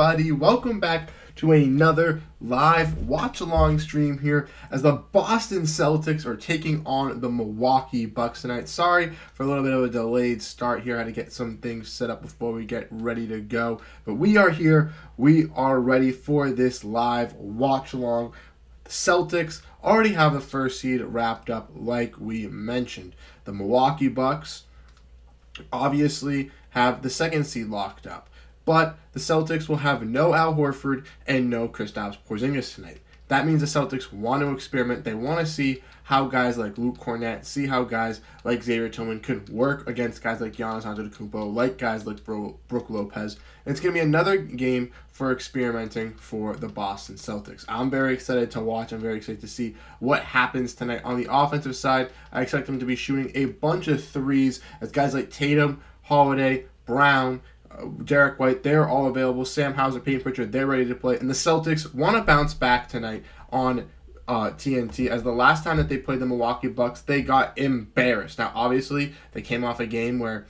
Everybody. Welcome back to another live watch along stream here as the Boston Celtics are taking on the Milwaukee Bucks tonight. Sorry for a little bit of a delayed start here. I had to get some things set up before we get ready to go. But we are here. We are ready for this live watch along. The Celtics already have the first seed wrapped up, like we mentioned. The Milwaukee Bucks obviously have the second seed locked up. But the Celtics will have no Al Horford and no Kristaps Porzingis tonight. That means the Celtics want to experiment. They want to see how guys like Luke Kornet, see how guys like Xavier Tillman could work against guys like Giannis Antetokounmpo, like guys like Bro- Brook Lopez. And it's going to be another game for experimenting for the Boston Celtics. I'm very excited to watch. I'm very excited to see what happens tonight on the offensive side. I expect them to be shooting a bunch of threes as guys like Tatum, Holiday, Brown, Derrick White, they're all available. Sam Hauser, Payton Pritchard, they're ready to play. And the Celtics want to bounce back tonight on uh, TNT as the last time that they played the Milwaukee Bucks, they got embarrassed. Now, obviously, they came off a game where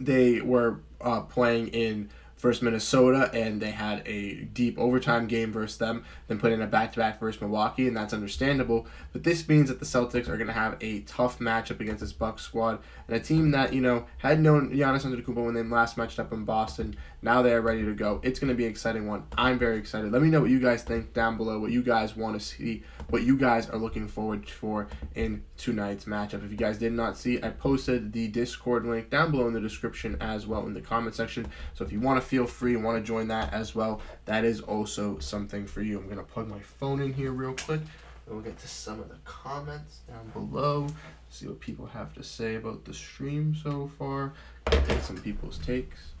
they were uh, playing in versus Minnesota, and they had a deep overtime game versus them, then put in a back to back versus Milwaukee, and that's understandable. But this means that the Celtics are going to have a tough matchup against this Bucks squad, and a team that, you know, had known Giannis Antetokounmpo when they last matched up in Boston. Now they're ready to go. It's going to be an exciting one. I'm very excited. Let me know what you guys think down below, what you guys want to see, what you guys are looking forward for in tonight's matchup. If you guys did not see, I posted the Discord link down below in the description as well in the comment section. So if you want to feel free and want to join that as well, that is also something for you. I'm going to plug my phone in here real quick. And we'll get to some of the comments down below. See what people have to say about the stream so far. Get some people's takes.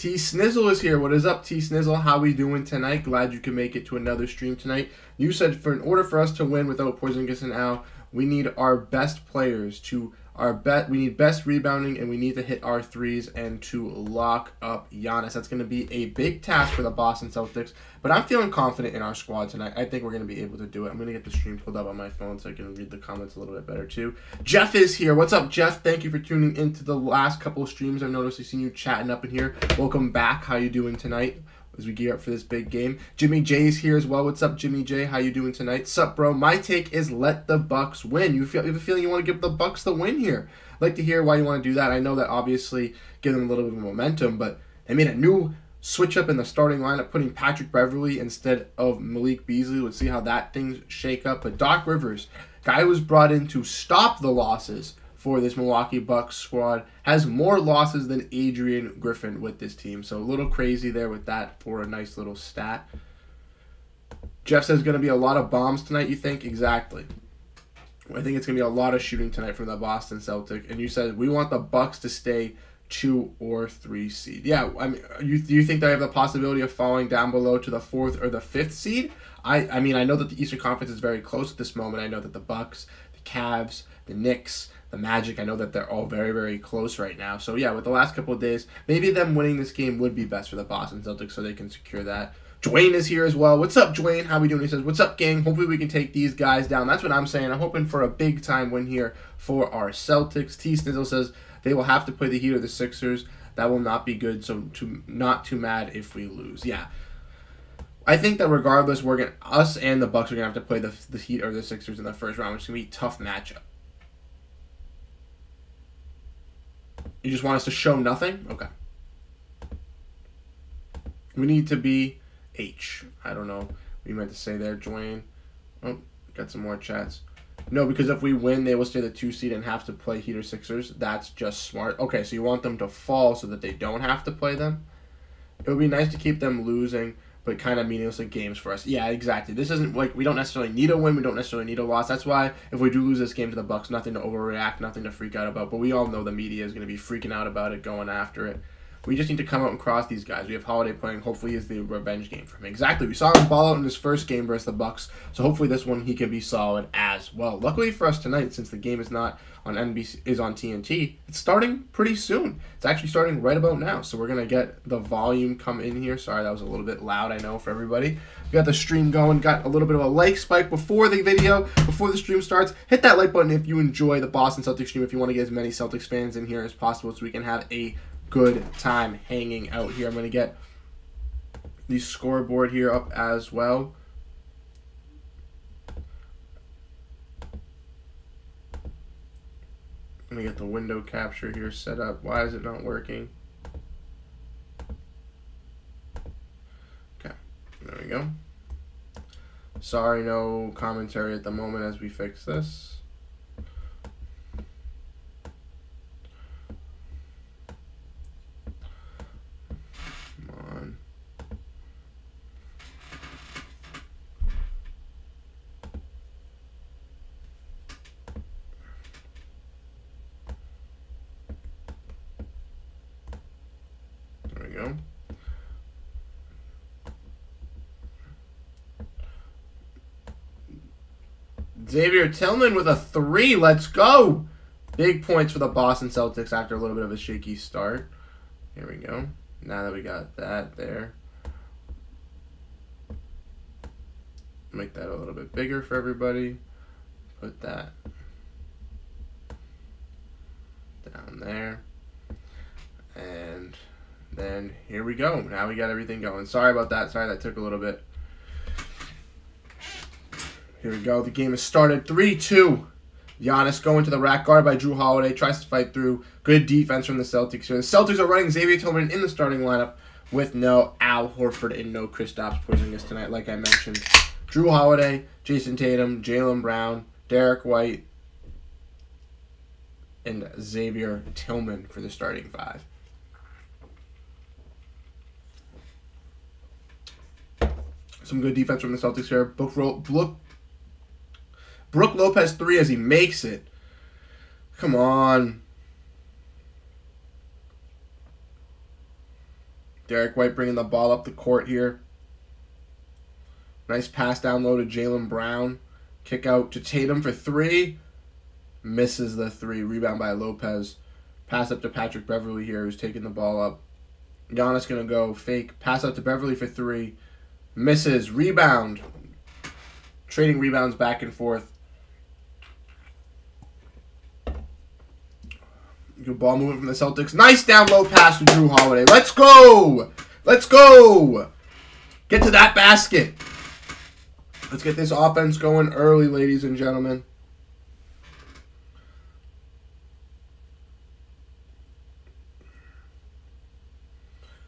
T Snizzle is here. What is up, T Snizzle? How we doing tonight? Glad you can make it to another stream tonight. You said for in order for us to win without Porzingis and Al, we need our best players to our bet we need best rebounding and we need to hit our threes and to lock up Giannis. That's going to be a big task for the Boston Celtics, but I'm feeling confident in our squad tonight. I think we're going to be able to do it. I'm going to get the stream pulled up on my phone so I can read the comments a little bit better too. Jeff is here. What's up, Jeff? Thank you for tuning into the last couple of streams. I've noticed I've seen you chatting up in here. Welcome back. How you doing tonight? As we gear up for this big game. Jimmy J's here as well. What's up, Jimmy J? How you doing tonight? Sup, bro? My take is let the Bucks win. You feel you have a feeling you want to give the Bucks the win here. I'd like to hear why you want to do that. I know that obviously give them a little bit of momentum, but they made a new switch up in the starting lineup, putting Patrick Beverley instead of Malik Beasley. Let's see how that things shake up. But Doc Rivers, guy was brought in to stop the losses for this Milwaukee Bucks squad has more losses than Adrian Griffin with this team. So a little crazy there with that for a nice little stat. Jeff says going to be a lot of bombs tonight, you think? Exactly. I think it's going to be a lot of shooting tonight from the Boston Celtic. And you said we want the Bucks to stay two or three seed. Yeah, I mean, you do you think they have the possibility of falling down below to the fourth or the fifth seed? I I mean, I know that the Eastern Conference is very close at this moment. I know that the Bucks, the Cavs, the Knicks, the Magic. I know that they're all very, very close right now. So yeah, with the last couple of days, maybe them winning this game would be best for the Boston Celtics, so they can secure that. Dwayne is here as well. What's up, Dwayne? How we doing? He says, "What's up, gang? Hopefully we can take these guys down." That's what I'm saying. I'm hoping for a big time win here for our Celtics. T Snizzle says they will have to play the Heat or the Sixers. That will not be good. So to not too mad if we lose. Yeah. I think that regardless, we're gonna us and the Bucks are gonna have to play the the Heat or the Sixers in the first round, which is gonna be a tough matchup. You just want us to show nothing? Okay. We need to be H. I don't know you meant to say there, Dwayne. Oh, got some more chats. No, because if we win, they will stay the two seed and have to play Heater Sixers. That's just smart. Okay, so you want them to fall so that they don't have to play them? It would be nice to keep them losing but kind of meaningless like, games for us. Yeah, exactly. This isn't like we don't necessarily need a win. We don't necessarily need a loss. That's why if we do lose this game to the Bucks, nothing to overreact, nothing to freak out about. But we all know the media is going to be freaking out about it, going after it. We just need to come out and cross these guys. We have Holiday playing. Hopefully, is the revenge game for him. Exactly. We saw him ball out in his first game versus the Bucks. So hopefully, this one he can be solid as well. Luckily for us tonight, since the game is not on NBC is on TNT, it's starting pretty soon. It's actually starting right about now. So we're gonna get the volume come in here. Sorry, that was a little bit loud. I know for everybody. We got the stream going. Got a little bit of a like spike before the video, before the stream starts. Hit that like button if you enjoy the Boston Celtics stream. If you want to get as many Celtics fans in here as possible, so we can have a good time hanging out here. I'm gonna get the scoreboard here up as well. Let me get the window capture here set up. Why is it not working? Okay, there we go. Sorry, no commentary at the moment as we fix this. Xavier Tillman with a three. Let's go. Big points for the Boston Celtics after a little bit of a shaky start. Here we go. Now that we got that there. Make that a little bit bigger for everybody. Put that down there. And then here we go. Now we got everything going. Sorry about that. Sorry that took a little bit. Here we go. The game has started. 3 2. Giannis going to the rack, guard by Jrue Holiday, tries to fight through. Good defense from the Celtics here. The Celtics are running Xavier Tillman in the starting lineup with no Al Horford and no Kristaps Porzingis tonight, like I mentioned. Jrue Holiday, Jayson Tatum, Jaylen Brown, Derrick White, and Xavier Tillman for the starting five. Some good defense from the Celtics here. Book, look Brook Lopez three as he makes it. Come on. Derrick White bringing the ball up the court here. Nice pass down low to Jaylen Brown. Kick out to Tatum for three. Misses the three. Rebound by Lopez. Pass up to Patrick Beverley here, who's taking the ball up. Giannis gonna go fake. Pass up to Beverley for three. Misses. Rebound. Trading rebounds back and forth. Good ball movement from the Celtics. Nice down low pass to Jrue Holiday. Let's go! Let's go! Get to that basket. Let's get this offense going early, ladies and gentlemen.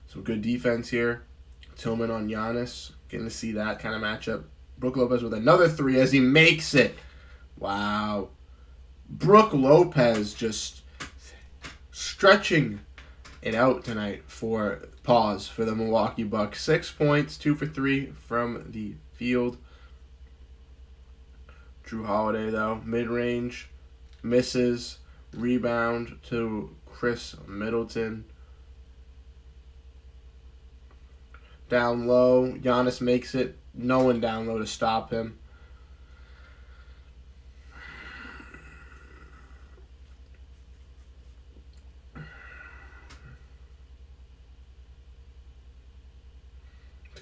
Some good defense here. Tillman on Giannis. Getting to see that kind of matchup. Brook Lopez with another three as he makes it. Wow. Brook Lopez just stretching it out tonight for pause for the Milwaukee Bucks. Six points, two for three from the field. Jrue Holiday though, mid range, misses, rebound to Khris Middleton. Down low, Giannis makes it. No one down low to stop him.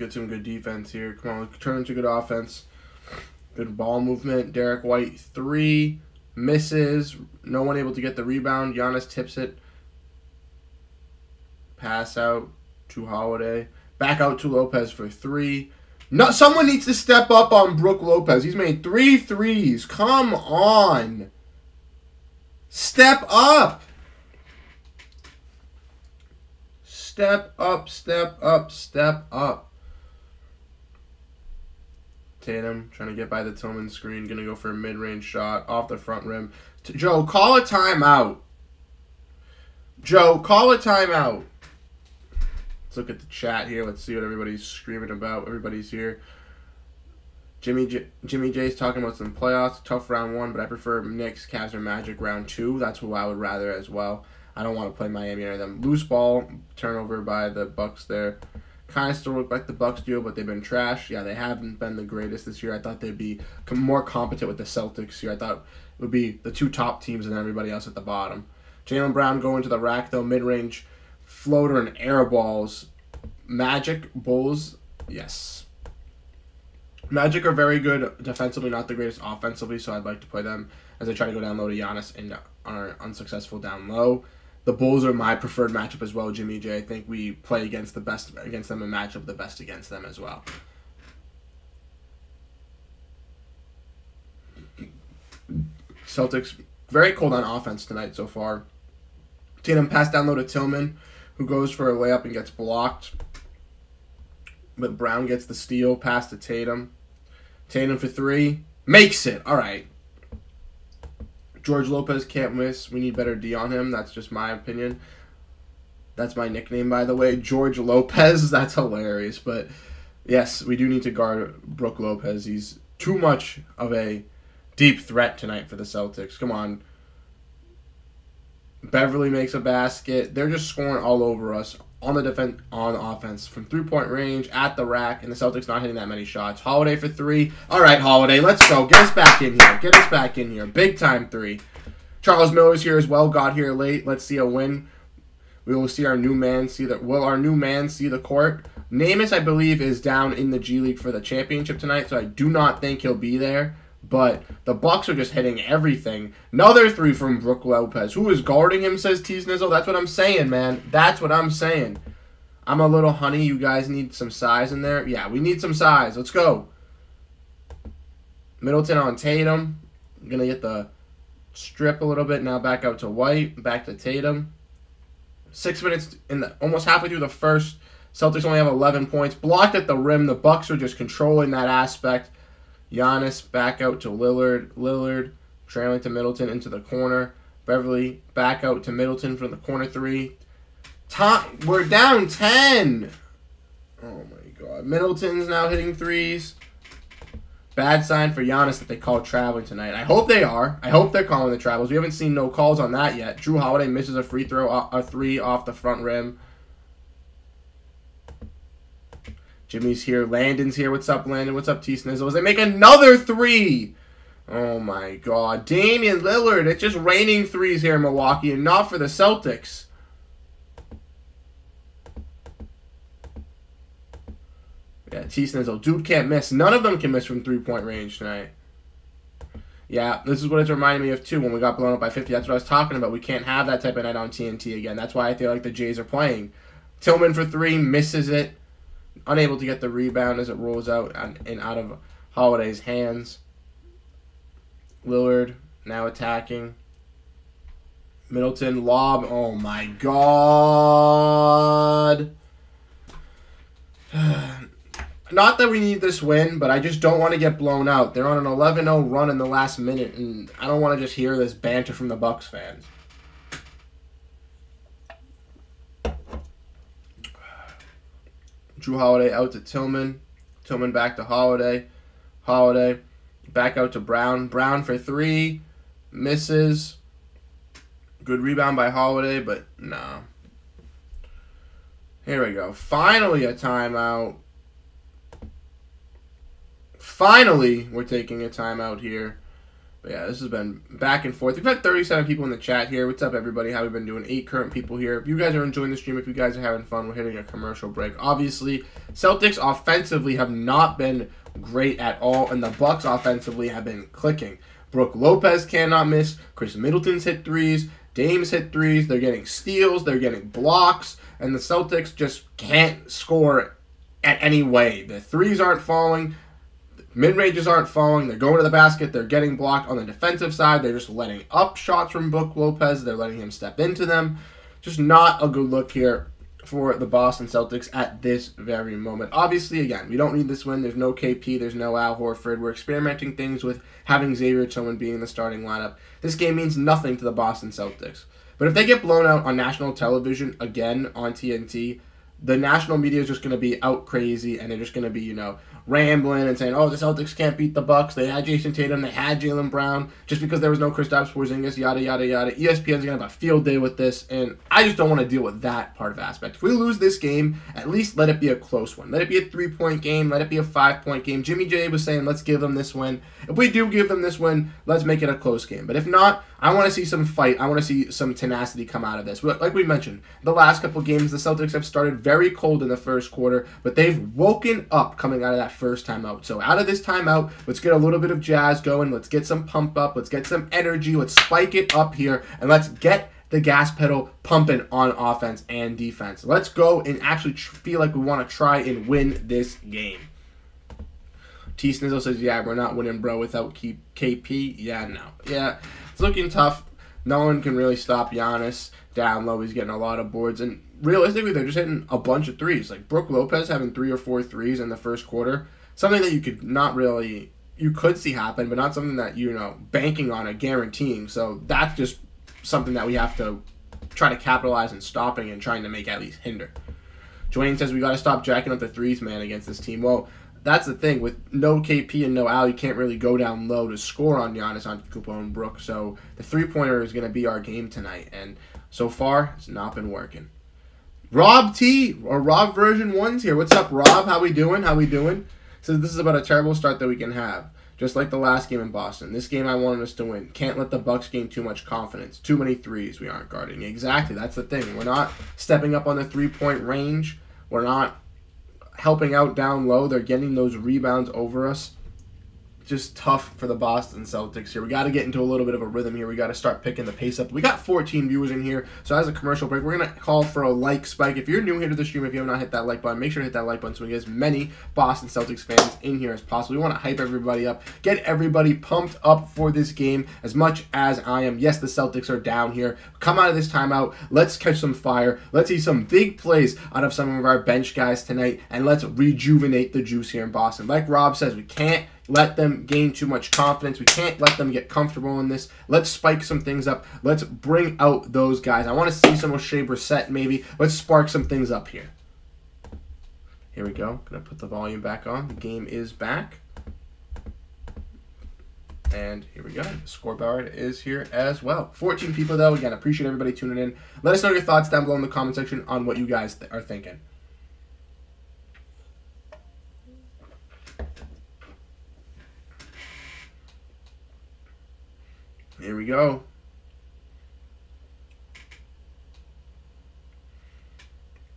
Get some good defense here. Come on, turn into good offense. Good ball movement. Derrick White, three. Misses. No one able to get the rebound. Giannis tips it. Pass out to Holiday. Back out to Lopez for three. No, someone needs to step up on Brook Lopez. He's made three threes. Come on. Step up. Step up, step up, step up. Tatum trying to get by the Tillman screen, gonna go for a mid-range shot off the front rim. Joe, call a timeout. Joe, call a timeout. Let's look at the chat here. Let's see what everybody's screaming about. Everybody's here. Jimmy J- Jimmy J's talking about some playoffs. Tough round one, but I prefer Knicks, Cavs, or Magic round two. That's who I would rather as well. I don't want to play Miami or them. Loose ball turnover by the Bucks there. Kind of still look like the Bucks do, but they've been trash. Yeah, they haven't been the greatest this year. I thought they'd be more competent with the Celtics here. I thought it would be the two top teams and everybody else at the bottom. Jaylen Brown going to the rack though, mid range floater and air balls. Magic Bulls, yes. Magic are very good defensively, not the greatest offensively, so I'd like to play them as I try to go down low to Giannis and are unsuccessful down low. The Bulls are my preferred matchup as well, Jimmy J. I think we play against the best against them and match up the best against them as well. Celtics very cold on offense tonight so far. Tatum pass down low to Tillman, who goes for a layup and gets blocked. But Brown gets the steal, pass to Tatum. Tatum for three, makes it. All right. George Lopez can't miss. We need better D on him. That's just my opinion. That's my nickname, by the way. George Lopez. That's hilarious. But yes, we do need to guard Brook Lopez. He's too much of a deep threat tonight for the Celtics. Come on. Beverley makes a basket. They're just scoring all over us on the defense on offense from three point range at the rack, and the Celtics not hitting that many shots. Holiday for three. All right, Holiday, let's go. Get us back in here. Get us back in here. Big time three. Charles Miller's here as well. Got here late. Let's see a win. We will see our new man see that. will our new man see the court. Neemias, I believe, is down in the G League for the championship tonight, so I do not think he'll be there. But the Bucks are just hitting everything. Another three from Brook Lopez. Who is guarding him, says T Snizzle. That's what I'm saying, man. That's what I'm saying. I'm a little honey. You guys need some size in there. Yeah, we need some size. Let's go. Middleton on Tatum. I'm to get the strip a little bit. Now back out to White. Back to Tatum. Six minutes in the almost halfway through the first. Celtics only have 11 points. Blocked at the rim. The Bucks are just controlling that aspect. Giannis back out to Lillard. Lillard trailing to Middleton into the corner. Beverley back out to Middleton from the corner three. Time, we're down 10. Oh my god. Middleton's now hitting threes. Bad sign for Giannis that they called traveling tonight. I hope they are. I hope they're calling the travels. We haven't seen no calls on that yet. Jrue Holiday misses a free throw, uh, a three off the front rim. Jimmy's here. Landon's here. What's up, Landon? What's up, T Snizzles? They make another three. Oh my god. Damian Lillard. It's just raining threes here in Milwaukee and not for the Celtics. Yeah, T Snizzle. Dude can't miss. None of them can miss from three point range tonight. Yeah, this is what it's reminding me of too when we got blown up by 50. That's what I was talking about. We can't have that type of night on TNT again. That's why I feel like the Jays are playing. Tillman for three, misses it unable to get the rebound as it rolls out and out of Holiday's hands. Lillard now attacking. Middleton lob. Oh my god. Not that we need this win, but I just don't want to get blown out. They're on an 11-0 run in the last minute, and I don't want to just hear this banter from the Bucks fans. Jrue Holiday out to Tillman. Tillman back to Holiday. Holiday back out to Brown. Brown for three. Misses. Good rebound by Holiday, but no. Here we go. Finally a timeout. Finally, we're taking a timeout here. But yeah, this has been back and forth. We've had 37 people in the chat here. What's up, everybody? How we been doing? Eight current people here. If you guys are enjoying the stream, if you guys are having fun, we're hitting a commercial break. Obviously, Celtics offensively have not been great at all, and the Bucks offensively have been clicking. Brook Lopez cannot miss. Khris Middleton's hit threes. Dame's hit threes. They're getting steals. They're getting blocks, and the Celtics just can't score at any way. The threes aren't falling. Mid ranges aren't falling. They're going to the basket. They're getting blocked on the defensive side. They're just letting up shots from Book Lopez. They're letting him step into them. Just not a good look here for the Boston Celtics at this very moment. Obviously, again, we don't need this win. There's no KP. There's no Al Horford. We're experimenting things with having Xavier Tillman being in the starting lineup. This game means nothing to the Boston Celtics. But if they get blown out on national television again on TNT, the national media is just going to be out crazy and they're just going to be, you know, rambling and saying, "Oh, the Celtics can't beat the Bucks. They had Jayson Tatum, they had Jaylen Brown, just because there was no Kristaps Porzingis, yada yada yada." ESPN's gonna have a field day with this, and I just don't want to deal with that part of aspect. If we lose this game, at least let it be a close one. Let it be a three point game. Let it be a five point game. Jimmy J was saying, "Let's give them this win." If we do give them this win, let's make it a close game. But if not, I want to see some fight. I want to see some tenacity come out of this. Like we mentioned, the last couple games, the Celtics have started very cold in the first quarter, but they've woken up coming out of that first timeout. So out of this timeout, let's get a little bit of jazz going. Let's get some pump up. Let's get some energy. Let's spike it up here, and let's get the gas pedal pumping on offense and defense. Let's go and actually feel like we want to try and win this game. T Snizzle says, "Yeah, we're not winning, bro, without KP." Yeah, no, yeah, it's looking tough. No one can really stop Giannis down low. He's getting a lot of boards, and realistically, they're just hitting a bunch of threes. Like Brook Lopez having three or four threes in the first quarter, something that you could not really you could see happen, but not something that you know banking on it, guaranteeing. So that's just something that we have to try to capitalize and stopping and trying to make at least hinder. Joanne says we got to stop jacking up the threes, man, against this team. Well, that's the thing with no KP and no Al, you can't really go down low to score on Giannis Antetokounmpo and Brook. So the three pointer is going to be our game tonight, and so far it's not been working. Rob T or Rob version ones here. What's up, Rob? How we doing? How we doing? Says this is about a terrible start that we can have. Just like the last game in Boston. This game I wanted us to win. Can't let the Bucks gain too much confidence. Too many threes we aren't guarding. Exactly. That's the thing. We're not stepping up on the three point range. We're not helping out down low. They're getting those rebounds over us. Just tough for the Boston Celtics here. We got to get into a little bit of a rhythm here. We got to start picking the pace up. We got 14 viewers in here, so as a commercial break, we're gonna call for a like spike. If you're new here to the stream, if you have not hit that like button, make sure to hit that like button so we get as many Boston Celtics fans in here as possible. We want to hype everybody up, get everybody pumped up for this game as much as I am. Yes, the Celtics are down here. Come out of this timeout. Let's catch some fire. Let's see some big plays out of some of our bench guys tonight, and let's rejuvenate the juice here in Boston. Like Rob says, we can't let them gain too much confidence. We can't let them get comfortable in this. Let's spike some things up. Let's bring out those guys. I want to see some Oshae Brissett maybe. Let's spark some things up here. Here we go. Gonna put the volume back on. The game is back. And here we go. The scoreboard is here as well. 14 people though. Again, appreciate everybody tuning in. Let us know your thoughts down below in the comment section on what you guys th are thinking. Here we go.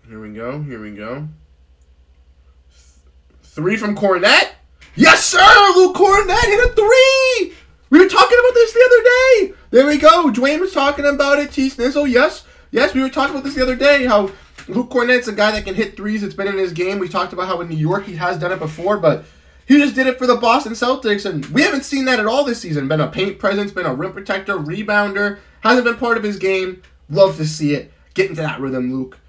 Here we go. Here we go. Three from Kornet. Yes, sir. Luke Kornet hit a three. We were talking about this the other day. There we go. Dwayne was talking about it. T Snizzle. Yes. Yes, we were talking about this the other day. How Luke Kornet's a guy that can hit threes. It's been in his game. We talked about how in New York he has done it before, but he just did it for the Boston Celtics, and we haven't seen that at all this season. Been a paint presence, been a rim protector, rebounder. Hasn't been part of his game. Love to see it. Get into that rhythm, Luke.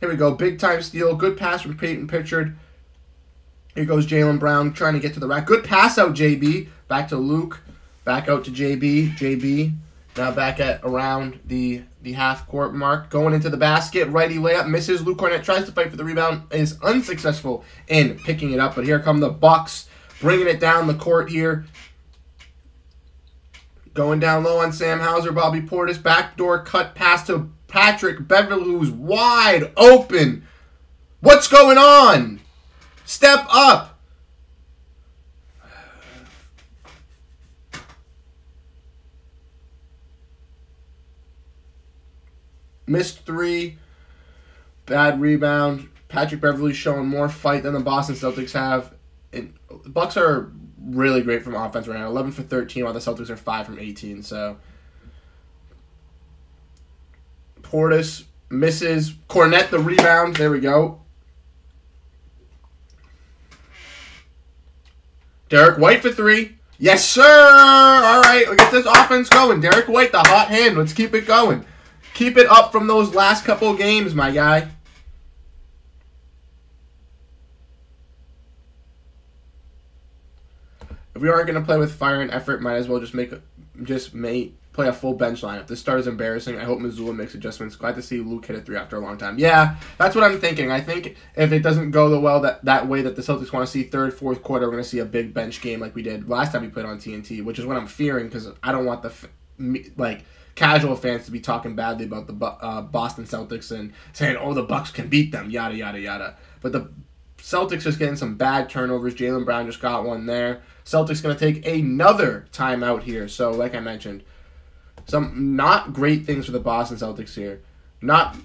Here we go. Big time steal. Good pass from Payton Pritchard. Here goes Jaylen Brown trying to get to the rack. Good pass out, JB. Back to Luke. Back out to JB. JB. Now back at around the the half court mark. Going into the basket. Righty layup. Misses. Luke Kornet tries to fight for the rebound. Is unsuccessful in picking it up. But here come the Bucks. Bringing it down the court here. Going down low on Sam Hauser. Bobby Portis. Backdoor cut pass to Patrick Beverley, who's wide open. What's going on? Step up. Missed three. Bad rebound. Patrick Beverley showing more fight than the Boston Celtics have. And Bucks are really great from offense right now. 11 for 13, while the Celtics are 5 from 18. So Portis misses. Kornet the rebound. There we go. Derrick White for three. Yes, sir. All right, let's get this offense going. Derrick White, the hot hand. Let's keep it going. Keep it up from those last couple games, my guy. If we aren't going to play with fire and effort, might as well just make just make play a full bench lineup. This start is embarrassing. I hope Mazzulla makes adjustments. Glad to see Luke hit a three after a long time. Yeah, that's what I'm thinking. I think if it doesn't go the well that, that way that the Celtics want to see third, fourth quarter, we're going to see a big bench game like we did last time we played on TNT, which is what I'm fearing because I don't want the like casual fans to be talking badly about the uh, Boston Celtics and saying, "Oh, the Bucks can beat them," yada yada yada. But the Celtics just getting some bad turnovers. Jaylen Brown just got one there. Celtics going to take another timeout here. So, like I mentioned, some not great things for the Boston Celtics here. Not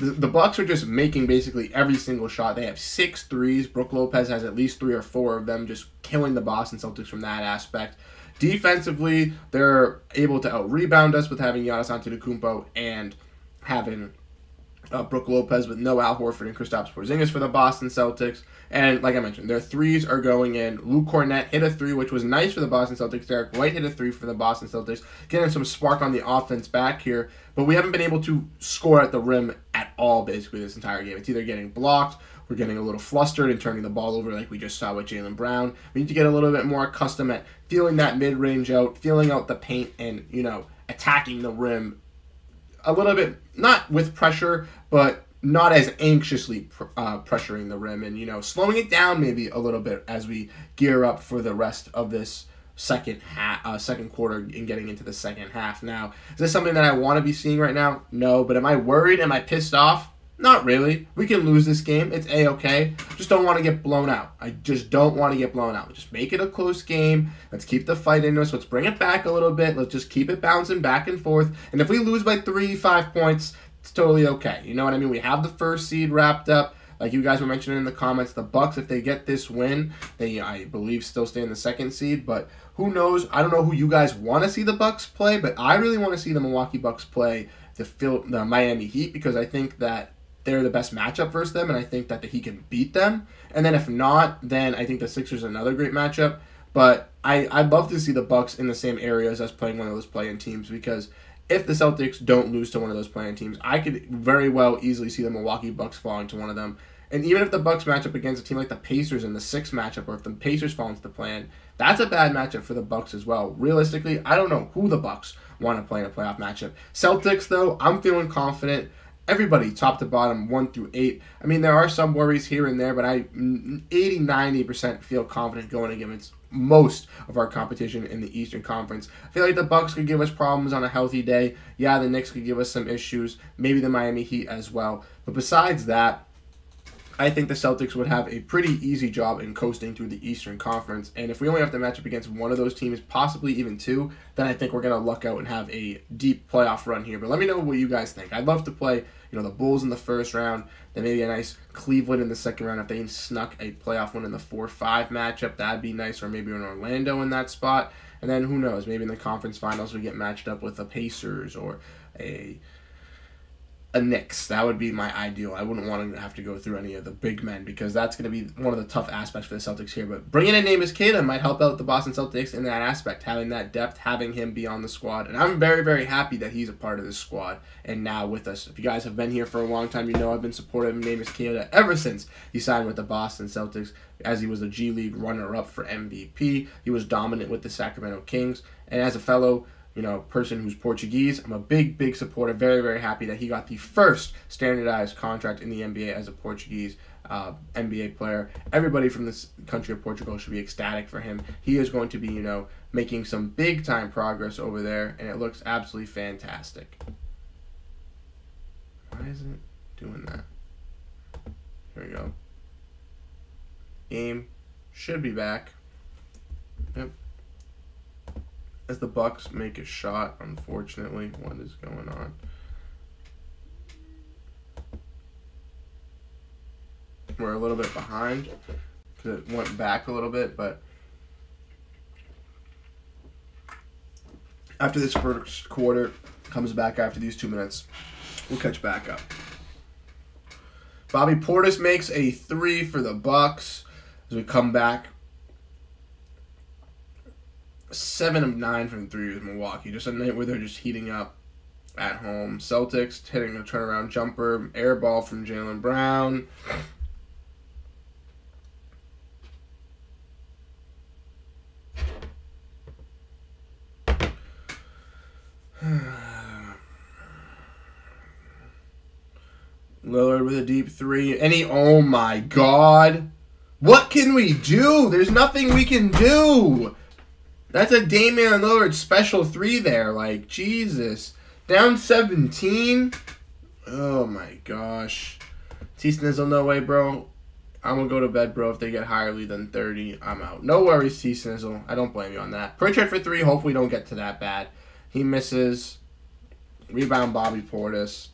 the, the Bucks are just making basically every single shot. They have six threes. Brook Lopez has at least three or four of them, just killing the Boston Celtics from that aspect. Defensively, they're able to out rebound us with having Giannis Antetokounmpo and having uh, Brook Lopez with no Al Horford and Kristaps Porzingis for the Boston Celtics. And like I mentioned, their threes are going in. Luke Kornet hit a three, which was nice for the Boston Celtics. Derrick White hit a three for the Boston Celtics, getting some spark on the offense back here. But we haven't been able to score at the rim at all, basically, this entire game. It's either getting blocked, we're getting a little flustered and turning the ball over like we just saw with Jaylen Brown. We need to get a little bit more accustomed at feeling that mid range out, feeling out the paint, and, you know, attacking the rim a little bit, not with pressure, but not as anxiously pr- uh, pressuring the rim and, you know, slowing it down maybe a little bit as we gear up for the rest of this second half, uh, second quarter and getting into the second half. Now, is this something that I want to be seeing right now? No, but am I worried? Am I pissed off? Not really. We can lose this game. It's a okay. Just don't want to get blown out. I just don't want to get blown out. Just make it a close game. Let's keep the fight in us. Let's bring it back a little bit. Let's just keep it bouncing back and forth. And if we lose by three, five points, it's totally okay. You know what I mean? We have the first seed wrapped up. Like you guys were mentioning in the comments, the Bucks, if they get this win, they I believe still stay in the second seed. But who knows? I don't know who you guys want to see the Bucks play, but I really want to see the Milwaukee Bucks play the Phil, the Miami Heat because I think that they're the best matchup versus them, and I think that he can beat them. And then if not, then I think the Sixers another great matchup. But I I'd love to see the Bucks in the same area as us playing one of those playing teams because if the Celtics don't lose to one of those playing teams, I could very well easily see the Milwaukee Bucks falling to one of them. And even if the Bucks match up against a team like the Pacers in the sixth matchup, or if the Pacers fall into the plan, that's a bad matchup for the Bucks as well. Realistically, I don't know who the Bucks want to play in a playoff matchup. Celtics, though, I'm feeling confident everybody top to bottom, one through eight. I mean, there are some worries here and there, but I 80 90% feel confident going against most of our competition in the Eastern Conference. I feel like the Bucks could give us problems on a healthy day. Yeah, the Knicks could give us some issues, maybe the Miami Heat as well. But besides that, I think the Celtics would have a pretty easy job in coasting through the Eastern Conference. And if we only have to match up against one of those teams, possibly even two, then I think we're going to luck out and have a deep playoff run here. But let me know what you guys think. I'd love to play, you know, the Bulls in the first round, then maybe a nice Cleveland in the second round. If they snuck a playoff one in the 4-5 matchup, that'd be nice. Or maybe an Orlando in that spot. And then who knows, maybe in the conference finals we get matched up with the Pacers or a a Knicks. That would be my ideal. I wouldn't want to have to go through any of the big men because that's going to be one of the tough aspects for the Celtics here. But bringing in Neemias Queta might help out the Boston Celtics in that aspect, having that depth, having him be on the squad. And I'm very, very happy that he's a part of this squad and now with us. If you guys have been here for a long time, you know I've been supportive of Neemias Queta ever since he signed with the Boston Celtics as he was a G League runner-up for MVP. He was dominant with the Sacramento Kings. And as a fellow you know, person who's Portuguese. I'm a big, big supporter. Very, very happy that he got the first standardized contract in the NBA as a Portuguese uh, NBA player. Everybody from this country of Portugal should be ecstatic for him. He is going to be, you know, making some big time progress over there, and it looks absolutely fantastic. Why isn't it doing that? Here we go. Game should be back. Yep as the Bucks make a shot. Unfortunately, what is going on? We're a little bit behind because it went back a little bit, but after this first quarter comes back after these two minutes, we'll catch back up. Bobby Portis makes a three for the Bucks as we come back seven of nine from three with Milwaukee. Just a night where they're just heating up at home. Celtics hitting a turnaround jumper, air ball from Jaylen Brown. Lillard with a deep three. Any oh my god. What can we do? There's nothing we can do. That's a Damian Lillard special three there. Like, Jesus. Down 17. Oh my gosh. T Snizzle, no way, bro. I'm gonna go to bed, bro. If they get higher lead than 30, I'm out. No worries, T Snizzle. I don't blame you on that. Pritchard for three. Hopefully, don't get to that bad. He misses. Rebound, Bobby Portis.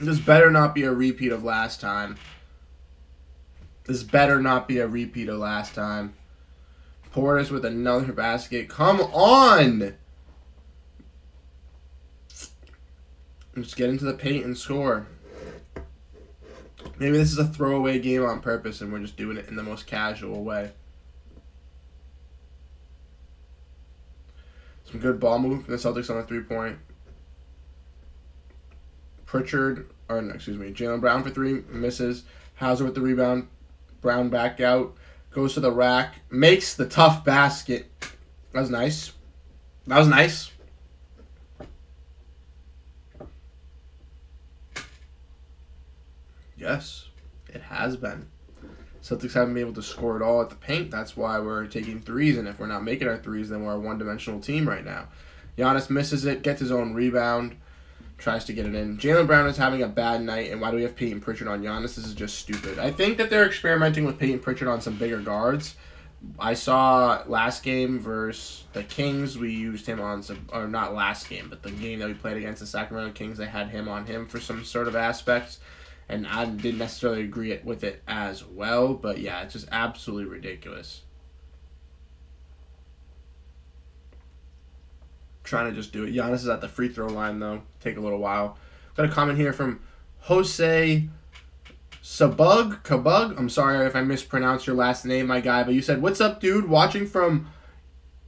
This better not be a repeat of last time. This better not be a repeat of last time. Portis with another basket. Come on! Just get into the paint and score. Maybe this is a throwaway game on purpose and we're just doing it in the most casual way. Some good ball movement from the Celtics on a three point. Pritchard, or no, excuse me, Jaylen Brown for three, misses. Hauser with the rebound. Brown back out, goes to the rack, makes the tough basket. That was nice. That was nice. Yes, it has been. Celtics haven't been able to score at all at the paint. That's why we're taking threes, and if we're not making our threes, then we're a one-dimensional team right now. Giannis misses it, gets his own rebound tries to get it in. Jaylen Brown is having a bad night, and why do we have Payton Pritchard on Giannis? This is just stupid. I think that they're experimenting with Payton Pritchard on some bigger guards. I saw last game versus the Kings, we used him on some, or not last game, but the game that we played against the Sacramento Kings, they had him on him for some sort of aspects, and I didn't necessarily agree with it as well, but yeah, it's just absolutely ridiculous. Trying to just do it. Giannis is at the free throw line though. Take a little while. Got a comment here from Jose Sabug Kabug. I'm sorry if I mispronounced your last name, my guy, but you said, "What's up, dude? Watching from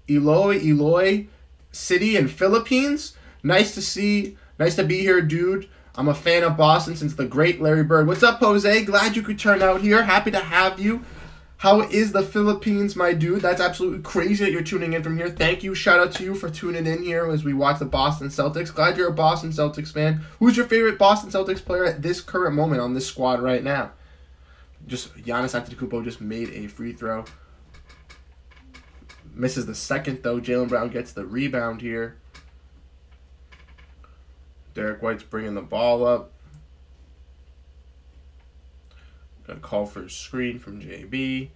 Eloy, Eloy City in Philippines. Nice to see. Nice to be here, dude." I'm a fan of Boston since the great Larry Bird. What's up, Jose? Glad you could turn out here. Happy to have you. How is the Philippines, my dude? That's absolutely crazy that you're tuning in from here. Thank you. Shout out to you for tuning in here as we watch the Boston Celtics. Glad you're a Boston Celtics fan. Who's your favorite Boston Celtics player at this current moment on this squad right now? Just Giannis Antetokounmpo just made a free throw. Misses the second though. Jaylen Brown gets the rebound here. Derrick White's bringing the ball up. Gonna call for a screen from JB.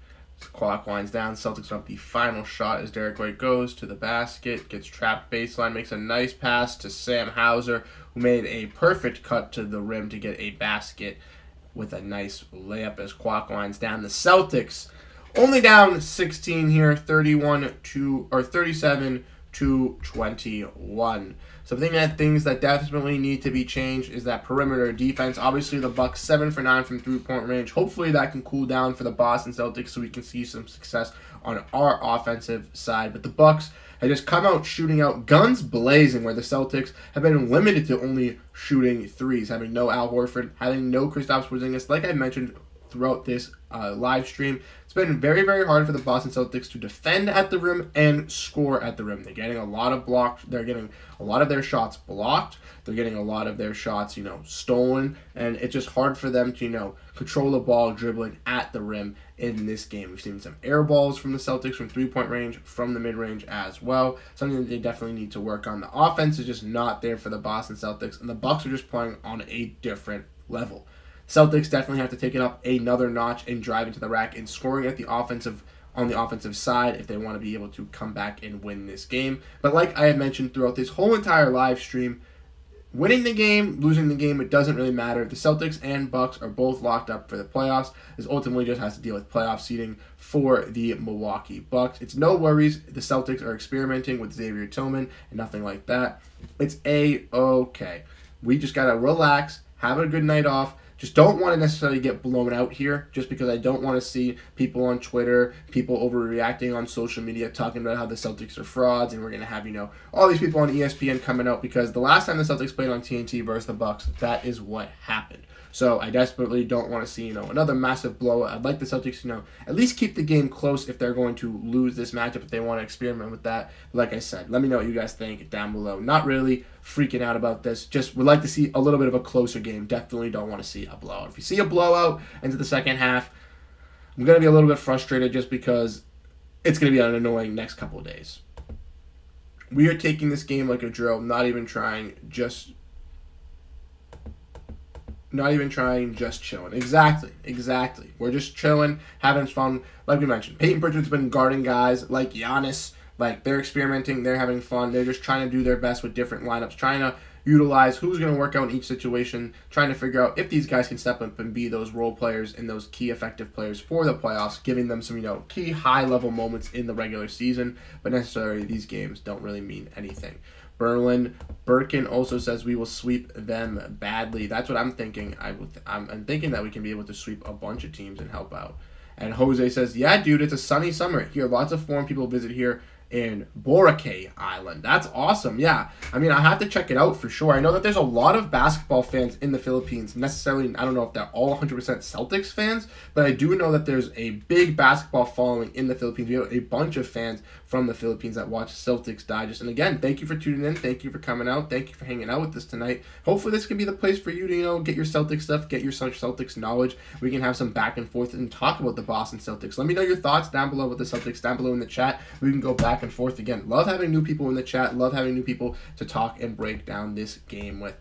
Clock winds down. Celtics up the final shot as Derrick White goes to the basket, gets trapped baseline, makes a nice pass to Sam Hauser, who made a perfect cut to the rim to get a basket with a nice layup as clock winds down. The Celtics only down 16 here, 31 to or 37 to 21. So I think that things that definitely need to be changed is that perimeter defense. Obviously, the Bucks seven for nine from three point range. Hopefully, that can cool down for the Boston Celtics so we can see some success on our offensive side. But the Bucks have just come out shooting out guns blazing, where the Celtics have been limited to only shooting threes, having no Al Horford, having no Kristaps Porzingis. Like I mentioned throughout this uh, live stream. It's been very, very hard for the Boston Celtics to defend at the rim and score at the rim. They're getting a lot of blocks. They're getting a lot of their shots blocked. They're getting a lot of their shots, you know, stolen, and it's just hard for them to, you know, control the ball dribbling at the rim in this game. We've seen some air balls from the Celtics from three point range, from the mid range as well. Something that they definitely need to work on. The offense is just not there for the Boston Celtics, and the Bucks are just playing on a different level. Celtics definitely have to take it up another notch and drive into the rack and scoring at the offensive on the offensive side if they want to be able to come back and win this game. But like I had mentioned throughout this whole entire live stream, winning the game, losing the game, it doesn't really matter. The Celtics and Bucks are both locked up for the playoffs. This ultimately just has to deal with playoff seeding for the Milwaukee Bucks. It's no worries. The Celtics are experimenting with Xavier Tillman and nothing like that. It's a okay. We just gotta relax, have a good night off, just don't want to necessarily get blown out here just because I don't want to see people on Twitter, people overreacting on social media talking about how the Celtics are frauds and we're going to have, you know, all these people on ESPN coming out because the last time the Celtics played on TNT versus the Bucks, that is what happened. So I desperately don't want to see, you know, another massive blowout. I'd like the Celtics, you know, at least keep the game close if they're going to lose this matchup, if they want to experiment with that. Like I said, let me know what you guys think down below. Not really freaking out about this. Just would like to see a little bit of a closer game. Definitely don't want to see a blowout. If you see a blowout into the second half, I'm going to be a little bit frustrated just because it's going to be an annoying next couple of days. We are taking this game like a drill, not even trying, just not even trying, just chilling. Exactly, exactly. We're just chilling, having fun. Like we mentioned, Payton Pritchard's been guarding guys like Giannis. Like they're experimenting, they're having fun. They're just trying to do their best with different lineups, trying to utilize who's going to work out in each situation, trying to figure out if these guys can step up and be those role players and those key effective players for the playoffs, giving them some, you know, key high level moments in the regular season, but necessarily these games don't really mean anything. Berlin Birkin also says we will sweep them badly. That's what I'm thinking. I would, I'm, I'm thinking that we can be able to sweep a bunch of teams and help out. And Jose says, "Yeah, dude, it's a sunny summer here. Lots of foreign people visit here in Boracay Island. That's awesome. Yeah. I mean, I have to check it out for sure. I know that there's a lot of basketball fans in the Philippines. Necessarily, I don't know if they're all 100% Celtics fans, but I do know that there's a big basketball following in the Philippines. We have a bunch of fans from the Philippines that watch Celtics Digest. And again, thank you for tuning in. Thank you for coming out. Thank you for hanging out with us tonight. Hopefully, this can be the place for you to, you know, get your Celtics stuff, get your Celtics knowledge. We can have some back and forth and talk about the Boston Celtics. Let me know your thoughts down below with the Celtics, down below in the chat. We can go back back and forth again. Love having new people in the chat. Love having new people to talk and break down this game with.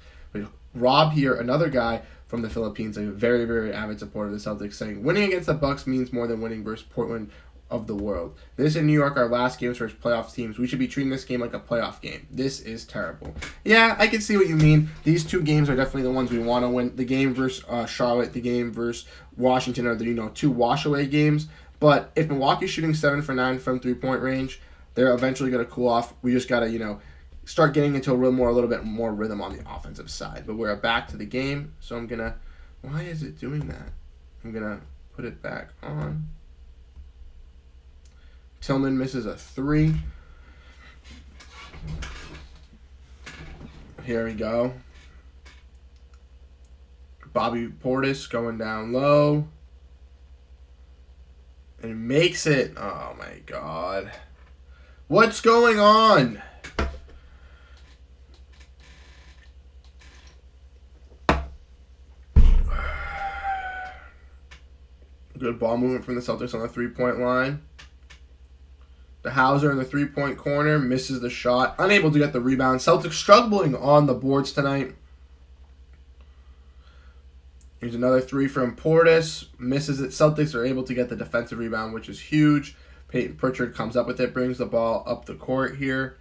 Rob here, another guy from the Philippines, a very very avid supporter of the Celtics, saying winning against the Bucks means more than winning versus Portland of the world. This in New York, our last games versus playoff teams. We should be treating this game like a playoff game. This is terrible. Yeah, I can see what you mean. These two games are definitely the ones we want to win. The game versus uh, Charlotte, the game versus Washington are the you know two wash away games. But if Milwaukee's shooting seven for nine from three point range, they're eventually going to cool off. We just got to, you know, start getting into a little more, a little bit more rhythm on the offensive side. But we're back to the game, so I'm gonna. Why is it doing that? I'm gonna put it back on. Tillman misses a three. Here we go. Bobby Portis going down low. And makes it. Oh my god. What's going on? Good ball movement from the Celtics on the three point line. The Hauser in the three point corner misses the shot, unable to get the rebound. Celtics struggling on the boards tonight. Here's another three from Portis, misses it. Celtics are able to get the defensive rebound, which is huge. Payton Pritchard comes up with it, brings the ball up the court here.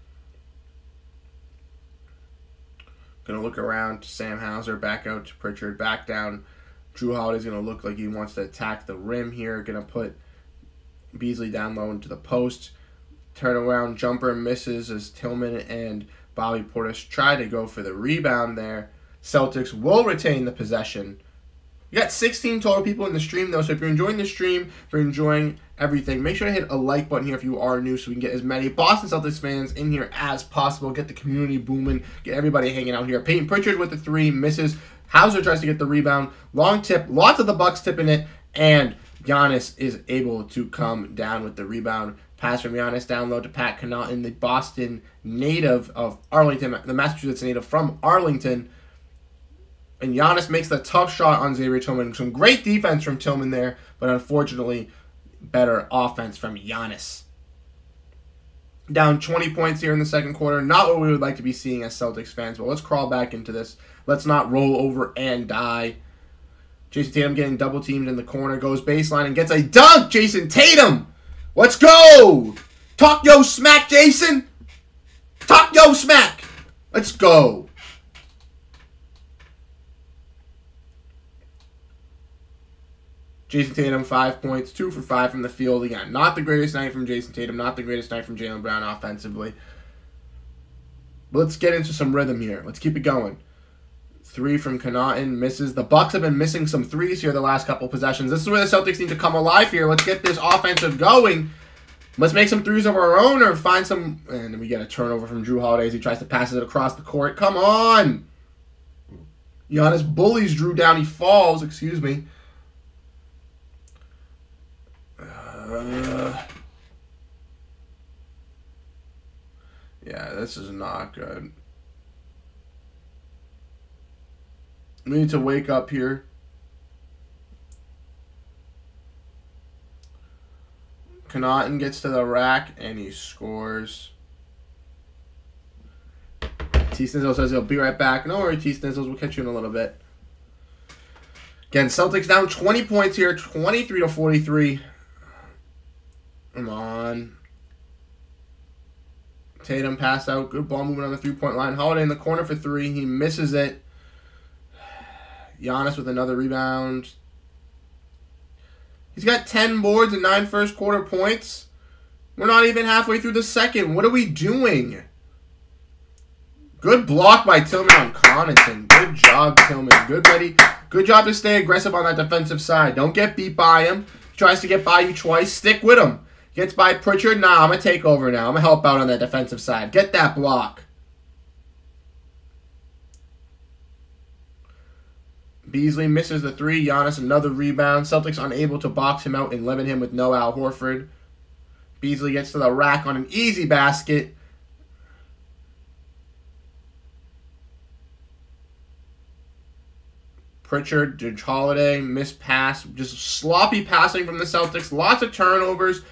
Gonna look around to Sam Hauser, back out to Pritchard, back down. Jrue Holiday's gonna look like he wants to attack the rim here. Gonna put Beasley down low into the post. Turnaround jumper misses as Tillman and Bobby Portis try to go for the rebound there. Celtics will retain the possession. You got 16 total people in the stream though, so if you're enjoying the stream, if you're enjoying everything. Make sure to hit a like button here if you are new so we can get as many Boston Celtics fans in here as possible. Get the community booming. Get everybody hanging out here. Payton Pritchard with the three, misses. Hauser tries to get the rebound. Long tip. Lots of the Bucks tipping it. And Giannis is able to come down with the rebound. Pass from Giannis down low to Pat Connaughton, the Boston native of Arlington, the Massachusetts native from Arlington. And Giannis makes the tough shot on Xavier Tillman. Some great defense from Tillman there, but unfortunately better offense from Giannis. Down 20 points here in the second quarter. Not what we would like to be seeing as Celtics fans, but let's crawl back into this. Let's not roll over and die. Jayson Tatum getting double teamed in the corner, goes baseline and gets a dunk. Jayson Tatum! Let's go! Talk yo smack, Jayson. Talk yo smack! Let's go! Jayson Tatum, five points, two for five from the field. Again, not the greatest night from Jayson Tatum, not the greatest night from Jaylen Brown offensively. But let's get into some rhythm here. Let's keep it going. Three from Connaughton misses. The Bucks have been missing some threes here the last couple possessions. This is where the Celtics need to come alive here. Let's get this offensive going. Let's make some threes of our own or find some. And we get a turnover from Jrue Holiday as he tries to pass it across the court. Come on! Giannis bullies Jrue down. He falls. Excuse me. Uh, yeah, this is not good. We need to wake up here. Connaughton gets to the rack and he scores. T Snizzle says he'll be right back. No worry, T Snizzles. We'll catch you in a little bit. Again, Celtics down 20 points here, 23 to 43. Come on. Tatum pass out. Good ball movement on the three point line. Holiday in the corner for three. He misses it. Giannis with another rebound. He's got 10 boards and 9 first quarter points. We're not even halfway through the second. What are we doing? Good block by Tillman on Connaughton. Good job, Tillman. Good ready. Good job to stay aggressive on that defensive side. Don't get beat by him. tries to get by you twice. Stick with him. Gets by Pritchard. Nah, I'm going to take over now. I'm going to help out on that defensive side. Get that block. Beasley misses the three. Giannis another rebound. Celtics unable to box him out and limit him with no Al Horford. Beasley gets to the rack on an easy basket. Pritchard, Jrue Holiday, missed pass, just sloppy passing from the Celtics, lots of turnovers,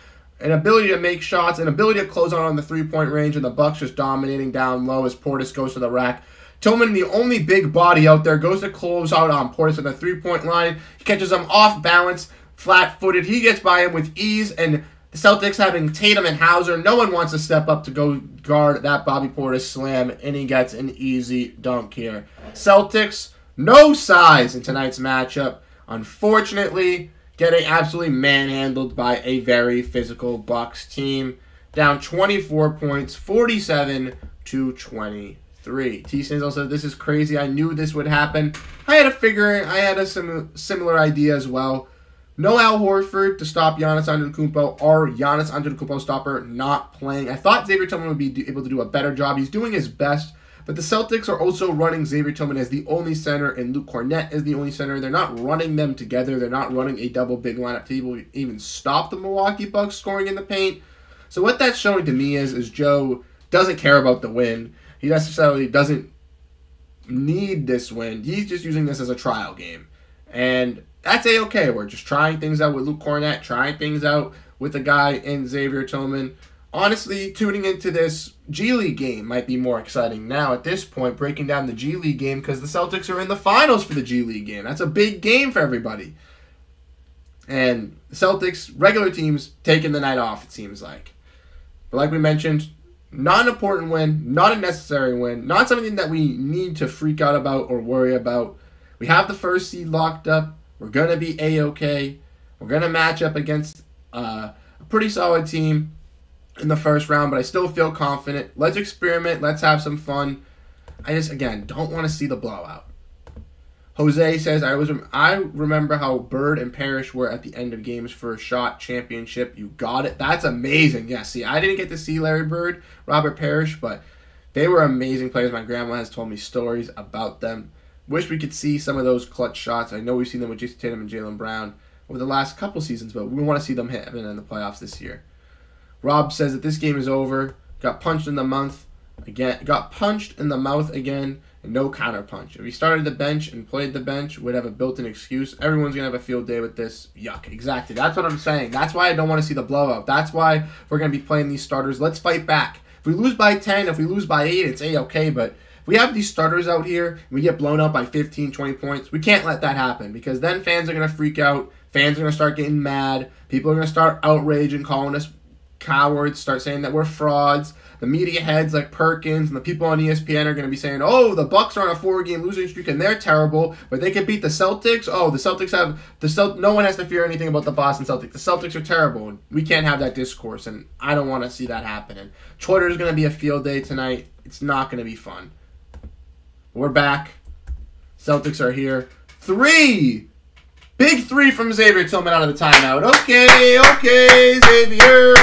an ability to make shots, an ability to close out on the three point range, and the Bucks just dominating down low as Portis goes to the rack. Tillman, the only big body out there, goes to close out on Portis at the three point line. He catches him off balance, flat footed. He gets by him with ease, and the Celtics having Tatum and Hauser. No one wants to step up to go guard that Bobby Portis slam, and he gets an easy dunk here. Celtics no size in tonight's matchup. Unfortunately, getting absolutely manhandled by a very physical Bucks team. Down 24 points, 47 to 23. T. Sizzle said, "This is crazy. I knew this would happen. I had a figure. I had a sim- similar idea as well. No Al Horford to stop Giannis Antetokounmpo or Giannis Antetokounmpo stopper not playing. I thought Xavier Tillman would be able to do a better job. He's doing his best." But the Celtics are also running Xavier Tillman as the only center and Luke Kornet as the only center. They're not running them together. They're not running a double big lineup to even stop the Milwaukee Bucks scoring in the paint. So what that's showing to me is is Joe doesn't care about the win. He necessarily doesn't need this win. He's just using this as a trial game. And that's a okay. We're just trying things out with Luke Kornet, trying things out with a guy in Xavier Tillman honestly, tuning into this G League game might be more exciting now at this point, breaking down the G League game because the Celtics are in the finals for the G League game. That's a big game for everybody. And Celtics, regular teams, taking the night off, it seems like. But like we mentioned, not an important win, not a necessary win, not something that we need to freak out about or worry about. We have the first seed locked up. We're going to be A OK. We're going to match up against uh, a pretty solid team in the first round, but I still feel confident. Let's experiment. Let's have some fun. I just again don't want to see the blowout. Jose says I was I remember how Bird and Parish were at the end of games for a shot championship. You got it. That's amazing. Yeah, see, I didn't get to see Larry Bird, Robert Parish, but they were amazing players. My grandma has told me stories about them. Wish we could see some of those clutch shots. I know we've seen them with Jayson Tatum and Jaylen Brown over the last couple seasons, but we want to see them hit in the playoffs this year. Rob says that this game is over. Got punched in the mouth again. Got punched in the mouth again, and no counter punch. If he started the bench and played the bench, would have a built-in excuse. Everyone's gonna have a field day with this. Yuck. Exactly. That's what I'm saying. That's why I don't want to see the blowout. That's why we're gonna be playing these starters. Let's fight back. If we lose by 10, if we lose by 8, it's a okay. But if we have these starters out here and we get blown up by 15, 20 points, we can't let that happen because then fans are gonna freak out. Fans are gonna start getting mad. People are gonna start outraging, and calling us cowards start saying that we're frauds. The media heads like Perkins and the people on ESPN are going to be saying, "Oh, the Bucks are on a four-game losing streak and they're terrible, but they can beat the Celtics." Oh, the Celtics have the Celt- no one has to fear anything about the Boston Celtics. The Celtics are terrible, and we can't have that discourse, and I don't want to see that happening. Twitter is going to be a field day tonight. It's not going to be fun. We're back. Celtics are here. Three Big three from Xavier Tillman out of the timeout. Okay, okay, Xavier.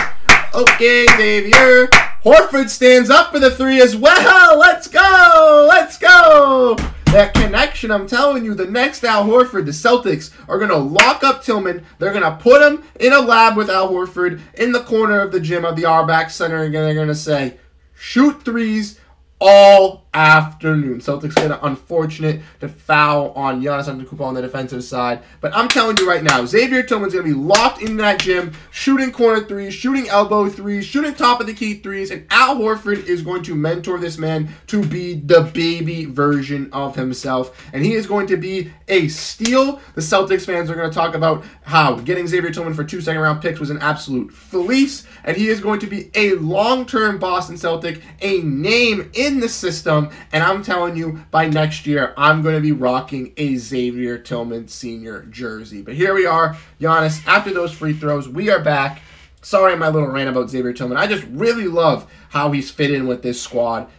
Okay, Xavier. Horford stands up for the three as well. Let's go. Let's go. That connection, I'm telling you, the next Al Horford, the Celtics are going to lock up Tillman. They're going to put him in a lab with Al Horford in the corner of the gym of the Auerbach Center, and they're going to say, shoot threes all afternoon. Celtics get an unfortunate to foul on Giannis Antetokounmpo on the defensive side. But I'm telling you right now, Xavier Tillman's going to be locked in that gym, shooting corner threes, shooting elbow threes, shooting top of the key threes, and Al Horford is going to mentor this man to be the baby version of himself. And he is going to be a steal. The Celtics fans are going to talk about how getting Xavier Tillman for two second round picks was an absolute fleece, and he is going to be a long term Boston Celtic, a name in the system. Um, and I'm telling you, by next year, I'm going to be rocking a Xavier Tillman senior jersey. But here we are, Giannis, after those free throws, we are back. Sorry, my little rant about Xavier Tillman. I just really love how he's fit in with this squad.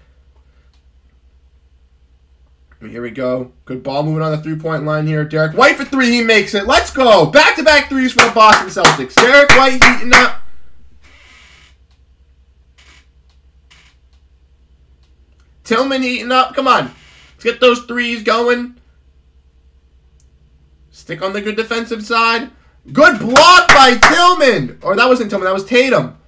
Here we go. Good ball moving on the three point line here. Derrick White for three. He makes it. Let's go. Back to back threes for the Boston Celtics. Derrick White heating up. Tillman eating up. Come on. Let's get those threes going. Stick on the good defensive side. Good block by Tillman. Or that wasn't Tillman. That was Tatum.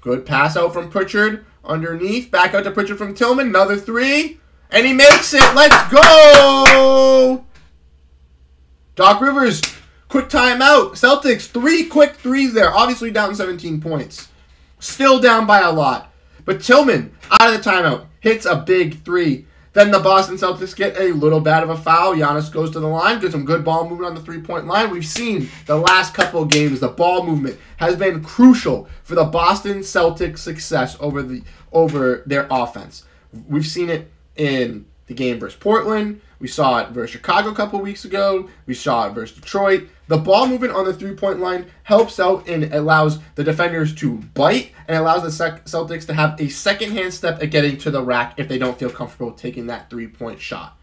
Good pass out from Pritchard. Underneath. Back out to Pritchard from Tillman. Another three. And he makes it. Let's go. Doc Rivers. Quick timeout. Celtics. Three quick threes there. Obviously down 17 points. Still down by a lot. But Tillman, out of the timeout, hits a big three. Then the Boston Celtics get a little bad of a foul. Giannis goes to the line, gets some good ball movement on the three point line. We've seen the last couple of games, the ball movement has been crucial for the Boston Celtics' success over the over their offense. We've seen it in the game versus Portland. We saw it versus Chicago a couple weeks ago. We saw it versus Detroit. The ball movement on the three point line helps out and allows the defenders to bite and allows the Celtics to have a second hand step at getting to the rack if they don't feel comfortable taking that three point shot.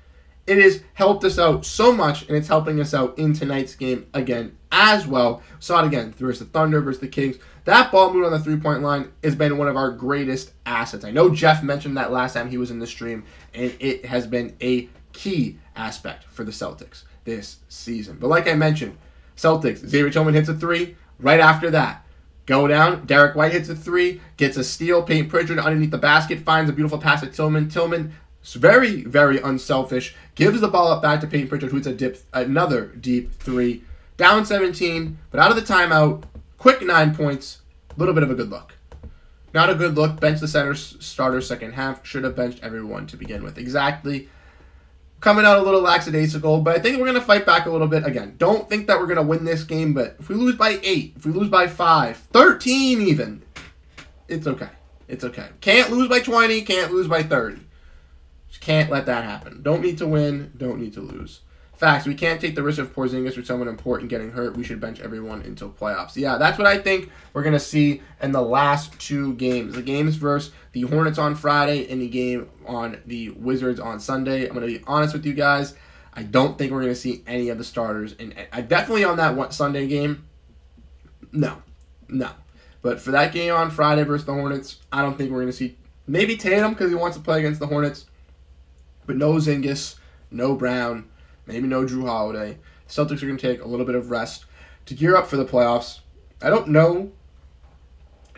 It has helped us out so much, and it's helping us out in tonight's game again as well. Saw it again versus the Thunder versus the Kings. That ball movement on the three point line has been one of our greatest assets. I know Jeff mentioned that last time he was in the stream, and it has been a key aspect for the Celtics this season. But like I mentioned, Celtics, Xavier Tillman hits a three. Right after that, go down. Derrick White hits a three, gets a steal. Payton Pritchard underneath the basket finds a beautiful pass to Tillman. Tillman, very, very unselfish, gives the ball up back to Payton Pritchard, who hits a dip, another deep three. Down 17, but out of the timeout, quick nine points. A little bit of a good look. Not a good look. Bench the center starter second half. Should have benched everyone to begin with. Exactly coming out a little lackadaisical, but I think we're going to fight back a little bit. Again, don't think that we're going to win this game, but if we lose by 8, if we lose by 5, 13 even, it's okay. It's okay. Can't lose by 20, can't lose by 30. Just can't let that happen. Don't need to win, don't need to lose. Facts, we can't take the risk of Porzingis or someone important getting hurt. We should bench everyone until playoffs. Yeah, that's what I think we're going to see in the last two games. The games versus the Hornets on Friday and the game on the Wizards on Sunday. I'm going to be honest with you guys. I don't think we're going to see any of the starters. And I definitely on that one Sunday game, no, no. But for that game on Friday versus the Hornets, I don't think we're going to see maybe Tatum because he wants to play against the Hornets, but no Zingis, no Brown maybe no Jrue Holiday. Celtics are going to take a little bit of rest to gear up for the playoffs. I don't know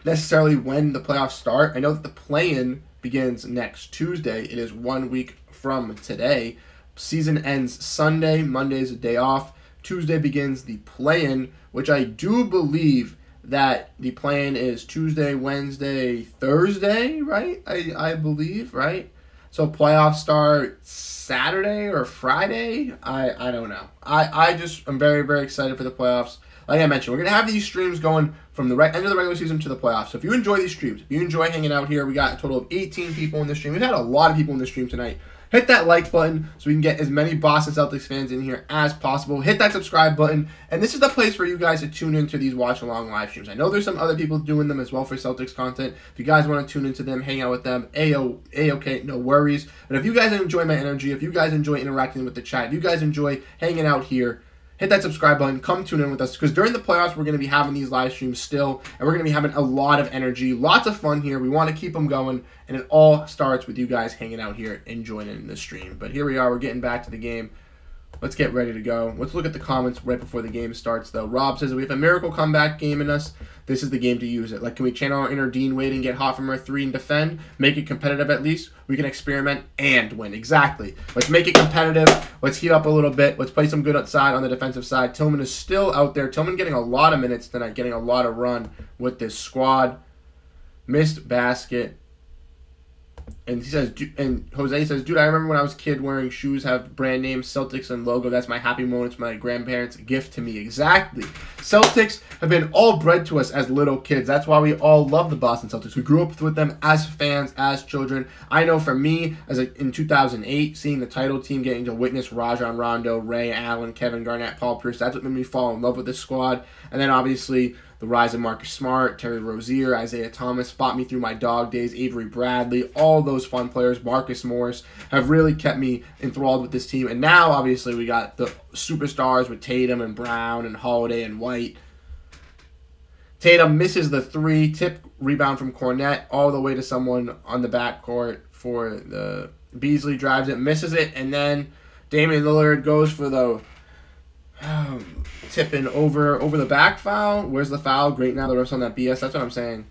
necessarily when the playoffs start. I know that the play-in begins next Tuesday. It is one week from today. Season ends Sunday. Monday is a day off. Tuesday begins the play-in, which I do believe that the plan is Tuesday, Wednesday, Thursday, right? I, I believe, right? So playoffs start Saturday or Friday. I, I don't know. I, I just I'm very, very excited for the playoffs. Like I mentioned, we're to have these streams going from the re- end of the regular season to the playoffs. So if you enjoy these streams, if you enjoy hanging out here, we got a total of 18 people in the stream. We've had a lot of people in the stream tonight hit that like button so we can get as many Boston Celtics fans in here as possible. Hit that subscribe button. And this is the place for you guys to tune into these watch along live streams. I know there's some other people doing them as well for Celtics content. If you guys want to tune into them, hang out with them, A-O, A-OK, no worries. But if you guys enjoy my energy, if you guys enjoy interacting with the chat, if you guys enjoy hanging out here, hit that subscribe button. Come tune in with us because during the playoffs, we're going to be having these live streams still, and we're going to be having a lot of energy, lots of fun here. We want to keep them going, and it all starts with you guys hanging out here and joining the stream. But here we are. We're getting back to the game. Let's get ready to go. Let's look at the comments right before the game starts, though. Rob says, we have a miracle comeback game in us. This is the game to use it. Like, can we channel our inner Dean Wade and get hot from our three and defend? Make it competitive at least? We can experiment and win. Exactly. Let's make it competitive. Let's heat up a little bit. Let's play some good outside on the defensive side. Tillman is still out there. Tillman getting a lot of minutes tonight, getting a lot of run with this squad. Missed basket. And he says, and Jose says, dude, I remember when I was a kid wearing shoes have brand names, Celtics and logo. That's my happy moments, my grandparents' gift to me. Exactly. Celtics have been all bred to us as little kids. That's why we all love the Boston Celtics. We grew up with them as fans, as children. I know for me, as a, in 2008, seeing the title team getting to witness Rajon Rondo, Ray Allen, Kevin Garnett, Paul Pierce, that's what made me fall in love with this squad. And then obviously the rise of Marcus Smart, Terry Rozier, Isaiah Thomas fought me through my dog days, Avery Bradley, all those fun players, Marcus Morris, have really kept me enthralled with this team. And now, obviously, we got the superstars with Tatum and Brown and Holiday and White. Tatum misses the three, tip rebound from Kornet all the way to someone on the backcourt for the Beasley drives it, misses it, and then Damian Lillard goes for the um, tipping over over the back foul. Where's the foul? Great now the refs on that BS. That's what I'm saying.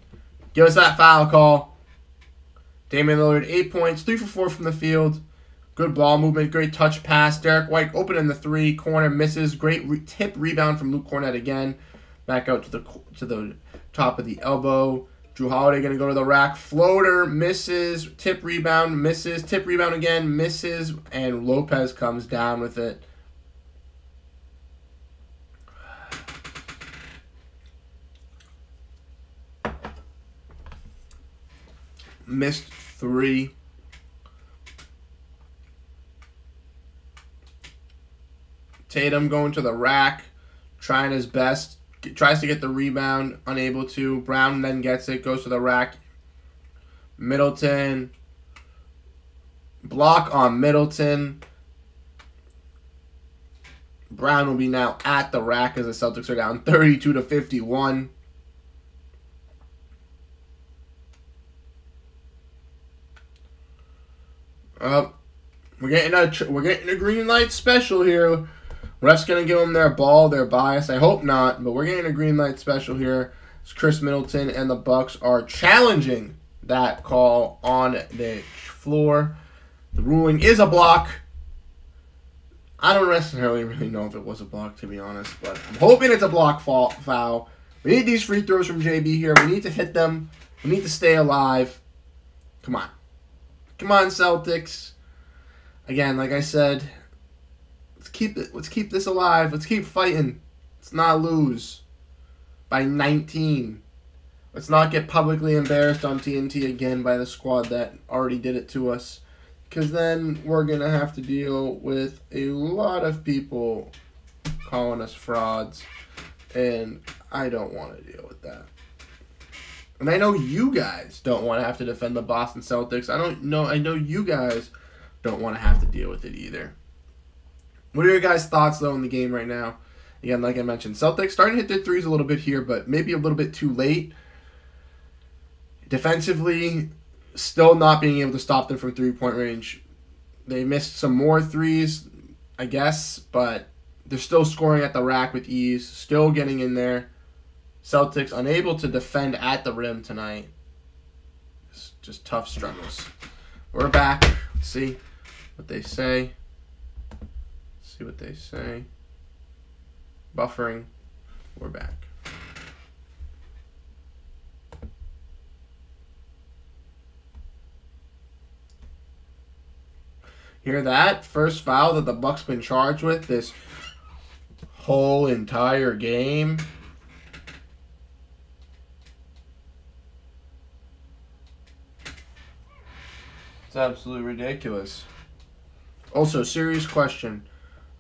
Give us that foul call. Damian Lillard, eight points, three for four from the field. Good ball movement, great touch pass. Derrick White open in the three corner, misses. Great re- tip rebound from Luke Kornet again. Back out to the to the top of the elbow. Jrue Holiday gonna go to the rack. Floater misses. Tip rebound misses. Tip rebound again misses. And Lopez comes down with it. Missed three. Tatum going to the rack, trying his best, tries to get the rebound, unable to. Brown then gets it, goes to the rack. Middleton, block on Middleton. Brown will be now at the rack as the Celtics are down 32 to 51. Uh, we're getting a we're getting a green light special here. Ref's gonna give them their ball, their bias. I hope not, but we're getting a green light special here. It's Khris Middleton and the Bucks are challenging that call on the floor. The ruling is a block. I don't necessarily really know if it was a block, to be honest, but I'm hoping it's a block foul. We need these free throws from JB here. We need to hit them. We need to stay alive. Come on. Come on, Celtics. Again, like I said, let's keep it. Let's keep this alive. Let's keep fighting. Let's not lose by 19. Let's not get publicly embarrassed on TNT again by the squad that already did it to us. Because then we're going to have to deal with a lot of people calling us frauds. And I don't want to deal with that. And I know you guys don't want to have to defend the Boston Celtics. I don't know. I know you guys don't want to have to deal with it either. What are your guys' thoughts though in the game right now? Again, like I mentioned, Celtics starting to hit their threes a little bit here, but maybe a little bit too late. Defensively, still not being able to stop them from three point range. They missed some more threes, I guess, but they're still scoring at the rack with ease, still getting in there. Celtics unable to defend at the rim tonight. It's just tough struggles. We're back. Let's see what they say. Let's see what they say. Buffering. We're back. Hear that? First foul that the Bucks been charged with this whole entire game. It's absolutely ridiculous. Also, serious question.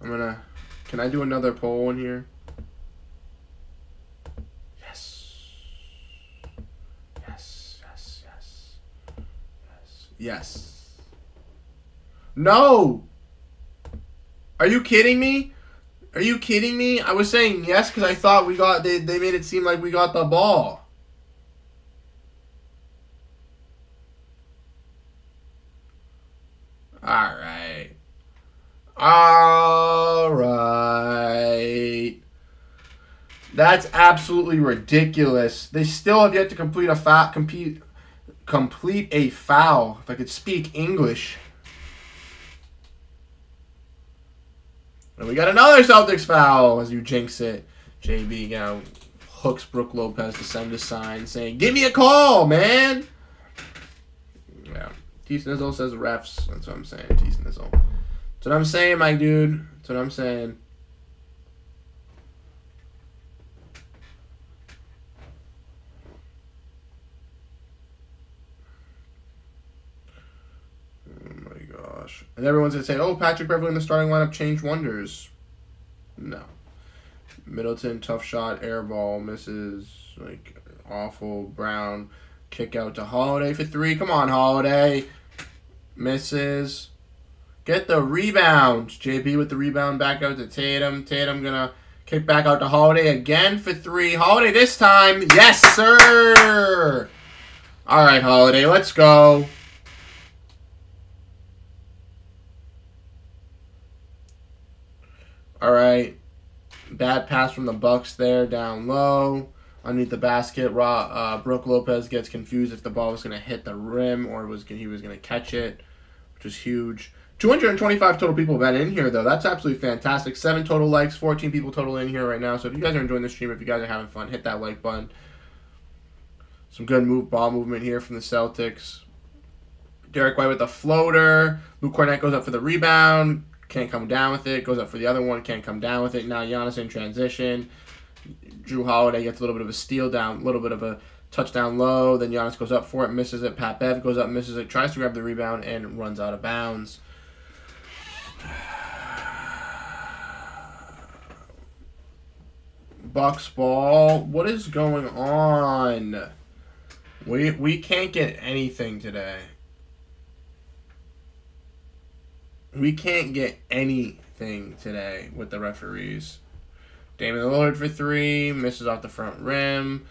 I'm gonna. Can I do another poll in here? Yes. Yes, yes, yes. Yes. Yes. No! Are you kidding me? Are you kidding me? I was saying yes because I thought we got they, they made it seem like we got the ball. All right. All right. That's absolutely ridiculous. They still have yet to complete a foul. Compete, complete a foul. If I could speak English. And we got another Celtics foul as you jinx it. JB know, hooks Brook Lopez to send a sign saying, "Give me a call, man." Yeah, T Snizzle says refs. That's what I'm saying. T Snizzle. That's what I'm saying, my dude. That's what I'm saying. Oh my gosh. And everyone's going to say, oh, Patrick Beverley in the starting lineup changed wonders. No. Middleton, tough shot, air ball, misses, like, awful. Brown, kick out to Holiday for three. Come on, Holiday. Misses. Get the rebound. JB with the rebound back out to Tatum. Tatum to kick back out to Holiday again for three. Holiday this time. Yes, sir. All right, Holiday, let's go. All right. Bad pass from the Bucks there, down low, underneath the basket. Raw, uh, Brook Lopez gets confused if the ball was going to hit the rim or was he was going to catch it, which is huge. 225 total people been in here, though. That's absolutely fantastic. Seven total likes, 14 people total in here right now. So if you guys are enjoying the stream, if you guys are having fun, hit that like button. Some good move, ball movement here from the Celtics. Derrick White with a floater. Luke Kornet goes up for the rebound can't come down with it. Goes up for the other one, can't come down with it. Now Giannis in transition. Jrue Holiday gets a little bit of a steal down, a little bit of a touchdown low. Then Giannis goes up for it, misses it. Pat Bev goes up, misses it, tries to grab the rebound, and runs out of bounds. Bucks ball. What is going on? We we can't get anything today. we can't get anything today with the referees. Damian Lillard for three, misses off the front rim.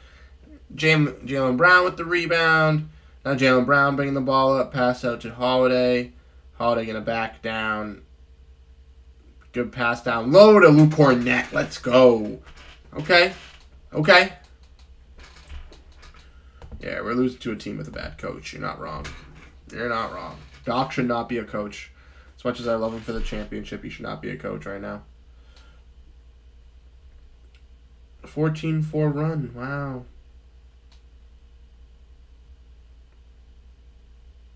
Jaylen Brown with the rebound. Now Jaylen Brown bringing the ball up, pass out to Holiday. Holiday gonna back down. Good pass down low to Luke Kornet. Let's go. Okay. Okay. Yeah, we're losing to a team with a bad coach. You're not wrong. You're not wrong. Doc should not be a coach. As much as I love him for the championship, he should not be a coach right now. 14-4 run. Wow.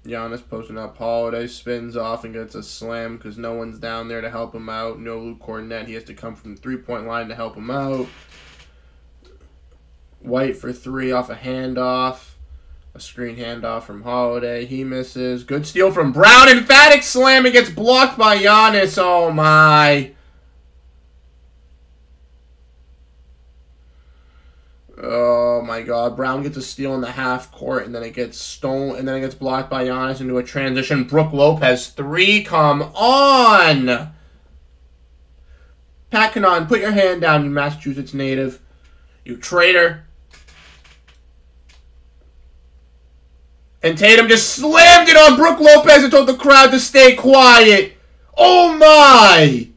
Giannis posting up. Holiday spins off and gets a slam because no one's down there to help him out. No Luke Kornet. He has to come from the three-point line to help him out. White for three off a handoff. A screen handoff from Holiday. He misses. Good steal from Brown. Emphatic slam. It gets blocked by Giannis. Oh, my. Oh, my God. Brown gets a steal in the half court, and then it gets stolen, and then it gets blocked by Giannis into a transition. Brook Lopez, three. Come on. Pat Connaughton, put your hand down, you Massachusetts native. You traitor. And Tatum just slammed it on Brook Lopez and told the crowd to stay quiet. Oh my!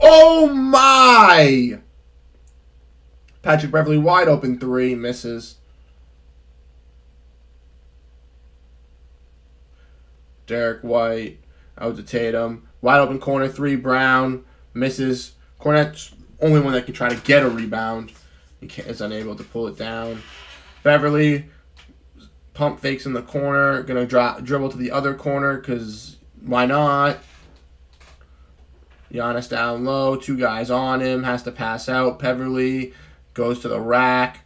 Oh my! Patrick Beverley wide open three, misses. Derrick White, out to Tatum. Wide open corner three, Brown, misses. Kornet's only one that can try to get a rebound. He is unable to pull it down. Beverley pump fakes in the corner, gonna dribble to the other corner because why not? Giannis down low, two guys on him, has to pass out. Beverley goes to the rack,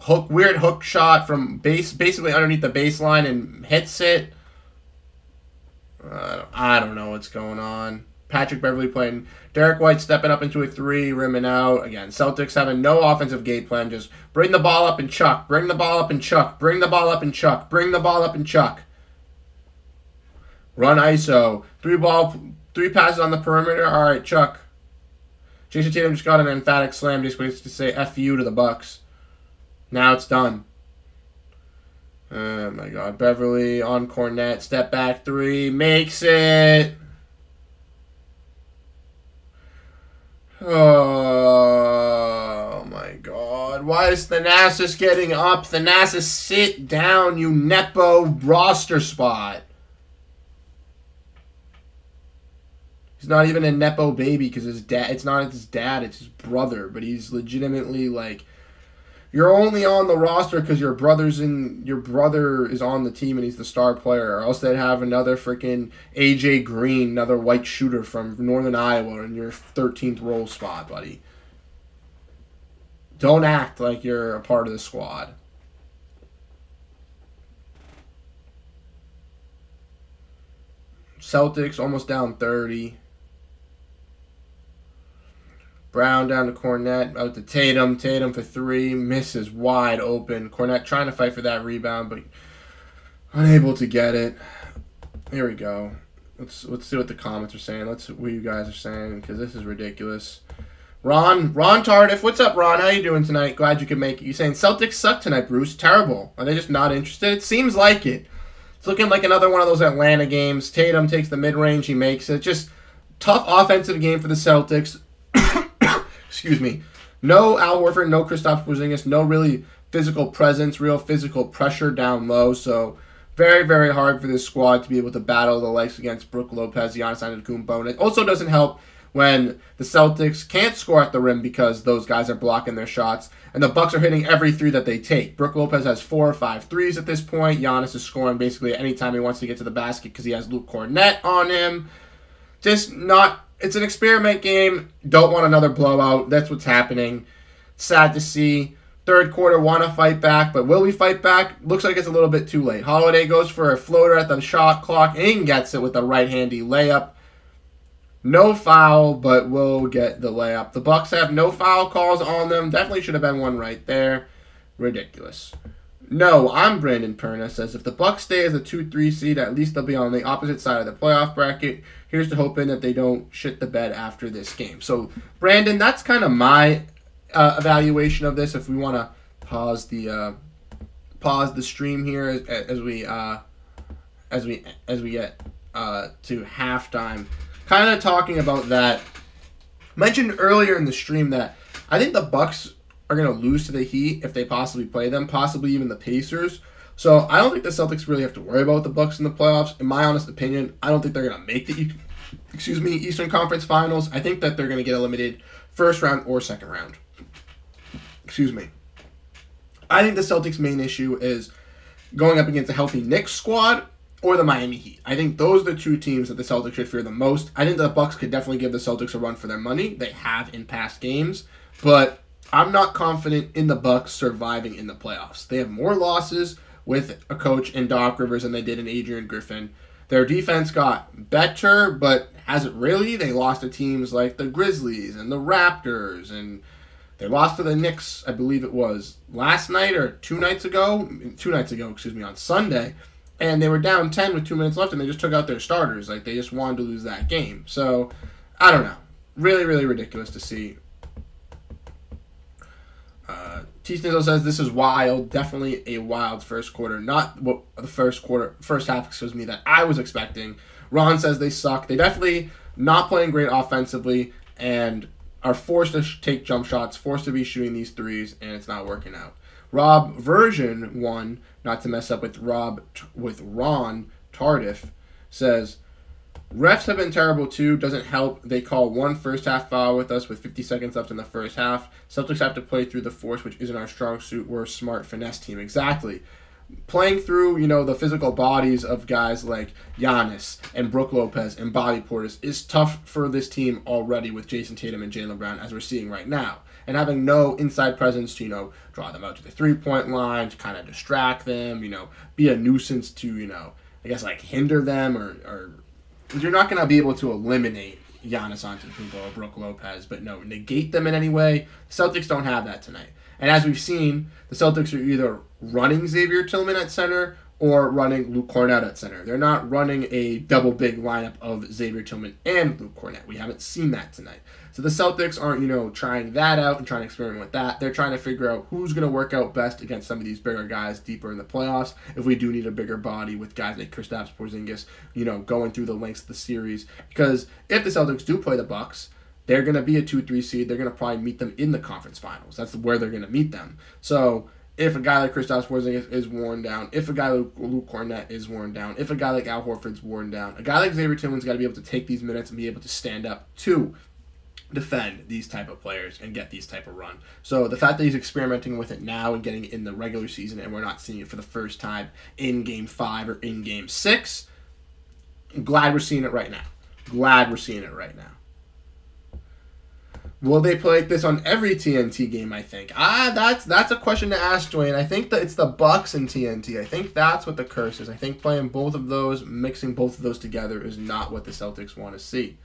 hook weird hook shot from base basically underneath the baseline and hits it. Uh, I don't know what's going on. Patrick Beverley playing. Derrick White stepping up into a three, rimming out. Again, Celtics having no offensive game plan. Just bring the ball up and chuck. Bring the ball up and chuck. Bring the ball up and chuck. Bring the ball up and chuck. Run ISO. Three ball Three passes on the perimeter. All right, Chuck. Jayson Tatum just got an emphatic slam just to say F you to the Bucks. Now it's done. Oh my god. Beverley on Kornet. Step back three. Makes it. Oh my god. Why is Thanasis getting up? Thanasis, sit down, you Nepo roster spot. He's not even a Nepo baby because his dad, it's not his dad, it's his brother, but he's legitimately like you're only on the roster because your brother's in your brother is on the team and he's the star player, or else they'd have another freaking AJ Green, another white shooter from Northern Iowa in your 13th role spot, buddy. Don't act like you're a part of the squad. Celtics almost down 30. Brown down to Kornet, out to Tatum. Tatum for three, misses wide open. Kornet trying to fight for that rebound, but unable to get it. Here we go. Let's let's see what the comments are saying. Let's see what you guys are saying because this is ridiculous. Ron, Ron Tardif, what's up, Ron? How you doing tonight? Glad you could make it. You saying Celtics suck tonight, Bruce? Terrible. Are they just not interested? It seems like it. It's looking like another one of those Atlanta games. Tatum takes the mid range, he makes it. Just tough offensive game for the Celtics excuse me, no Al Horford, no Kristaps Porzingis, no really physical presence, real physical pressure down low. So very, very hard for this squad to be able to battle the likes against Brook Lopez, Giannis Antetokounmpo. And it also doesn't help when the Celtics can't score at the rim because those guys are blocking their shots, and the Bucks are hitting every three that they take. Brook Lopez has four or five threes at this point. Giannis is scoring basically anytime he wants to get to the basket because he has Luke Kornet on him. Just not it's an experiment game. Don't want another blowout. That's what's happening. Sad to see. Third quarter, want to fight back, but will we fight back? Looks like it's a little bit too late. Holiday goes for a floater at the shot clock and gets it with a right-handy layup. No foul, but we'll get the layup. The Bucks have no foul calls on them. Definitely should have been one right there. Ridiculous. No, I'm Brandon Perna. Says if the Bucks stay as a two-three seed, at least they'll be on the opposite side of the playoff bracket here's to hoping that they don't shit the bed after this game. So, Brandon, that's kind of my uh, evaluation of this. If we want to pause the uh, pause the stream here as, as we uh, as we as we get uh, to halftime, kind of talking about that. Mentioned earlier in the stream that I think the Bucks are going to lose to the Heat if they possibly play them, possibly even the Pacers. So I don't think the Celtics really have to worry about the Bucks in the playoffs. In my honest opinion, I don't think they're going to make the excuse me Eastern Conference Finals. I think that they're going to get eliminated first round or second round. Excuse me. I think the Celtics' main issue is going up against a healthy Knicks squad or the Miami Heat. I think those are the two teams that the Celtics should fear the most. I think the Bucks could definitely give the Celtics a run for their money. They have in past games, but I'm not confident in the Bucks surviving in the playoffs. They have more losses with a coach in Doc Rivers than they did in Adrian Griffin. Their defense got better, but hasn't really. They lost to teams like the Grizzlies and the Raptors, and they lost to the Knicks, I believe it was last night or two nights ago. Two nights ago, excuse me, on Sunday. And they were down 10 with two minutes left, and they just took out their starters. Like, they just wanted to lose that game. So, I don't know. Really, really ridiculous to see uh, T. Snizzle says this is wild. Definitely a wild first quarter. Not what the first quarter, first half, excuse me, that I was expecting. Ron says they suck. They definitely not playing great offensively and are forced to sh- take jump shots, forced to be shooting these threes, and it's not working out. Rob version one, not to mess up with Rob with Ron Tardif, says Refs have been terrible too. Doesn't help. They call one first half foul with us with 50 seconds left in the first half. Celtics have to play through the force, which isn't our strong suit. We're a smart finesse team. Exactly. Playing through, you know, the physical bodies of guys like Giannis and Brook Lopez and Bobby Portis is tough for this team already with Jayson Tatum and Jaylen Brown, as we're seeing right now. And having no inside presence to, you know, draw them out to the three point line, to kind of distract them, you know, be a nuisance to, you know, I guess like hinder them or, or you're not going to be able to eliminate Giannis Antetokounmpo or Brook Lopez, but no, negate them in any way. The Celtics don't have that tonight. And as we've seen, the Celtics are either running Xavier Tillman at center or running Luke Kornet at center. They're not running a double big lineup of Xavier Tillman and Luke Kornet. We haven't seen that tonight. So the Celtics aren't, you know, trying that out and trying to experiment with that. They're trying to figure out who's going to work out best against some of these bigger guys deeper in the playoffs. If we do need a bigger body with guys like Kristaps Porzingis, you know, going through the lengths of the series. Because if the Celtics do play the Bucks, they're going to be a 2-3 seed. They're going to probably meet them in the conference finals. That's where they're going to meet them. So if a guy like Kristaps Porzingis is worn down, if a guy like Luke Kornet is worn down, if a guy like Al Horford's worn down, a guy like Xavier Tillman's got to be able to take these minutes and be able to stand up to defend these type of players and get these type of run. So the fact that he's experimenting with it now and getting it in the regular season and we're not seeing it for the first time in game 5 or in game 6, I'm glad we're seeing it right now. Glad we're seeing it right now. Will they play like this on every TNT game? I think. Ah, that's that's a question to ask, Dwayne. I think that it's the Bucks and TNT. I think that's what the curse is. I think playing both of those, mixing both of those together, is not what the Celtics want to see.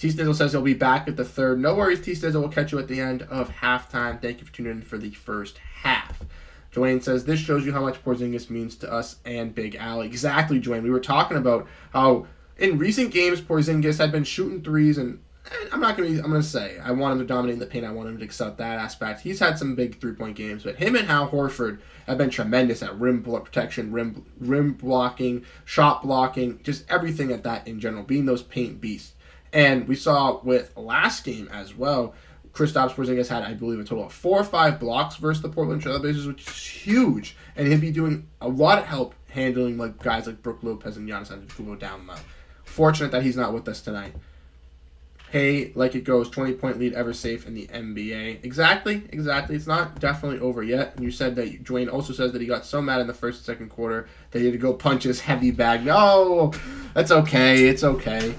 T Stizzle says he'll be back at the third. No worries, T Stizzle. We'll catch you at the end of halftime. Thank you for tuning in for the first half. Dwayne says this shows you how much Porzingis means to us and Big Al. Exactly, Dwayne. We were talking about how in recent games Porzingis had been shooting threes and eh, I'm not gonna. I'm gonna say I want him to dominate the paint. I want him to accept that aspect. He's had some big three point games, but him and Al Horford have been tremendous at rim protection, rim rim blocking, shot blocking, just everything at that in general, being those paint beasts. And we saw with last game as well. Kristaps Porzingis had, I believe, a total of four or five blocks versus the Portland Trailblazers, which is huge, and he'd be doing a lot of help handling like guys like Brook Lopez and Giannis Antetokounmpo down low. Fortunate that he's not with us tonight hey, like it goes, 20 point lead ever safe in the NBA. Exactly, exactly. It's not definitely over yet. And you said that Dwayne also says that he got so mad in the first and second quarter that he had to go punch his heavy bag. No, that's okay. It's okay.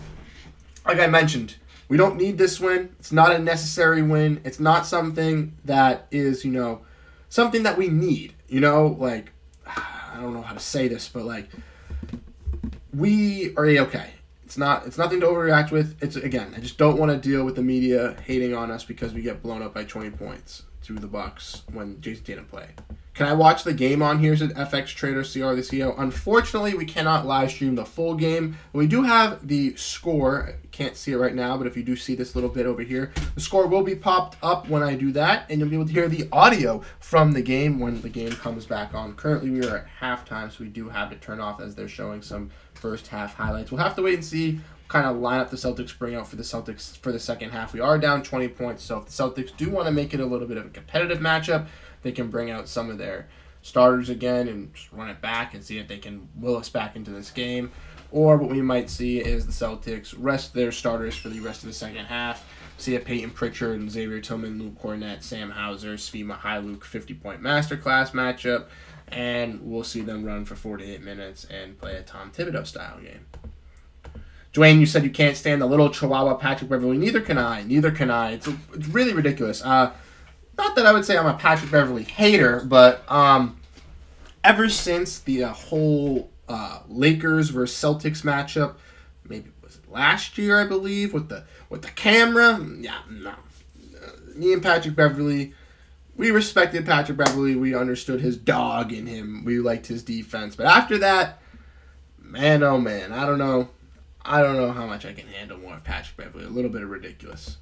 Like I mentioned, we don't need this win. It's not a necessary win. It's not something that is, you know, something that we need. You know, like, I don't know how to say this, but like, we are okay it's not. It's nothing to overreact with. It's again. I just don't want to deal with the media hating on us because we get blown up by 20 points to the Bucks when Jayson Tatum play. Can I watch the game on here? Said FX Trader CR the CEO. Unfortunately, we cannot live stream the full game. We do have the score. Can't see it right now, but if you do see this little bit over here, the score will be popped up when I do that, and you'll be able to hear the audio from the game when the game comes back on. Currently, we are at halftime, so we do have to turn off as they're showing some first half highlights. We'll have to wait and see kind of line up the Celtics bring out for the Celtics for the second half. We are down 20 points, so if the Celtics do want to make it a little bit of a competitive matchup, they can bring out some of their starters again and just run it back and see if they can will us back into this game. Or what we might see is the Celtics rest their starters for the rest of the second half. See if Peyton Pritchard and Xavier Tillman, Luke Kornet, Sam Hauser, Svi Mykhailiuk 50 point masterclass matchup and we'll see them run for 48 minutes and play a Tom Thibodeau style game. Dwayne, you said you can't stand the little Chihuahua Patrick Beverley. Neither can I. Neither can I. It's, it's really ridiculous. Uh, not that I would say I'm a Patrick Beverley hater, but um, ever since the uh, whole uh, Lakers versus Celtics matchup, maybe was it last year, I believe, with the with the camera. Yeah, no. Uh, me and Patrick Beverley, we respected Patrick Beverley. We understood his dog in him. We liked his defense. But after that, man, oh man, I don't know. I don't know how much I can handle more of Patrick Beverley. A little bit of ridiculous.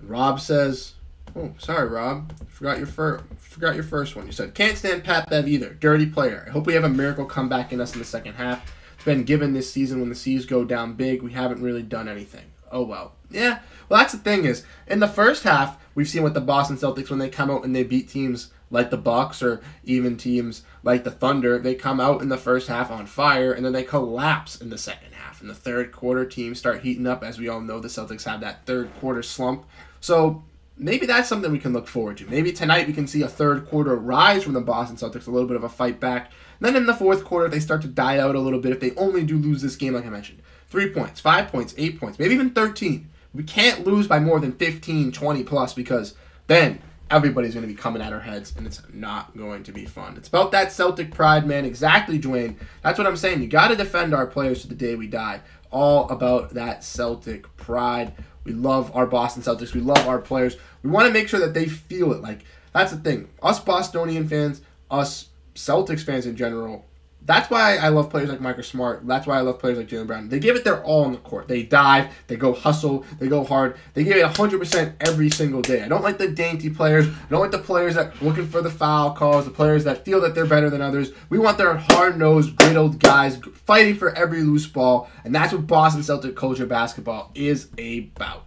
Rob says, "Oh, sorry, Rob. Forgot your fir- forgot your first one. You said can't stand Pat Bev either. Dirty player. I hope we have a miracle comeback in us in the second half. It's been given this season when the Seas go down big. We haven't really done anything. Oh well. Yeah. Well, that's the thing is in the first half we've seen with the Boston Celtics when they come out and they beat teams like the Bucks or even teams like the Thunder, they come out in the first half on fire and then they collapse in the second half. In the third quarter, teams start heating up. As we all know, the Celtics have that third quarter slump. So maybe that's something we can look forward to. Maybe tonight we can see a third quarter rise from the Boston Celtics, a little bit of a fight back. And then in the fourth quarter, they start to die out a little bit if they only do lose this game, like I mentioned. Three points, five points, eight points, maybe even 13 we can't lose by more than 15, 20 plus because then everybody's going to be coming at our heads and it's not going to be fun. It's about that Celtic pride, man. Exactly, Dwayne. That's what I'm saying. You got to defend our players to the day we die. All about that Celtic pride. We love our Boston Celtics. We love our players. We want to make sure that they feel it. Like, that's the thing. Us Bostonian fans, us Celtics fans in general that's why I love players like Marcus Smart. That's why I love players like Jaylen Brown. They give it their all on the court. They dive, they go hustle, they go hard. They give it 100% every single day. I don't like the dainty players. I don't like the players that looking for the foul calls, the players that feel that they're better than others. We want their hard-nosed, griddled guys fighting for every loose ball, and that's what Boston Celtic culture basketball is about.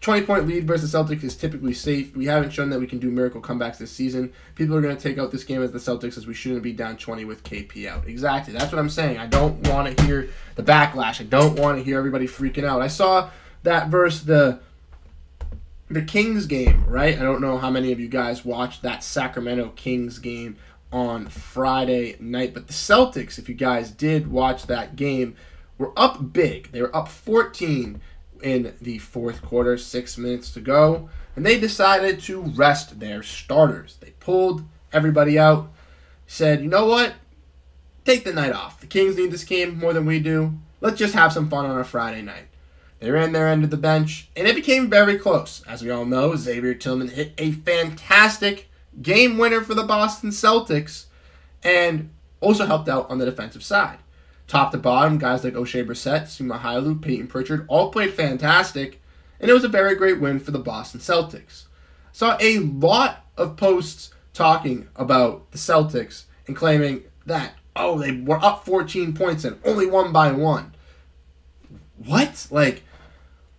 20 point lead versus Celtics is typically safe. We haven't shown that we can do miracle comebacks this season. People are going to take out this game as the Celtics as we shouldn't be down 20 with KP out. Exactly. That's what I'm saying. I don't want to hear the backlash. I don't want to hear everybody freaking out. I saw that versus the the Kings game, right? I don't know how many of you guys watched that Sacramento Kings game on Friday night, but the Celtics, if you guys did watch that game, were up big. They were up 14 in the fourth quarter, six minutes to go, and they decided to rest their starters. They pulled everybody out, said, you know what? Take the night off. The Kings need this game more than we do. Let's just have some fun on a Friday night. They ran their end of the bench, and it became very close. As we all know, Xavier Tillman hit a fantastic game winner for the Boston Celtics and also helped out on the defensive side top to bottom, guys like Oshae Brissett, Svi Mykhailiuk, Peyton Pritchard, all played fantastic, and it was a very great win for the Boston Celtics. Saw a lot of posts talking about the Celtics and claiming that, oh, they were up 14 points and only won by one. What? Like,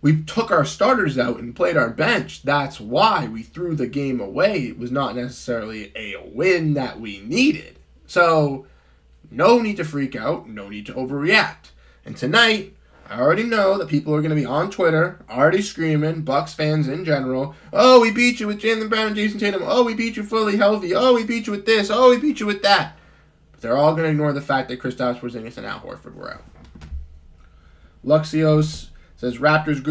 we took our starters out and played our bench. That's why we threw the game away. It was not necessarily a win that we needed. So, no need to freak out, no need to overreact. And tonight, I already know that people are going to be on Twitter, already screaming, Bucks fans in general. Oh, we beat you with Jaylen Brown and Jayson Tatum. Oh, we beat you fully healthy. Oh, we beat you with this. Oh, we beat you with that. But they're all going to ignore the fact that Kristaps Porzingis and Al Horford were out. Luxios says Raptors,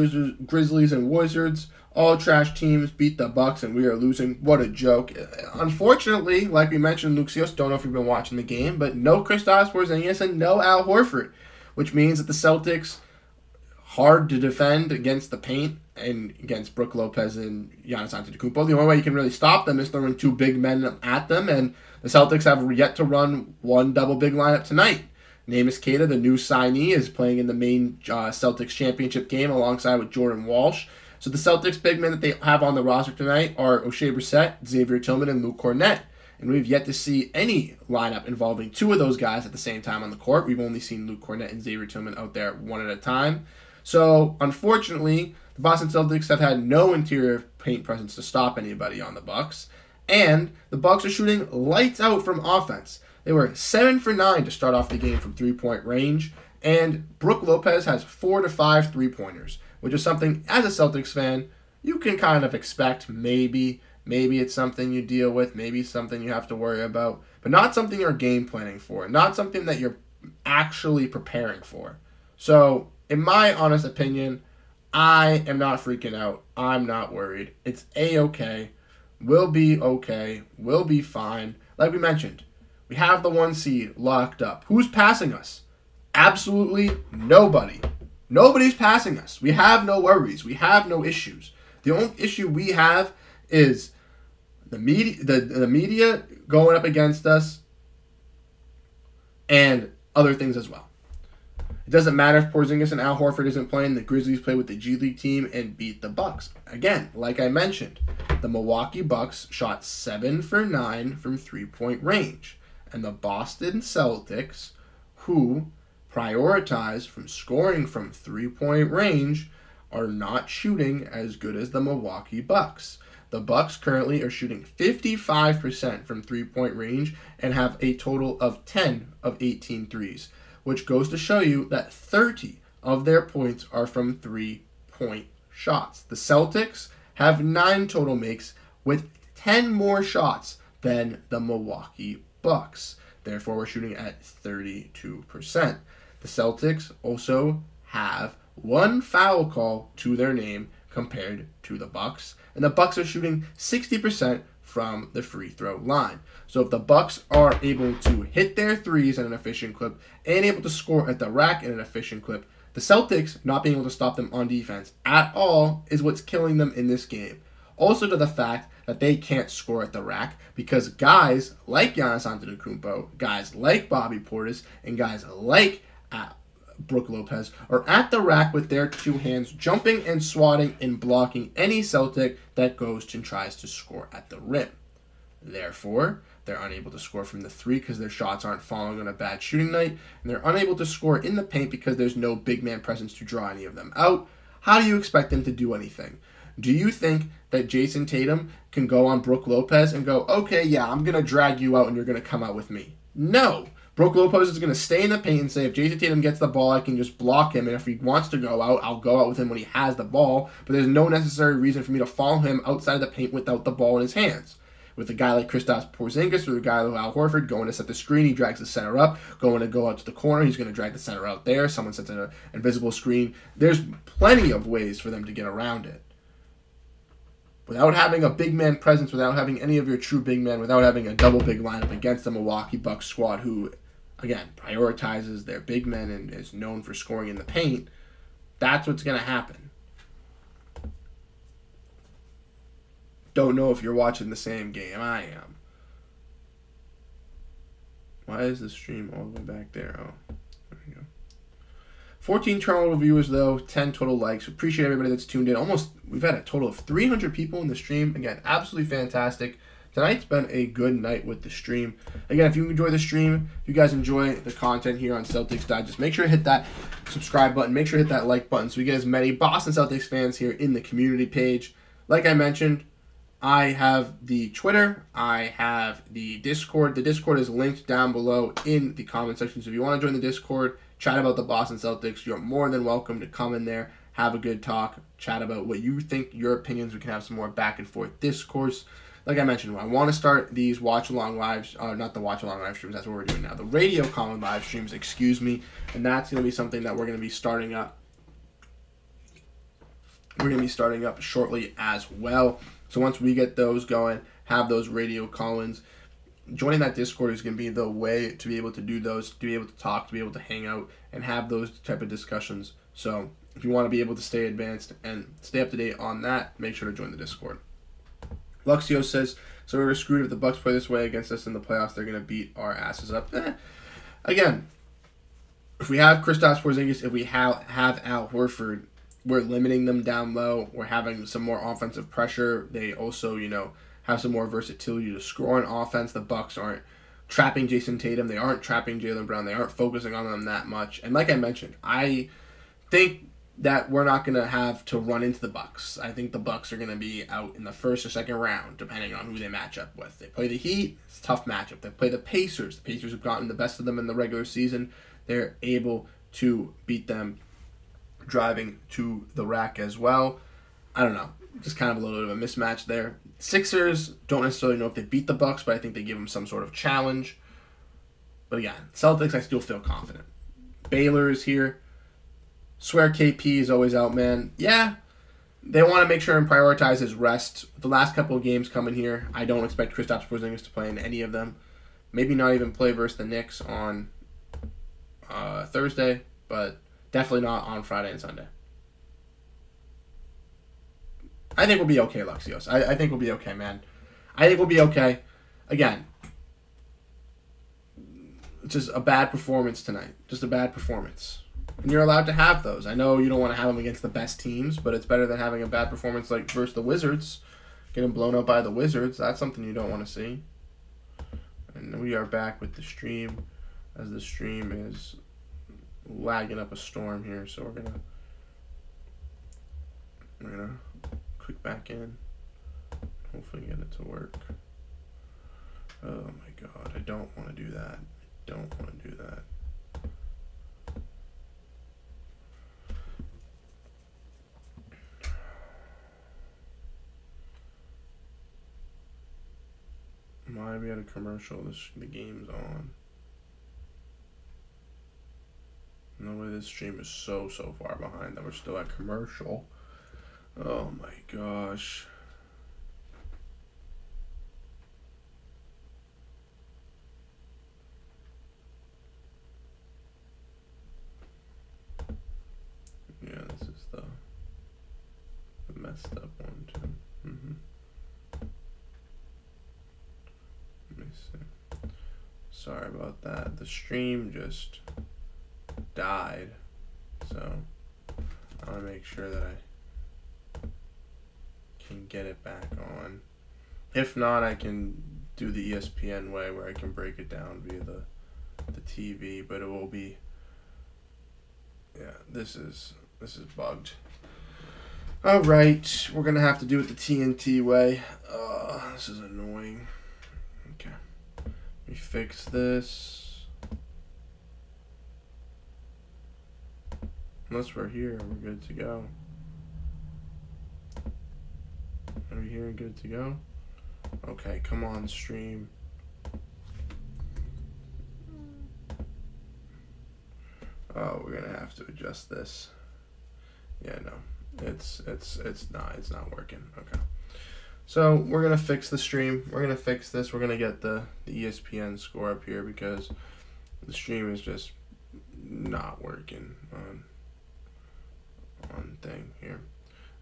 Grizzlies, and Wizards all trash teams beat the Bucks and we are losing. What a joke! Unfortunately, like we mentioned, Luxios, don't know if you've been watching the game, but no Kristaps Porzingis and no Al Horford, which means that the Celtics hard to defend against the paint and against Brook Lopez and Giannis Antetokounmpo. The only way you can really stop them is throwing two big men at them, and the Celtics have yet to run one double big lineup tonight. Neemias Queta, the new signee, is playing in the main uh, Celtics championship game alongside with Jordan Walsh. So the Celtics big men that they have on the roster tonight are Oshae Brissett, Xavier Tillman, and Luke Kornet. And we've yet to see any lineup involving two of those guys at the same time on the court. We've only seen Luke Kornet and Xavier Tillman out there one at a time. So unfortunately, the Boston Celtics have had no interior paint presence to stop anybody on the Bucks. And the Bucks are shooting lights out from offense. They were seven for nine to start off the game from three point range, and Brook Lopez has four to five three pointers which is something as a Celtics fan you can kind of expect. Maybe, maybe it's something you deal with, maybe something you have to worry about, but not something you're game planning for, not something that you're actually preparing for. So, in my honest opinion, I am not freaking out. I'm not worried. It's a okay. We'll be okay. We'll be fine. Like we mentioned, we have the one seed locked up. Who's passing us? Absolutely nobody. Nobody's passing us. We have no worries. We have no issues. The only issue we have is the media, the, the media going up against us, and other things as well. It doesn't matter if Porzingis and Al Horford isn't playing. The Grizzlies play with the G League team and beat the Bucks. Again, like I mentioned, the Milwaukee Bucks shot seven for nine from three point range, and the Boston Celtics, who prioritize from scoring from three point range are not shooting as good as the Milwaukee Bucks. The Bucks currently are shooting 55% from three-point range and have a total of 10 of 18 threes, which goes to show you that 30 of their points are from three-point shots. The Celtics have 9 total makes with 10 more shots than the Milwaukee Bucks. Therefore, we're shooting at 32%. The Celtics also have one foul call to their name compared to the Bucks, and the Bucks are shooting 60% from the free throw line. So if the Bucks are able to hit their threes at an efficient clip and able to score at the rack at an efficient clip, the Celtics not being able to stop them on defense at all is what's killing them in this game. Also to the fact that they can't score at the rack because guys like Giannis Antetokounmpo, guys like Bobby Portis, and guys like uh, Brook Lopez are at the rack with their two hands, jumping and swatting and blocking any Celtic that goes and tries to score at the rim. Therefore, they're unable to score from the three because their shots aren't falling on a bad shooting night, and they're unable to score in the paint because there's no big man presence to draw any of them out. How do you expect them to do anything? Do you think that Jayson Tatum can go on Brook Lopez and go, okay, yeah, I'm going to drag you out and you're going to come out with me? No. Brook Lopez is going to stay in the paint and say, if Jayson Tatum gets the ball, I can just block him. And if he wants to go out, I'll go out with him when he has the ball. But there's no necessary reason for me to follow him outside of the paint without the ball in his hands. With a guy like Kristaps Porzingis or a guy like Al Horford going to set the screen, he drags the center up. Going to go out to the corner, he's going to drag the center out there. Someone sets an invisible screen. There's plenty of ways for them to get around it without having a big man presence, without having any of your true big men, without having a double big lineup against the Milwaukee Bucks squad, who, again, prioritizes their big men and is known for scoring in the paint, that's what's going to happen. Don't know if you're watching the same game I am. Why is the stream all the way back there? Oh, there we go. 14 Toronto viewers though, 10 total likes. Appreciate everybody that's tuned in. Almost, we've had a total of 300 people in the stream. Again, absolutely fantastic. Tonight's been a good night with the stream. Again, if you enjoy the stream, if you guys enjoy the content here on Celtics Digest, make sure to hit that subscribe button. Make sure to hit that like button so we get as many Boston Celtics fans here in the community page. Like I mentioned, I have the Twitter, I have the Discord. The Discord is linked down below in the comment section. So if you want to join the Discord, chat about the Boston Celtics, you're more than welcome to come in there, have a good talk, chat about what you think, your opinions. We can have some more back and forth discourse. Like I mentioned, I want to start these watch along lives, uh, not the watch along live streams, that's what we're doing now. The radio calling live streams, excuse me. And that's going to be something that we're going to be starting up. We're going to be starting up shortly as well. So once we get those going, have those radio call-ins, joining that Discord is going to be the way to be able to do those, to be able to talk, to be able to hang out, and have those type of discussions. So if you want to be able to stay advanced and stay up to date on that, make sure to join the Discord. Luxio says, "So we are screwed if the Bucks play this way against us in the playoffs. They're to beat our asses up." Eh. Again, if we have Kristaps Porzingis, if we have have Al Horford, we're limiting them down low. We're having some more offensive pressure. They also, you know, have some more versatility to score on offense. The Bucks aren't trapping Jayson Tatum. They aren't trapping Jaylen Brown. They aren't focusing on them that much. And like I mentioned, I think that we're not going to have to run into the Bucks. I think the Bucks are going to be out in the first or second round, depending on who they match up with. They play the Heat, it's a tough matchup. They play the Pacers. The Pacers have gotten the best of them in the regular season. They're able to beat them driving to the rack as well. I don't know, just kind of a little bit of a mismatch there. Sixers don't necessarily know if they beat the Bucks, but I think they give them some sort of challenge. But again, Celtics, I still feel confident. Baylor is here. Swear KP is always out, man. Yeah, they want to make sure and prioritize his rest. The last couple of games coming here, I don't expect Kristaps Porzingis to play in any of them. Maybe not even play versus the Knicks on uh, Thursday, but definitely not on Friday and Sunday. I think we'll be okay, Luxios. I, I think we'll be okay, man. I think we'll be okay. Again, just a bad performance tonight. Just a bad performance. And you're allowed to have those. I know you don't want to have them against the best teams, but it's better than having a bad performance like versus the Wizards. Getting blown up by the Wizards, that's something you don't want to see. And we are back with the stream as the stream is lagging up a storm here, so we're gonna we're gonna click back in. Hopefully get it to work. Oh my god, I don't want to do that. I don't want to do that. Why we had a commercial? This the game's on. No way this stream is so so far behind that we're still at commercial. Oh my gosh. Yeah, this is the, the messed up one too. Sorry about that. The stream just died. So I want to make sure that I can get it back on. If not, I can do the ESPN way where I can break it down via the the TV, but it will be yeah, this is this is bugged. All right, we're gonna have to do it the TNT way. Uh, this is annoying. Okay, we fix this. Unless we're here, we're good to go. Are we here and good to go? Okay, come on, stream. Oh, we're gonna have to adjust this. Yeah, no, it's it's it's not it's not working. Okay, so we're gonna fix the stream. We're gonna fix this. We're gonna get the the ESPN score up here because the stream is just not working on on thing here.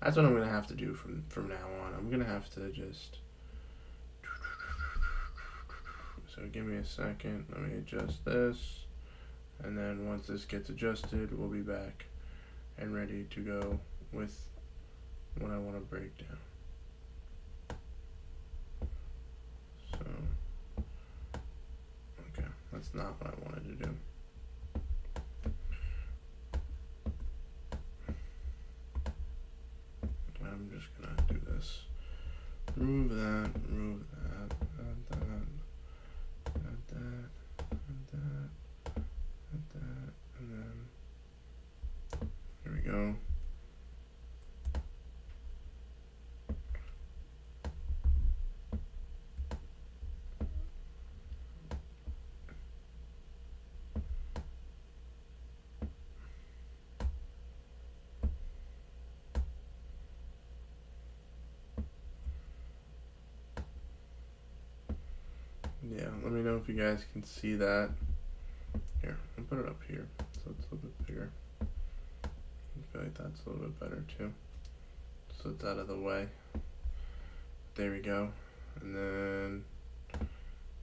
That's what I'm gonna have to do from from now on. I'm gonna have to just. So give me a second. Let me adjust this and then once this gets adjusted we'll be back and ready to go with what I want to break down so okay that's not what I wanted to do I'm just gonna do this remove that remove that that that that, that. go. Yeah, let me know if you guys can see that. Here, I'll put it up here so it's a little bit bigger I feel like that's a little bit better too. So it's out of the way. There we go. And then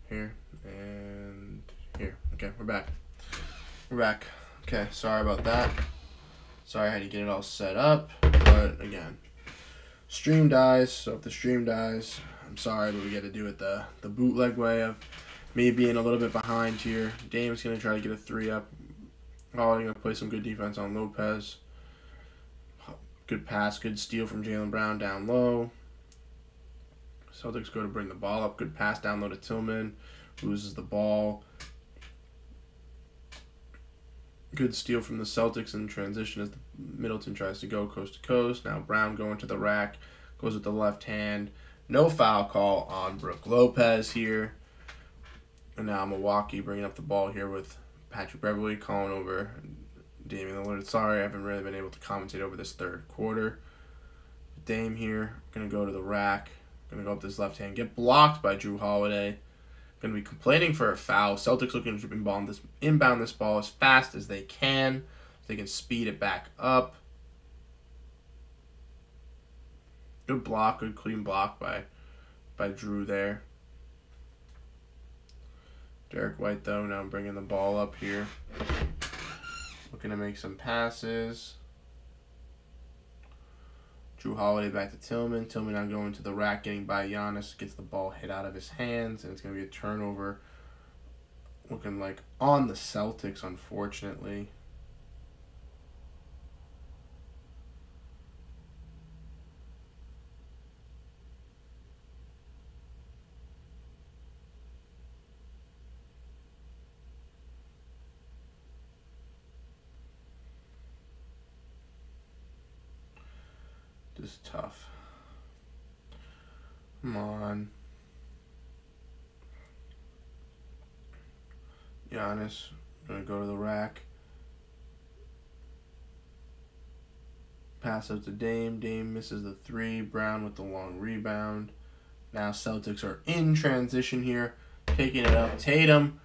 here and here. Okay, we're back. We're back. Okay, sorry about that. Sorry I had to get it all set up, but again, stream dies. So if the stream dies, I'm sorry, but we got to do it the the bootleg way of me being a little bit behind here. Dame's gonna try to get a three up. Oh, gonna play some good defense on Lopez. Good pass, good steal from Jaylen Brown down low. Celtics go to bring the ball up. Good pass down low to Tillman. Loses the ball. Good steal from the Celtics in transition as Middleton tries to go coast to coast. Now Brown going to the rack. Goes with the left hand. No foul call on Brook Lopez here. And now Milwaukee bringing up the ball here with Patrick Beverley calling over Damian Lillard. Sorry, I haven't really been able to commentate over this third quarter. Dame here, gonna go to the rack, gonna go up this left hand, get blocked by Jrue Holiday. Gonna be complaining for a foul. Celtics looking to inbound this inbound this ball as fast as they can. They can speed it back up. Good block, good clean block by by Jrue there. Derrick White though now bringing the ball up here. Looking to make some passes. Jrue Holiday back to Tillman. Tillman now going to the rack, getting by Giannis. Gets the ball hit out of his hands, and it's going to be a turnover. Looking like on the Celtics, unfortunately. Is tough. Come on. Giannis, gonna go to the rack. Pass out to Dame. Dame misses the three. Brown with the long rebound. Now Celtics are in transition here. Taking it up. Tatum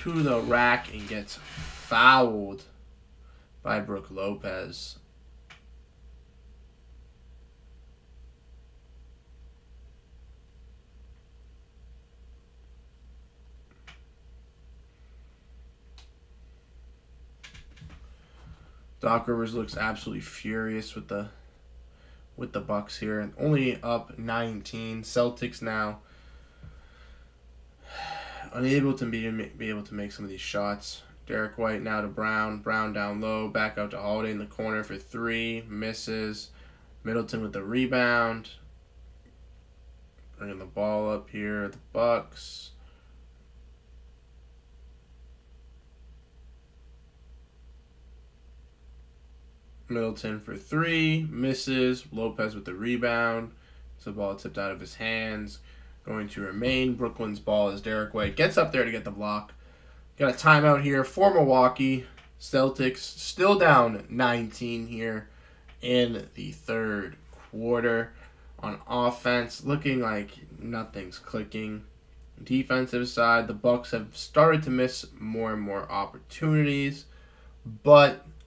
to the rack and gets fouled by Brook Lopez. Doc Rivers looks absolutely furious with the with the Bucks here. And only up 19. Celtics now unable to be, be able to make some of these shots. Derrick White now to Brown. Brown down low. Back out to Holiday in the corner for three. Misses. Middleton with the rebound. Bringing the ball up here. The Bucks. Middleton for three. Misses. Lopez with the rebound. So the ball tipped out of his hands. Going to remain Brooklyn's ball as Derrick White gets up there to get the block. Got a timeout here for Milwaukee. Celtics still down 19 here in the third quarter on offense. Looking like nothing's clicking. Defensive side, the Bucks have started to miss more and more opportunities, but it's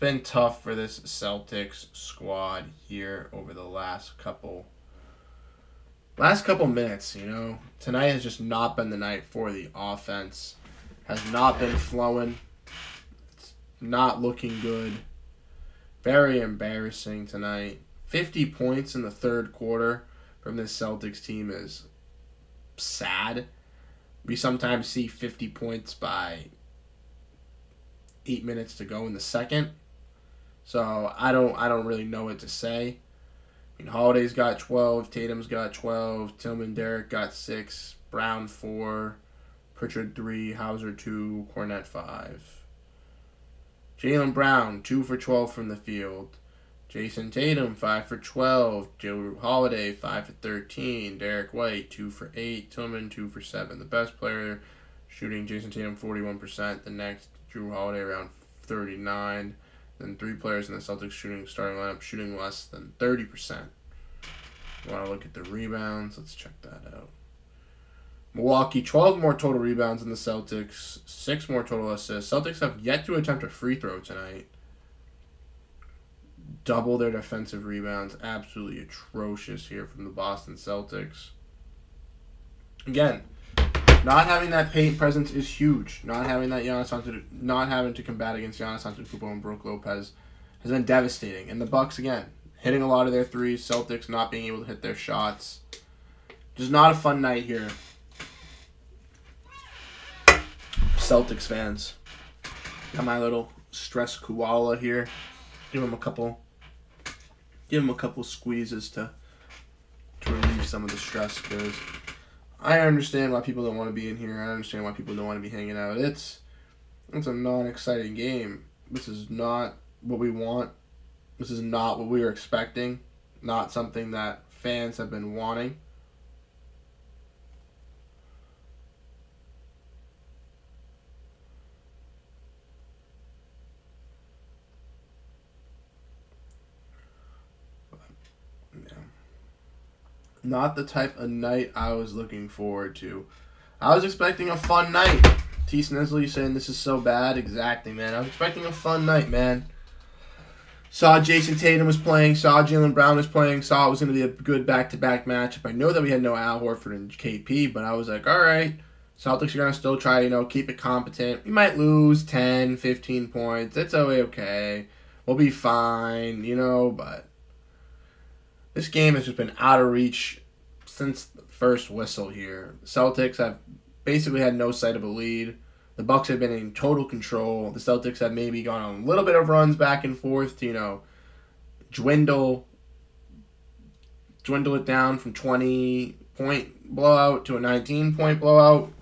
been tough for this Celtics squad here over the last couple last couple minutes, you know. Tonight has just not been the night for the offense has not been flowing. It's not looking good. Very embarrassing tonight. 50 points in the third quarter from this Celtics team is sad. We sometimes see 50 points by 8 minutes to go in the second. So, I don't I don't really know what to say. I mean, Holiday's got 12, Tatum's got 12, Tillman Derrick got 6, Brown 4, Pritchard 3, Hauser 2, Kornet 5. Jaylen Brown, 2 for 12 from the field. Jayson Tatum, 5 for 12. Jrue Holiday, 5 for 13. Derrick White, 2 for 8. Tillman, 2 for 7. The best player shooting Jayson Tatum, 41%. The next, Jrue Holiday, around 39. Then three players in the Celtics shooting starting lineup shooting less than 30%. Want to look at the rebounds? Let's check that out. Milwaukee, 12 more total rebounds than the Celtics, 6 more total assists. Celtics have yet to attempt a free throw tonight. Double their defensive rebounds. Absolutely atrocious here from the Boston Celtics. Again, not having that paint presence is huge. Not having that Giannis Antetokounmpo, not having to combat against Giannis Antetokounmpo and Brook Lopez has been devastating. And the Bucks again hitting a lot of their threes. Celtics not being able to hit their shots. Just not a fun night here Celtics fans. Got my little stress koala here. Give him a couple. Give him a couple squeezes to to relieve some of the stress because I understand why people don't want to be in here. I understand why people don't want to be hanging out. It's it's a non-exciting game. This is not what we want. This is not what we were expecting. Not something that fans have been wanting. Not the type of night I was looking forward to. I was expecting a fun night. T. Snisley saying this is so bad. Exactly, man. I was expecting a fun night, man. Saw Jayson Tatum was playing. Saw Jaylen Brown was playing. Saw it was going to be a good back-to-back matchup. I know that we had no Al Horford and KP, but I was like, all right. Celtics are going to still try, you know, keep it competent. We might lose 10, 15 points. It's okay. We'll be fine, you know, but this game has just been out of reach since the first whistle here. Celtics have basically had no sight of a lead. The Bucks have been in total control. The Celtics have maybe gone on a little bit of runs back and forth to, you know, dwindle dwindle it down from 20 point blowout to a 19 point blowout.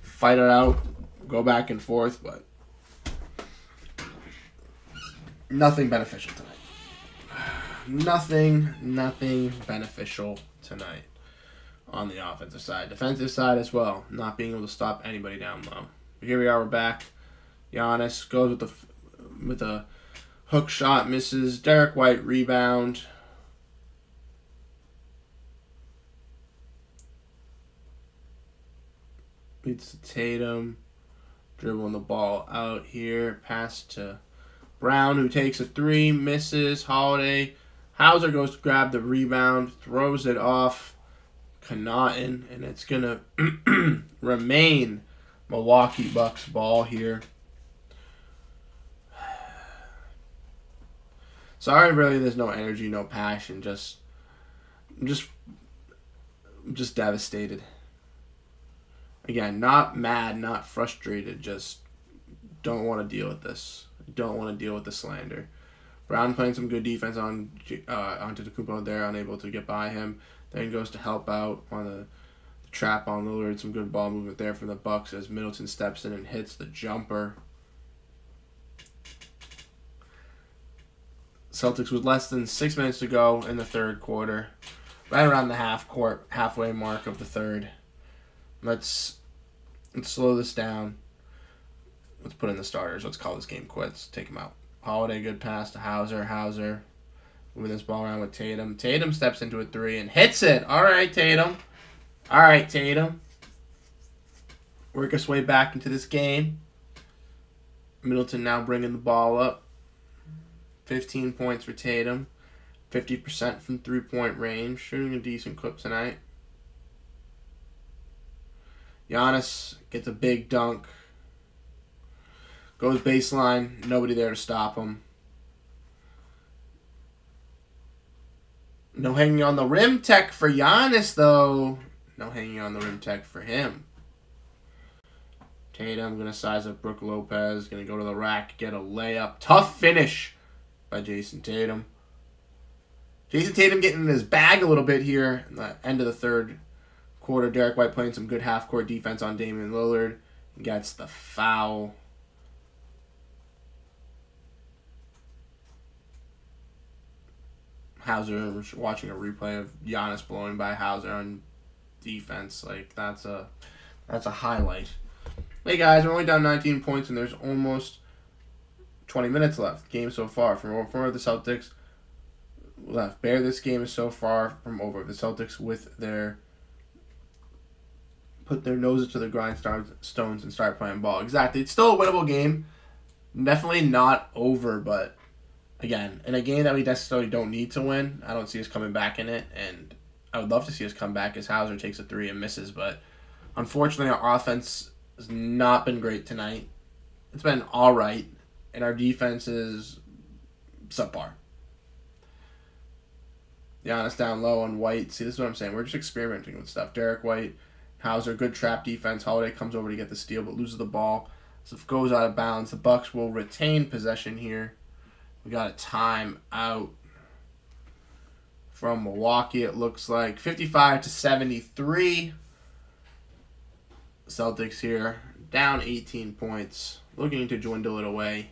Fight it out, go back and forth, but nothing beneficial tonight nothing, nothing beneficial tonight on the offensive side. Defensive side as well, not being able to stop anybody down low. But here we are, we're back. Giannis goes with the with a hook shot, misses. Derrick White rebound. Beats Tatum. Dribbling the ball out here. Pass to Brown, who takes a three, misses. Holiday Hauser goes to grab the rebound, throws it off Connaughton, and it's going to remain Milwaukee Bucks ball here. Sorry, really, there's no energy, no passion. Just, just, just devastated. Again, not mad, not frustrated. Just don't want to deal with this. Don't want to deal with the slander. Brown playing some good defense on uh, onto Antetokounmpo there, unable to get by him. Then goes to help out on the, the trap on Lillard. Some good ball movement there from the Bucks as Middleton steps in and hits the jumper. Celtics with less than six minutes to go in the third quarter, right around the half court halfway mark of the third. Let's let's slow this down. Let's put in the starters. Let's call this game quits. Take them out. Holiday, good pass to Hauser. Hauser moving this ball around with Tatum. Tatum steps into a three and hits it. All right, Tatum. All right, Tatum. Work his way back into this game. Middleton now bringing the ball up. 15 points for Tatum. 50% from three point range. Shooting a decent clip tonight. Giannis gets a big dunk. Goes baseline. Nobody there to stop him. No hanging on the rim tech for Giannis, though. No hanging on the rim tech for him. Tatum going to size up Brook Lopez. Going to go to the rack, get a layup. Tough finish by Jayson Tatum. Jayson Tatum getting in his bag a little bit here in the end of the third quarter. Derrick White playing some good half court defense on Damian Lillard. Gets the foul. Hauser watching a replay of Giannis blowing by Hauser on defense. Like that's a that's a highlight. Hey guys, we're only down 19 points and there's almost 20 minutes left. Game so far from from the Celtics left. Bear this game is so far from over. The Celtics with their put their noses to the grindstones and start playing ball. Exactly. It's still a winnable game. Definitely not over, but again, in a game that we necessarily don't need to win, I don't see us coming back in it. And I would love to see us come back as Hauser takes a three and misses, but unfortunately, our offense has not been great tonight. It's been all right, and our defense is subpar. Giannis down low on White. See, this is what I'm saying. We're just experimenting with stuff. Derrick White, Hauser, good trap defense. Holiday comes over to get the steal, but loses the ball. So goes out of bounds, the Bucks will retain possession here. We got a time out from Milwaukee. It looks like 55 to 73. Celtics here down 18 points, looking to dwindle it away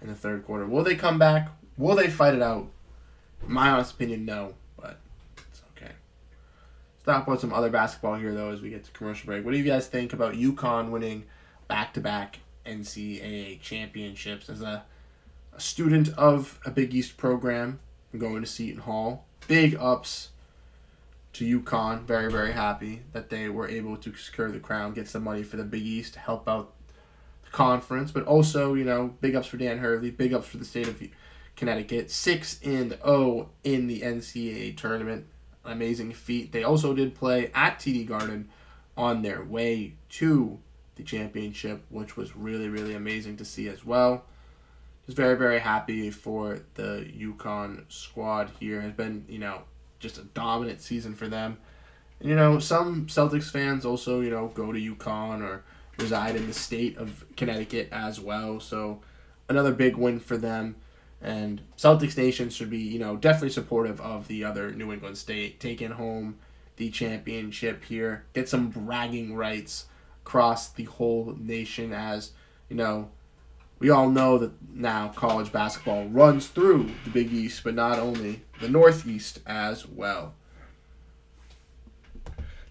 in the third quarter. Will they come back? Will they fight it out? In my honest opinion, no, but it's okay. Talk about some other basketball here, though, as we get to commercial break. What do you guys think about UConn winning back-to-back NCAA championships as a, a student of a Big East program? I'm going to Seton Hall. Big ups to UConn. Very, very happy that they were able to secure the crown, get some money for the Big East to help out the conference, but also, you know, big ups for Dan Hurley, big ups for the state of Connecticut, 6 and 0 in the NCAA tournament. Amazing feat. They also did play at TD Garden on their way to the championship, which was really, really amazing to see as well. Just very, very happy for the UConn squad here. Has been, you know, just a dominant season for them. And, you know, some Celtics fans also, you know, go to UConn or reside in the state of Connecticut as well. So another big win for them. And Celtics Nation should be, you know, definitely supportive of the other New England state taking home the championship here. Get some bragging rights across the whole nation as, you know, we all know that now college basketball runs through the Big East, but not only the Northeast as well.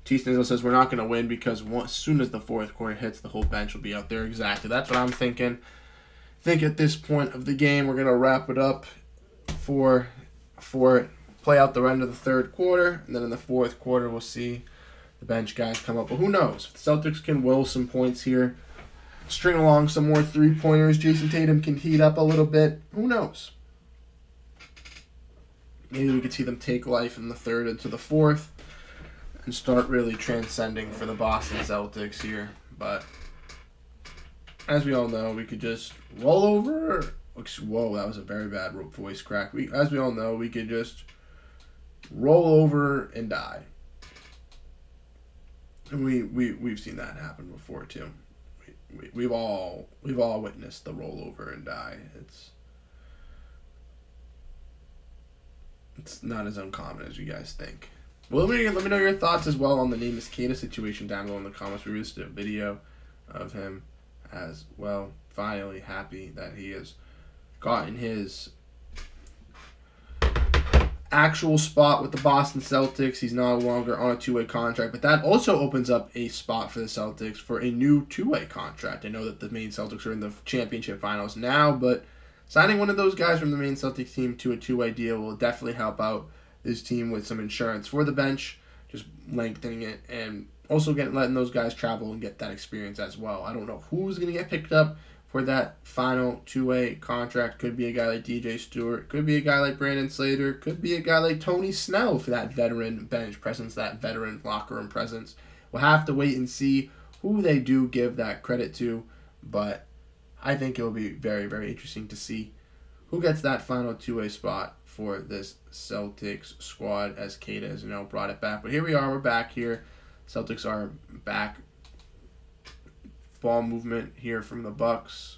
T. Snizzle says we're not going to win because as soon as the fourth quarter hits, the whole bench will be out there. Exactly. That's what I'm thinking think at this point of the game we're gonna wrap it up for for play out the end of the third quarter, and then in the fourth quarter we'll see the bench guys come up. But who knows? If the Celtics can will some points here, string along some more three pointers, Jayson Tatum can heat up a little bit. Who knows? Maybe we could see them take life in the third into the fourth and start really transcending for the Boston Celtics here. But as we all know, we could just roll over. Whoa, that was a very bad voice crack. We, as we all know, we could just roll over and die. And we, we, we've seen that happen before, too. We, we, we've all we've all witnessed the rollover and die. It's it's not as uncommon as you guys think. Well, let me, let me know your thoughts as well on the Neemias situation down below in the comments. We released a video of him as well. Finally happy that he has gotten his actual spot with the Boston Celtics. He's no longer on a two-way contract, but that also opens up a spot for the Celtics for a new two-way contract. I know that the main Celtics are in the championship finals now, but signing one of those guys from the main Celtics team to a two-way deal will definitely help out this team with some insurance for the bench, just lengthening it and also getting letting those guys travel and get that experience as well. I don't know who's going to get picked up for that final two-way contract. Could be a guy like DJ Stewart, could be a guy like Brandon Slater, could be a guy like Tony Snell for that veteran bench presence, that veteran locker room presence. We'll have to wait and see who they do give that credit to, but I think it will be very, very interesting to see who gets that final two-way spot for this Celtics squad as Queta has you know brought it back. But here we are, we're back here. Celtics are back. Ball movement here from the Bucks.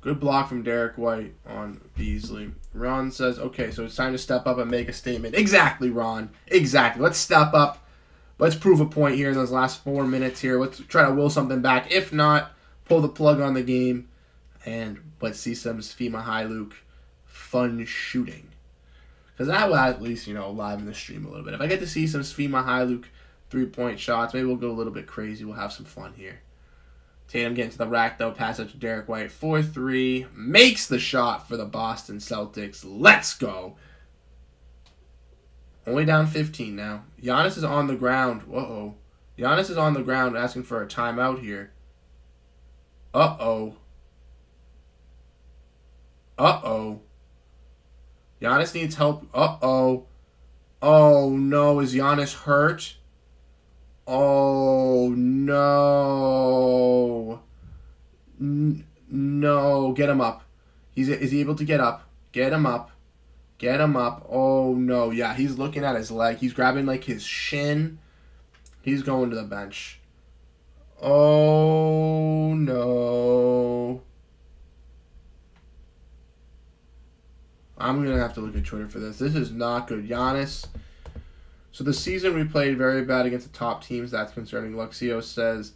Good block from Derrick White on Beasley. Ron says, okay, so it's time to step up and make a statement. Exactly, Ron. Exactly. Let's step up. Let's prove a point here in those last four minutes here. Let's try to will something back. If not, pull the plug on the game. And let's see some Svi Mykhailiuk fun shooting. Because that will at least, you know, liven the stream a little bit. If I get to see some Svi Mykhailiuk three point shots, maybe we'll go a little bit crazy. We'll have some fun here. Tatum getting to the rack though, pass it to Derrick White. 4 3. Makes the shot for the Boston Celtics. Let's go. Only down 15 now. Giannis is on the ground. Uh oh. Giannis is on the ground asking for a timeout here. Uh oh. Uh oh. Giannis needs help. Uh oh. Oh no, is Giannis hurt? Oh no. N- no, get him up. He's is he able to get up? Get him up. Get him up. Oh no, yeah, he's looking at his leg. He's grabbing like his shin. He's going to the bench. Oh no. I'm gonna have to look at Twitter for this. This is not good. Giannis. So the season we played very bad against the top teams. That's concerning. Luxio says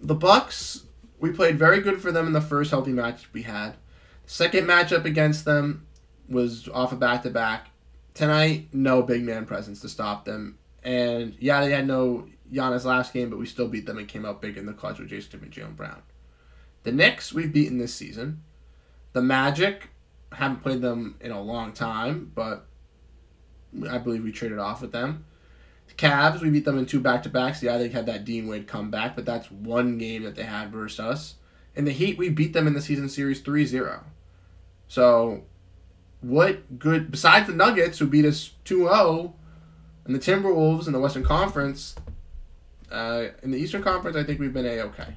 the Bucks. We played very good for them in the first healthy match we had. Second matchup against them was off a back to back. Tonight, no big man presence to stop them. And yeah, they had no Giannis last game, but we still beat them and came out big in the clutch with Jayson and Jaylen Brown. The Knicks we've beaten this season. The Magic haven't played them in a long time, but I believe we traded off with them. The Cavs, we beat them in two back to backs. Yeah, they had that Dean Wade comeback, but that's one game that they had versus us. And the Heat, we beat them in the season series 3 0. So, what good, besides the Nuggets, who beat us 2 0, and the Timberwolves in the Western Conference, uh, in the Eastern Conference, I think we've been A okay.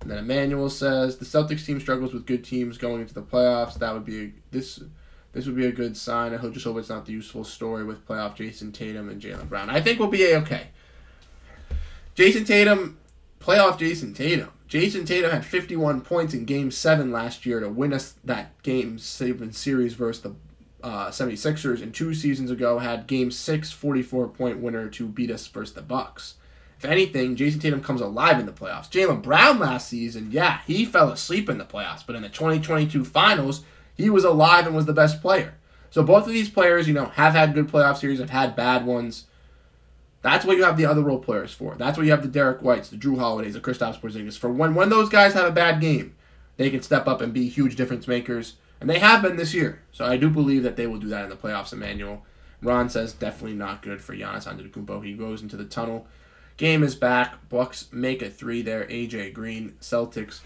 And then Emmanuel says the Celtics team struggles with good teams going into the playoffs. That would be a, this. This would be a good sign. I hope just hope it's not the useful story with playoff Jayson Tatum and Jaylen Brown. I think we'll be a okay. Jayson Tatum, playoff Jayson Tatum. Jayson Tatum had 51 points in Game 7 last year to win us that Game 7 series versus the uh, 76ers. And two seasons ago had Game 6 44 point winner to beat us versus the Bucks. If anything, Jayson Tatum comes alive in the playoffs. Jaylen Brown last season, yeah, he fell asleep in the playoffs, but in the 2022 finals, he was alive and was the best player. So both of these players, you know, have had good playoff series, have had bad ones. That's what you have the other role players for. That's what you have the Derrick Whites, the Jrue Holidays, the Kristaps Porzingis for. When when those guys have a bad game, they can step up and be huge difference makers, and they have been this year. So I do believe that they will do that in the playoffs. Emmanuel Ron says definitely not good for Giannis Antetokounmpo. He goes into the tunnel Game is back. Bucks make a three there. AJ Green, Celtics,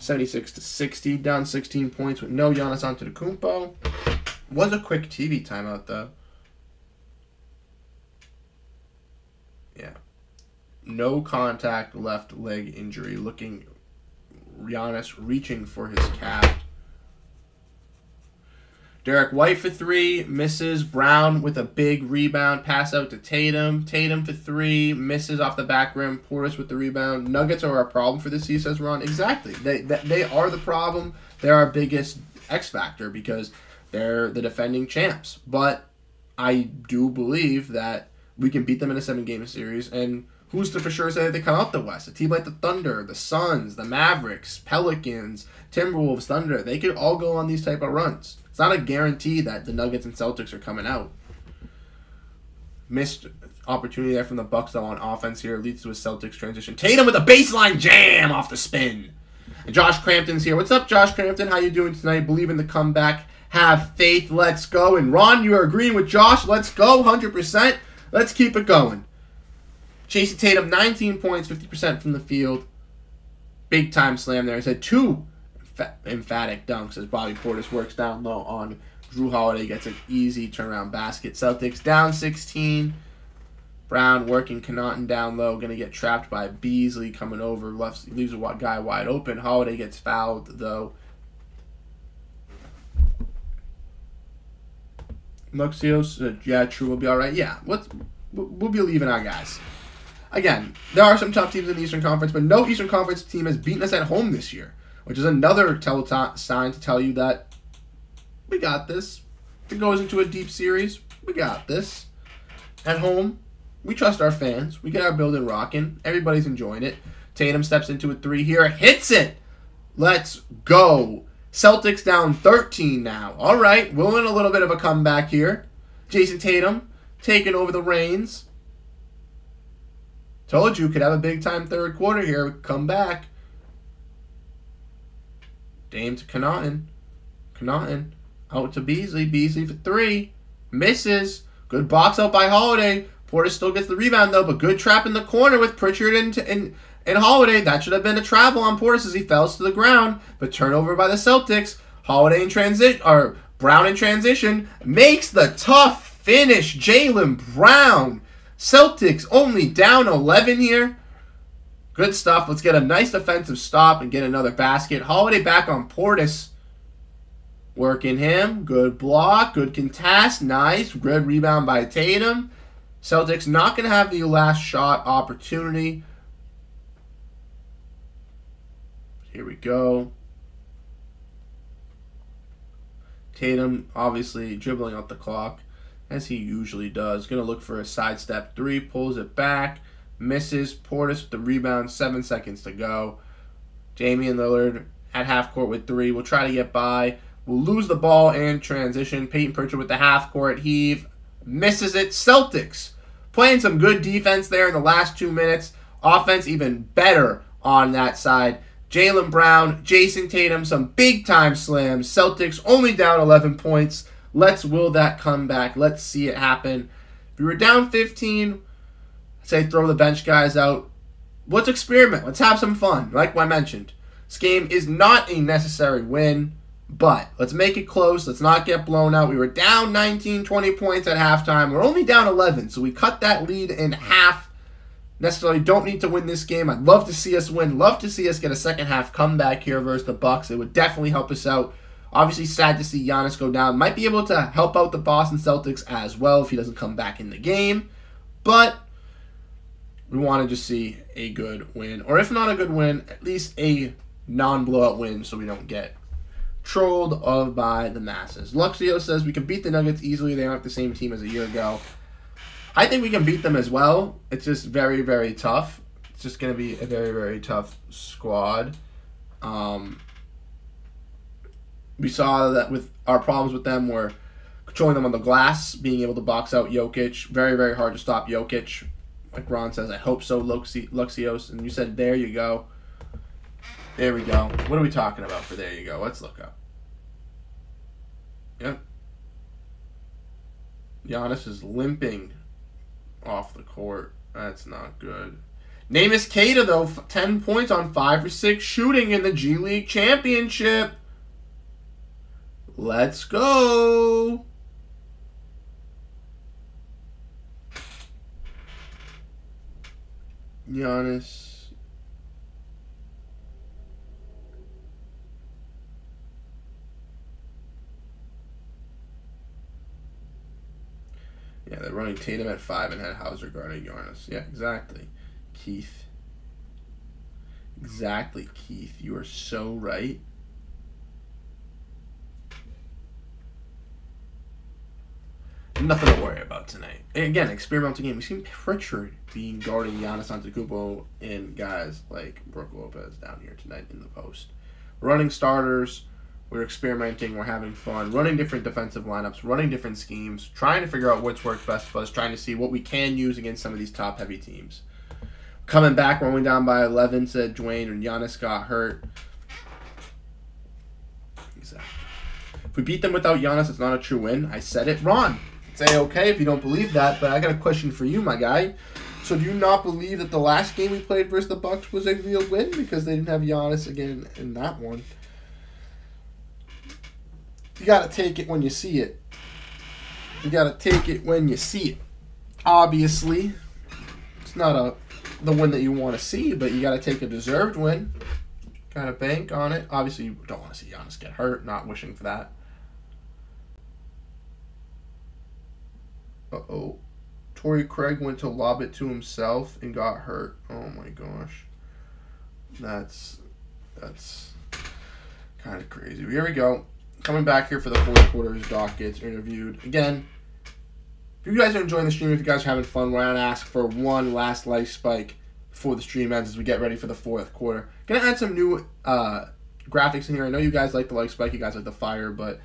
76 to 60, down 16 points with no Giannis Antetokounmpo. Was a quick TV timeout though. Yeah, no contact left leg injury. Looking, Giannis reaching for his calf. Derrick White for three, misses. Brown with a big rebound, pass out to Tatum. Tatum for three, misses off the back rim. Portis with the rebound. Nuggets are a problem for this season, says Ron. Exactly. They, they, they are the problem. They're our biggest X factor because they're the defending champs. But I do believe that we can beat them in a seven game series. And who's to for sure say that they come out the West? A team like the Thunder, the Suns, the Mavericks, Pelicans, Timberwolves, Thunder, they could all go on these type of runs. Not a guarantee that the Nuggets and Celtics are coming out. Missed opportunity there from the Bucks though on offense here leads to a Celtics transition. Tatum with a baseline jam off the spin. And Josh Crampton's here. What's up, Josh Crampton? How you doing tonight? Believe in the comeback. Have faith. Let's go. And Ron, you are agreeing with Josh. Let's go. 100%. Let's keep it going. Jayson Tatum, 19 points, 50% from the field. Big time slam there. He said two emphatic dunks as Bobby Portis works down low on Jrue Holiday. Gets an easy turnaround basket. Celtics down 16. Brown working Connaughton down low. Going to get trapped by Beasley coming over. Left leaves a guy wide open. Holiday gets fouled though. Luxios said, yeah, true, we'll be all right. Yeah, let's, we'll be leaving our guys. Again, there are some tough teams in the Eastern Conference, but no Eastern Conference team has beaten us at home this year, which is another tell sign to tell you that we got this. If it goes into a deep series, we got this. At home, we trust our fans. We get our building rocking. Everybody's enjoying it. Tatum steps into a three here, hits it. Let's go. Celtics down 13 now. All right, willing a little bit of a comeback here. Jayson Tatum taking over the reins. Told you could have a big time third quarter here. Come back. Dame to Connaughton. Connaughton out to Beasley. Beasley for three. Misses. Good box out by Holiday. Porter still gets the rebound though, but good trap in the corner with Pritchard and, and and Holiday, that should have been a travel on Portis as he falls to the ground, but turnover by the Celtics. Holiday in transit or Brown in transition makes the tough finish. Jaylen Brown. Celtics only down 11 here. Good stuff. Let's get a nice defensive stop and get another basket. Holiday back on Portis. Working him. Good block. Good contest. Nice. Good rebound by Tatum. Celtics not going to have the last shot opportunity. Here we go. Tatum obviously dribbling out the clock as he usually does. Going to look for a sidestep three, pulls it back, misses. Portis with the rebound, seven seconds to go. Damian Lillard at half court with three. We'll try to get by. We'll lose the ball and transition. Payton Pritchard with the half court heave. Misses it. Celtics playing some good defense there in the last two minutes. Offense even better on that side. Jaylen Brown, Jayson Tatum, some big time slams. Celtics only down 11 points. Let's will that come back. Let's see it happen. If we were down 15, say throw the bench guys out. Let's experiment. Let's have some fun. Like I mentioned, this game is not a necessary win, but let's make it close. Let's not get blown out. We were down 19, 20 points at halftime. We're only down 11, so we cut that lead in half necessarily don't need to win this game. I'd love to see us win. Love to see us get a second half comeback here versus the Bucks. It would definitely help us out. Obviously, sad to see Giannis go down. Might be able to help out the Boston Celtics as well if he doesn't come back in the game. But we want to just see a good win, or if not a good win, at least a non-blowout win, so we don't get trolled of by the masses. Luxio says we can beat the Nuggets easily. They aren't the same team as a year ago. I think we can beat them as well. It's just very, very tough. It's just going to be a very, very tough squad. Um, we saw that with our problems with them were controlling them on the glass, being able to box out Jokic. Very, very hard to stop Jokic. Like Ron says, I hope so, Luxi- Luxios. And you said, there you go. There we go. What are we talking about for there you go? Let's look up. Yep. Giannis is limping off the court. That's not good. Neemias Queta, though, 10 points on 5 for 6 shooting in the G League Championship. Let's go. Giannis. Yeah, they're running Tatum at five and had Hauser guarding Giannis. Yeah, exactly. Keith. Exactly, Keith. You are so right. Nothing to worry about tonight. Again, experimental game. We've seen Pritchard being guarding Giannis Antetokounmpo and guys like Brook Lopez down here tonight in the post. Running starters, we're experimenting, we're having fun, running different defensive lineups, running different schemes, trying to figure out what's worked best for us, trying to see what we can use against some of these top heavy teams. Coming back, rolling down by 11, said Dwayne, and Giannis got hurt. Exactly. If we beat them without Giannis, it's not a true win. I said it. Ron, say okay if you don't believe that, but I got a question for you, my guy. So do you not believe that the last game we played versus the Bucks was a real win because they didn't have Giannis again in that one? You got to take it when you see it. You got to take it when you see it. Obviously, it's not a the win that you want to see, but you got to take a deserved win. Got to bank on it. Obviously, you don't want to see Giannis get hurt. Not wishing for that. Uh oh. Torrey Craig went to lob it to himself and got hurt. Oh my gosh. That's that's kind of crazy. Here we go coming back here for the fourth quarter as Doc gets interviewed. Again, if you guys are enjoying the stream, if you guys are having fun, going to ask for one last life spike before the stream ends as we get ready for the fourth quarter. To add some new uh, graphics in here. I know you guys like the life spike, you guys like the fire, but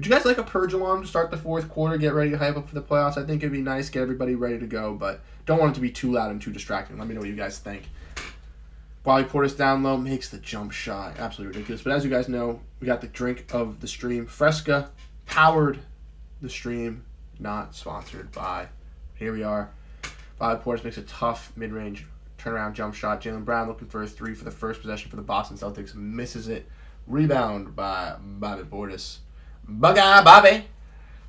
would you guys like a purge alarm to start the fourth quarter, get ready to hype up for the playoffs? I think it'd be nice, get everybody ready to go, but don't want it to be too loud and too distracting. Let me know what you guys think. Bobby Portis down low makes the jump shot. Absolutely ridiculous. But as you guys know, we got the drink of the stream. Fresca powered the stream, not sponsored by. Here we are. Bobby Portis makes a tough mid range turnaround jump shot. Jalen Brown looking for a three for the first possession for the Boston Celtics. Misses it. Rebound by Bobby Portis. Bugger Bobby.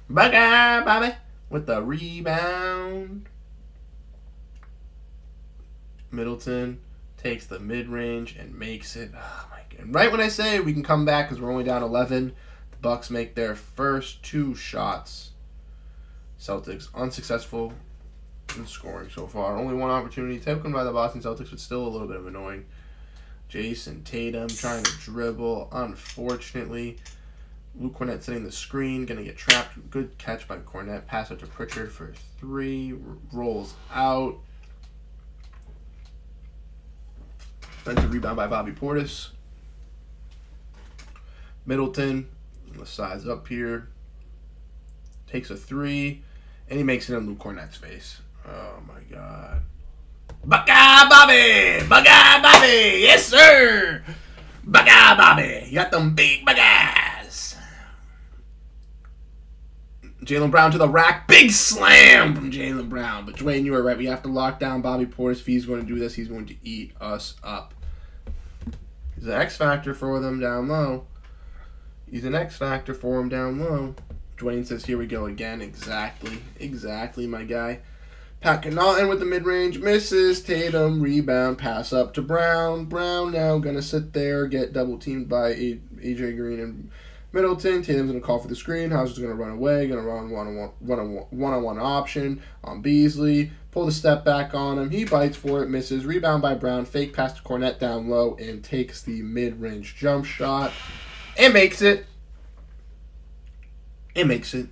Bugger Bobby with the rebound. Middleton takes the mid range and makes it. Oh my god! Right when I say we can come back because we're only down 11, the Bucks make their first two shots. Celtics unsuccessful in scoring so far. Only one opportunity taken by the Boston Celtics, but still a little bit of annoying. Jayson Tatum trying to dribble. Unfortunately, Luke Kornet setting the screen, gonna get trapped. Good catch by Kornet. Pass out to Pritchard for three. Rolls out. Defensive rebound by Bobby Portis. Middleton, the size up here, takes a three, and he makes it in Luke Kornet's face. Oh my god. Baka Bobby! Baka Bobby! Yes, sir! Baka Bobby! You got them big bagas! Jaylen Brown to the rack. Big slam from Jaylen Brown. But Dwayne, you were right. We have to lock down Bobby Portis. If he's going to do this, he's going to eat us up. He's an X factor for them down low. He's an X factor for him down low. Dwayne says, here we go again. Exactly. Exactly, my guy. Pat Connaughton with the mid range misses. Tatum rebound pass up to Brown. Brown now gonna sit there, get double teamed by AJ Green and Middleton. Tatum's gonna call for the screen. Hauser's gonna run away. Gonna run one on one, one on one on one option on Beasley. Pull the step back on him. He bites for it, misses. Rebound by Brown. Fake pass to Kornet down low and takes the mid range jump shot. It makes it. It makes it.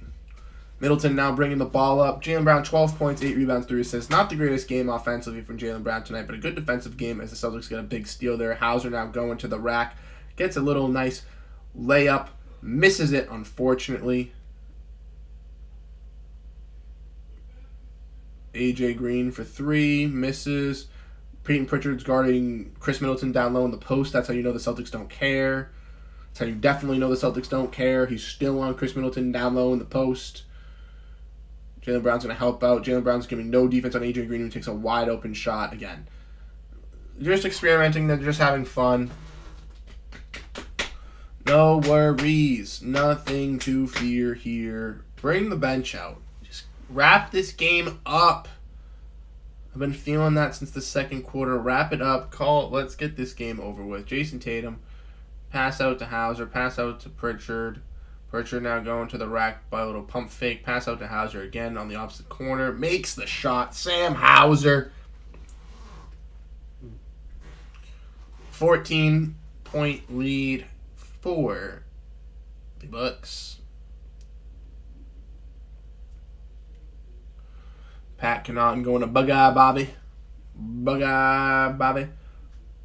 Middleton now bringing the ball up. Jaylen Brown, 12 points, 8 rebounds, 3 assists. Not the greatest game offensively from Jaylen Brown tonight, but a good defensive game as the Celtics get a big steal there. Hauser now going to the rack. Gets a little nice layup. Misses it, unfortunately. AJ Green for three, misses. Payton Pritchard's guarding Khris Middleton down low in the post. That's how you know the Celtics don't care. That's how you definitely know the Celtics don't care. He's still on Khris Middleton down low in the post. Jaylen Brown's going to help out. Jaylen Brown's giving no defense on AJ Green, who takes a wide open shot again. Just experimenting, they're just having fun. No worries. Nothing to fear here. Bring the bench out. Just wrap this game up. I've been feeling that since the second quarter. Wrap it up. Call. it. Let's get this game over with. Jayson Tatum, pass out to Hauser. Pass out to Pritchard. Pritchard now going to the rack by a little pump fake. Pass out to Hauser again on the opposite corner. Makes the shot. Sam Hauser. 14 point lead for the Bucks. Pat Connaughton going to bug eye Bobby. Bug eye Bobby.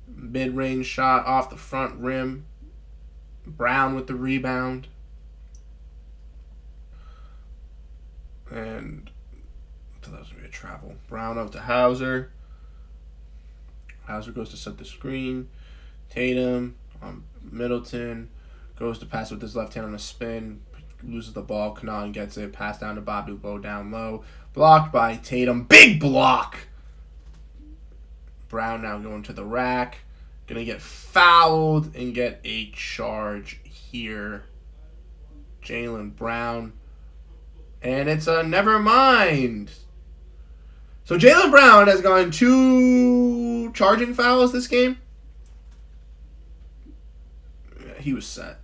Mid range shot off the front rim. Brown with the rebound. And that was going to be a travel. Brown out to Hauser. Hauser goes to set the screen. Tatum on Middleton goes to pass with his left hand on a spin. Loses the ball. Connaughton gets it. Pass down to Bobby Bow down low. Blocked by Tatum. Big block. Brown now going to the rack. Gonna get fouled and get a charge here. Jaylen Brown. And it's a never mind. So Jaylen Brown has gone two charging fouls this game. He was set.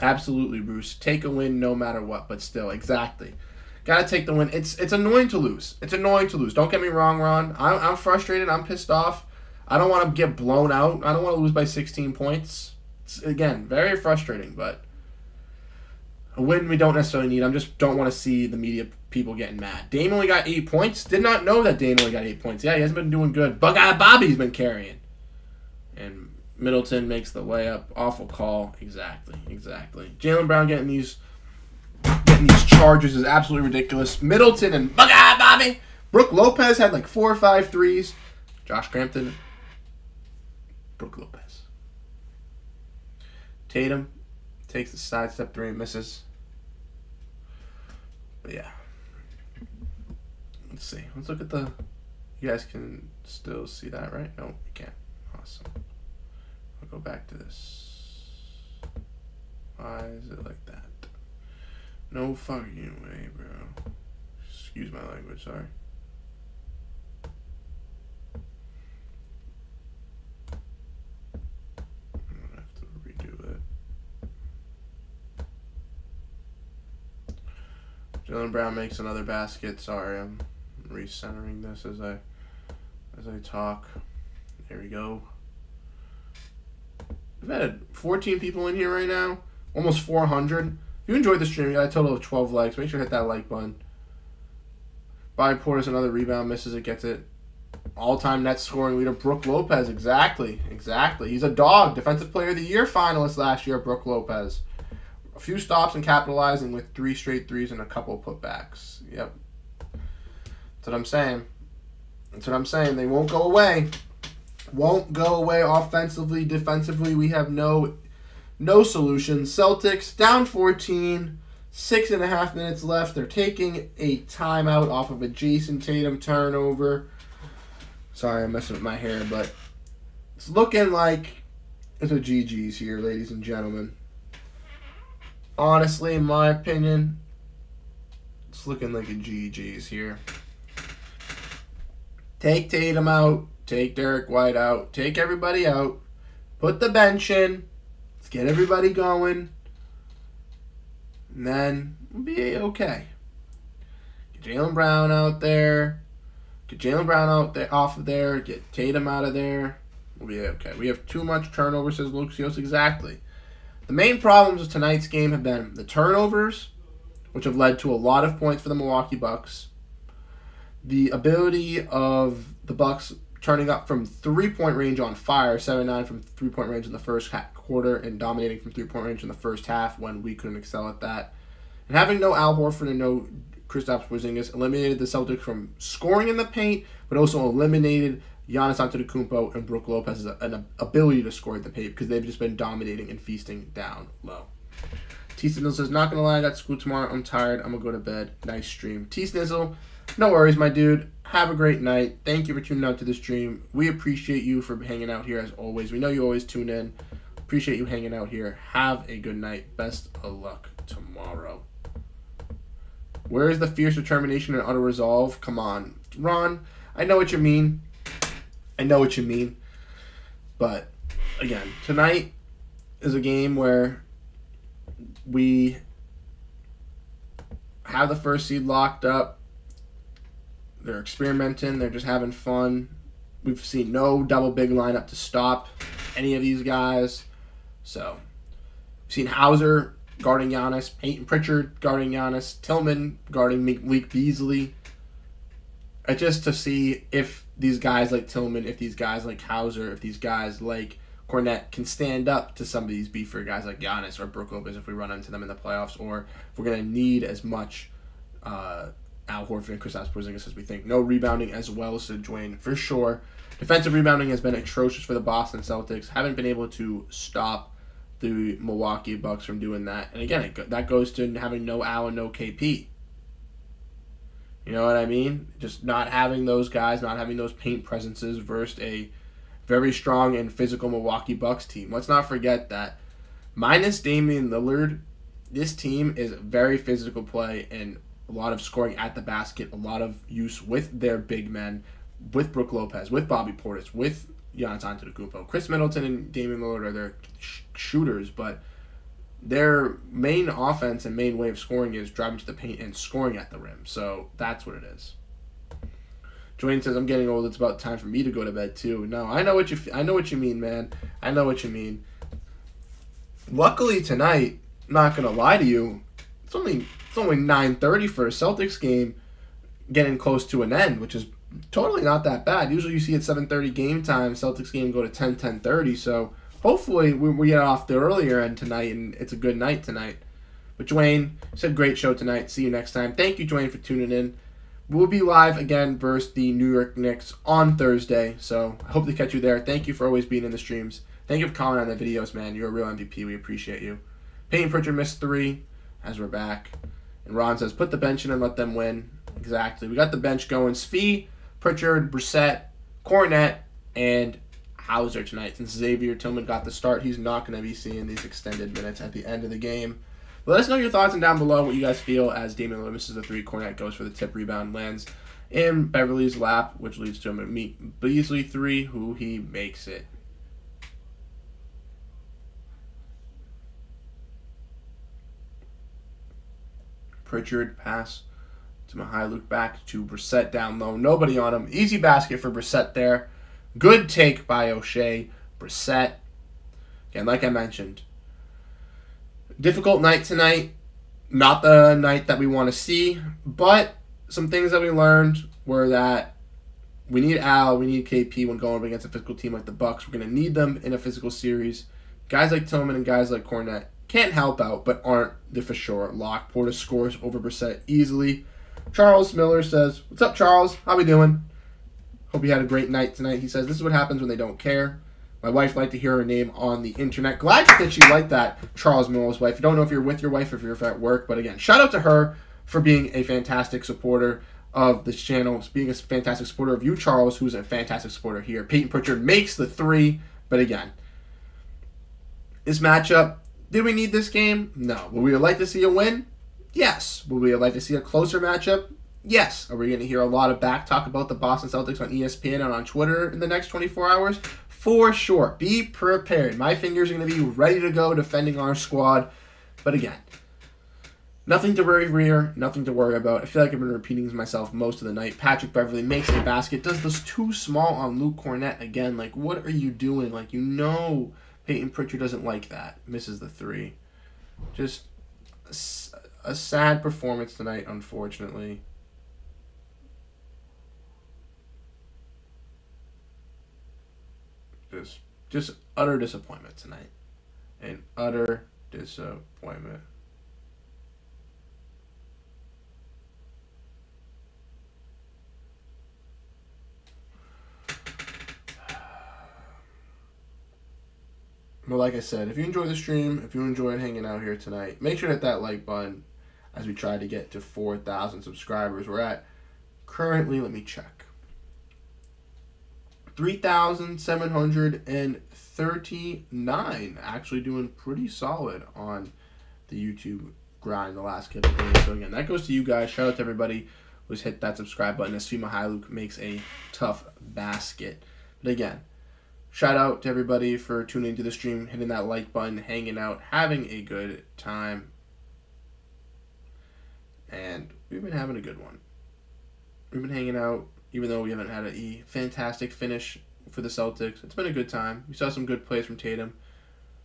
Absolutely, Bruce. Take a win no matter what, but still, exactly. Gotta take the win. It's it's annoying to lose. It's annoying to lose. Don't get me wrong, Ron. I'm, I'm frustrated. I'm pissed off. I don't want to get blown out. I don't want to lose by 16 points. It's, again, very frustrating, but a win we don't necessarily need. I just don't want to see the media people getting mad. Dame only got eight points. Did not know that Dame only got eight points. Yeah, he hasn't been doing good. Bug Eye uh, Bobby's been carrying. And Middleton makes the layup. Awful call. Exactly. Exactly. Jaylen Brown getting these getting these charges is absolutely ridiculous. Middleton and Bug Eye Bobby. Brook Lopez had like four or five threes. Josh Crampton. Brook Lopez. Tatum takes the sidestep three and misses. But yeah. Let's see. Let's look at the. You guys can still see that, right? No, you can't. Awesome. I'll go back to this. Why is it like that? No fucking way, bro. Excuse my language, sorry. Jaylen Brown makes another basket. Sorry, I'm recentering this as I as I talk. There we go. We've had 14 people in here right now. Almost 400. If you enjoyed the stream, you got a total of 12 likes. Make sure to hit that like button. By Portis another rebound, misses it, gets it. All-time net scoring leader, Brook Lopez. Exactly, exactly. He's a dog. Defensive Player of the Year finalist last year, Brook Lopez. A few stops and capitalizing with three straight threes and a couple putbacks. Yep. That's what I'm saying. That's what I'm saying. They won't go away. Won't go away offensively, defensively. We have no no solution. Celtics down 14, six and a half minutes left. They're taking a timeout off of a Jayson Tatum turnover. Sorry, I'm messing with my hair, but it's looking like it's a GG's here, ladies and gentlemen. Honestly, in my opinion, it's looking like a GG's here. Take Tatum out. Take Derrick White out. Take everybody out. Put the bench in. Let's get everybody going. And then we'll be okay. Get Jaylen Brown out there. Get Jaylen Brown out there off of there. Get Tatum out of there. We'll be okay. We have too much turnover, says Luxios. Exactly. The main problems of tonight's game have been the turnovers, which have led to a lot of points for the Milwaukee Bucks. The ability of the Bucks turning up from three point range on fire, 7 9 from three point range in the first quarter, and dominating from three point range in the first half when we couldn't excel at that. And having no Al Horford and no Kristaps Porzingis eliminated the Celtics from scoring in the paint, but also eliminated Giannis Antetokounmpo and Brook Lopez's uh, an ability to score at the paint because they've just been dominating and feasting down low. T Snizzle says, not gonna lie, I got school tomorrow. I'm tired. I'm gonna go to bed. Nice stream. T Snizzle, no worries, my dude. Have a great night. Thank you for tuning out to the stream. We appreciate you for hanging out here as always. We know you always tune in. Appreciate you hanging out here. Have a good night. Best of luck tomorrow. Where is the fierce determination and utter resolve? Come on, Ron. I know what you mean. I know what you mean. But again, tonight is a game where we have the first seed locked up. They're experimenting. They're just having fun. We've seen no double big lineup to stop any of these guys. So, we've seen Hauser guarding Giannis, Peyton Pritchard guarding Giannis, Tillman guarding Malik Beasley. Uh, just to see if these guys like Tillman, if these guys like Hauser, if these guys like Kornet can stand up to some of these beefier guys like Giannis or Brook Lopez if we run into them in the playoffs, or if we're going to need as much uh, Al Horford and Kristaps Porzingis as we think. No rebounding as well, said Dwayne, for sure. Defensive rebounding has been atrocious for the Boston Celtics. Haven't been able to stop the Milwaukee Bucks from doing that. And again, it, that goes to having no Al and no KP. You know what I mean? Just not having those guys, not having those paint presences versus a very strong and physical Milwaukee Bucks team. Let's not forget that minus Damian Lillard, this team is very physical play and a lot of scoring at the basket, a lot of use with their big men, with Brook Lopez, with Bobby Portis, with Giannis Antetokounmpo. Khris Middleton and Damian Lillard are their sh- shooters, but their main offense and main way of scoring is driving to the paint and scoring at the rim. So that's what it is. Joanne says I'm getting old. It's about time for me to go to bed too. No, I know what you I know what you mean, man. I know what you mean. Luckily tonight, not gonna lie to you, it's only it's only 9:30 for a Celtics game, getting close to an end, which is totally not that bad. Usually you see at 7:30 game time, Celtics game go to 10 10:30. So hopefully we, we get off the earlier end tonight and it's a good night tonight. But Dwayne said great show tonight. See you next time. Thank you, Dwayne, for tuning in. We'll be live again versus the New York Knicks on Thursday. So I hope to catch you there. Thank you for always being in the streams. Thank you for commenting on the videos, man. You're a real MVP. We appreciate you. Payton Pritchard missed three as we're back. And Ron says, put the bench in and let them win. Exactly. We got the bench going. Svi, Pritchard, Brissett, Kornet, and Hauser tonight. Since Xavier Tillman got the start, he's not going to be seeing these extended minutes at the end of the game. But let us know your thoughts and down below what you guys feel as Damian Lillard misses the three. Kornet goes for the tip rebound, lands in Beverley's lap, which leads to him meet Beasley three, who he makes it. Pritchard pass to Mykhailiuk back to Brissett down low. Nobody on him. Easy basket for Brissett there. Good take by Oshae. Brissett. Again, like I mentioned, difficult night tonight. Not the night that we want to see, but some things that we learned were that we need Al, we need KP when going up against a physical team like the Bucks. We're going to need them in a physical series. Guys like Tillman and guys like Kornet can't help out, but aren't the for sure lock. Portis scores over Brissett easily. Charles Miller says, "What's up, Charles? How we doing? Hope you had a great night tonight." He says, "This is what happens when they don't care." My wife liked to hear her name on the internet. Glad that she liked that, Charles Miller's wife. I don't know if you're with your wife or if you're at work, but again, shout out to her for being a fantastic supporter of this channel, being a fantastic supporter of you, Charles, who's a fantastic supporter here. Payton Pritchard makes the three, but again, this matchup, did we need this game? No. Would we like to see a win? Yes. Would we like to see a closer matchup? Yes. Are we going to hear a lot of back talk about the Boston Celtics on ESPN and on Twitter in the next 24 hours? For sure. Be prepared. My fingers are going to be ready to go defending our squad. But again, nothing to worry here, nothing to worry about. I feel like I've been repeating myself most of the night. Patrick Beverley makes a basket, does this too small on Luke Kornet again. Like, what are you doing? Like, you know Payton Pritchard doesn't like that. Misses the three. Just a, a sad performance tonight, unfortunately. Just, just utter disappointment tonight. An utter disappointment. But like I said, if you enjoy the stream, if you enjoyed hanging out here tonight, make sure to hit that like button as we try to get to 4,000 subscribers. We're at currently, let me check, 3,739. Actually doing pretty solid on the YouTube grind the last couple days. So again, that goes to you guys. Shout out to everybody who's hit that subscribe button as Mykhailiuk makes a tough basket. But again, shout out to everybody for tuning to the stream, hitting that like button, hanging out, having a good time. And we've been having a good one. We've been hanging out, even though we haven't had a fantastic finish for the Celtics. It's been a good time. We saw some good plays from Tatum.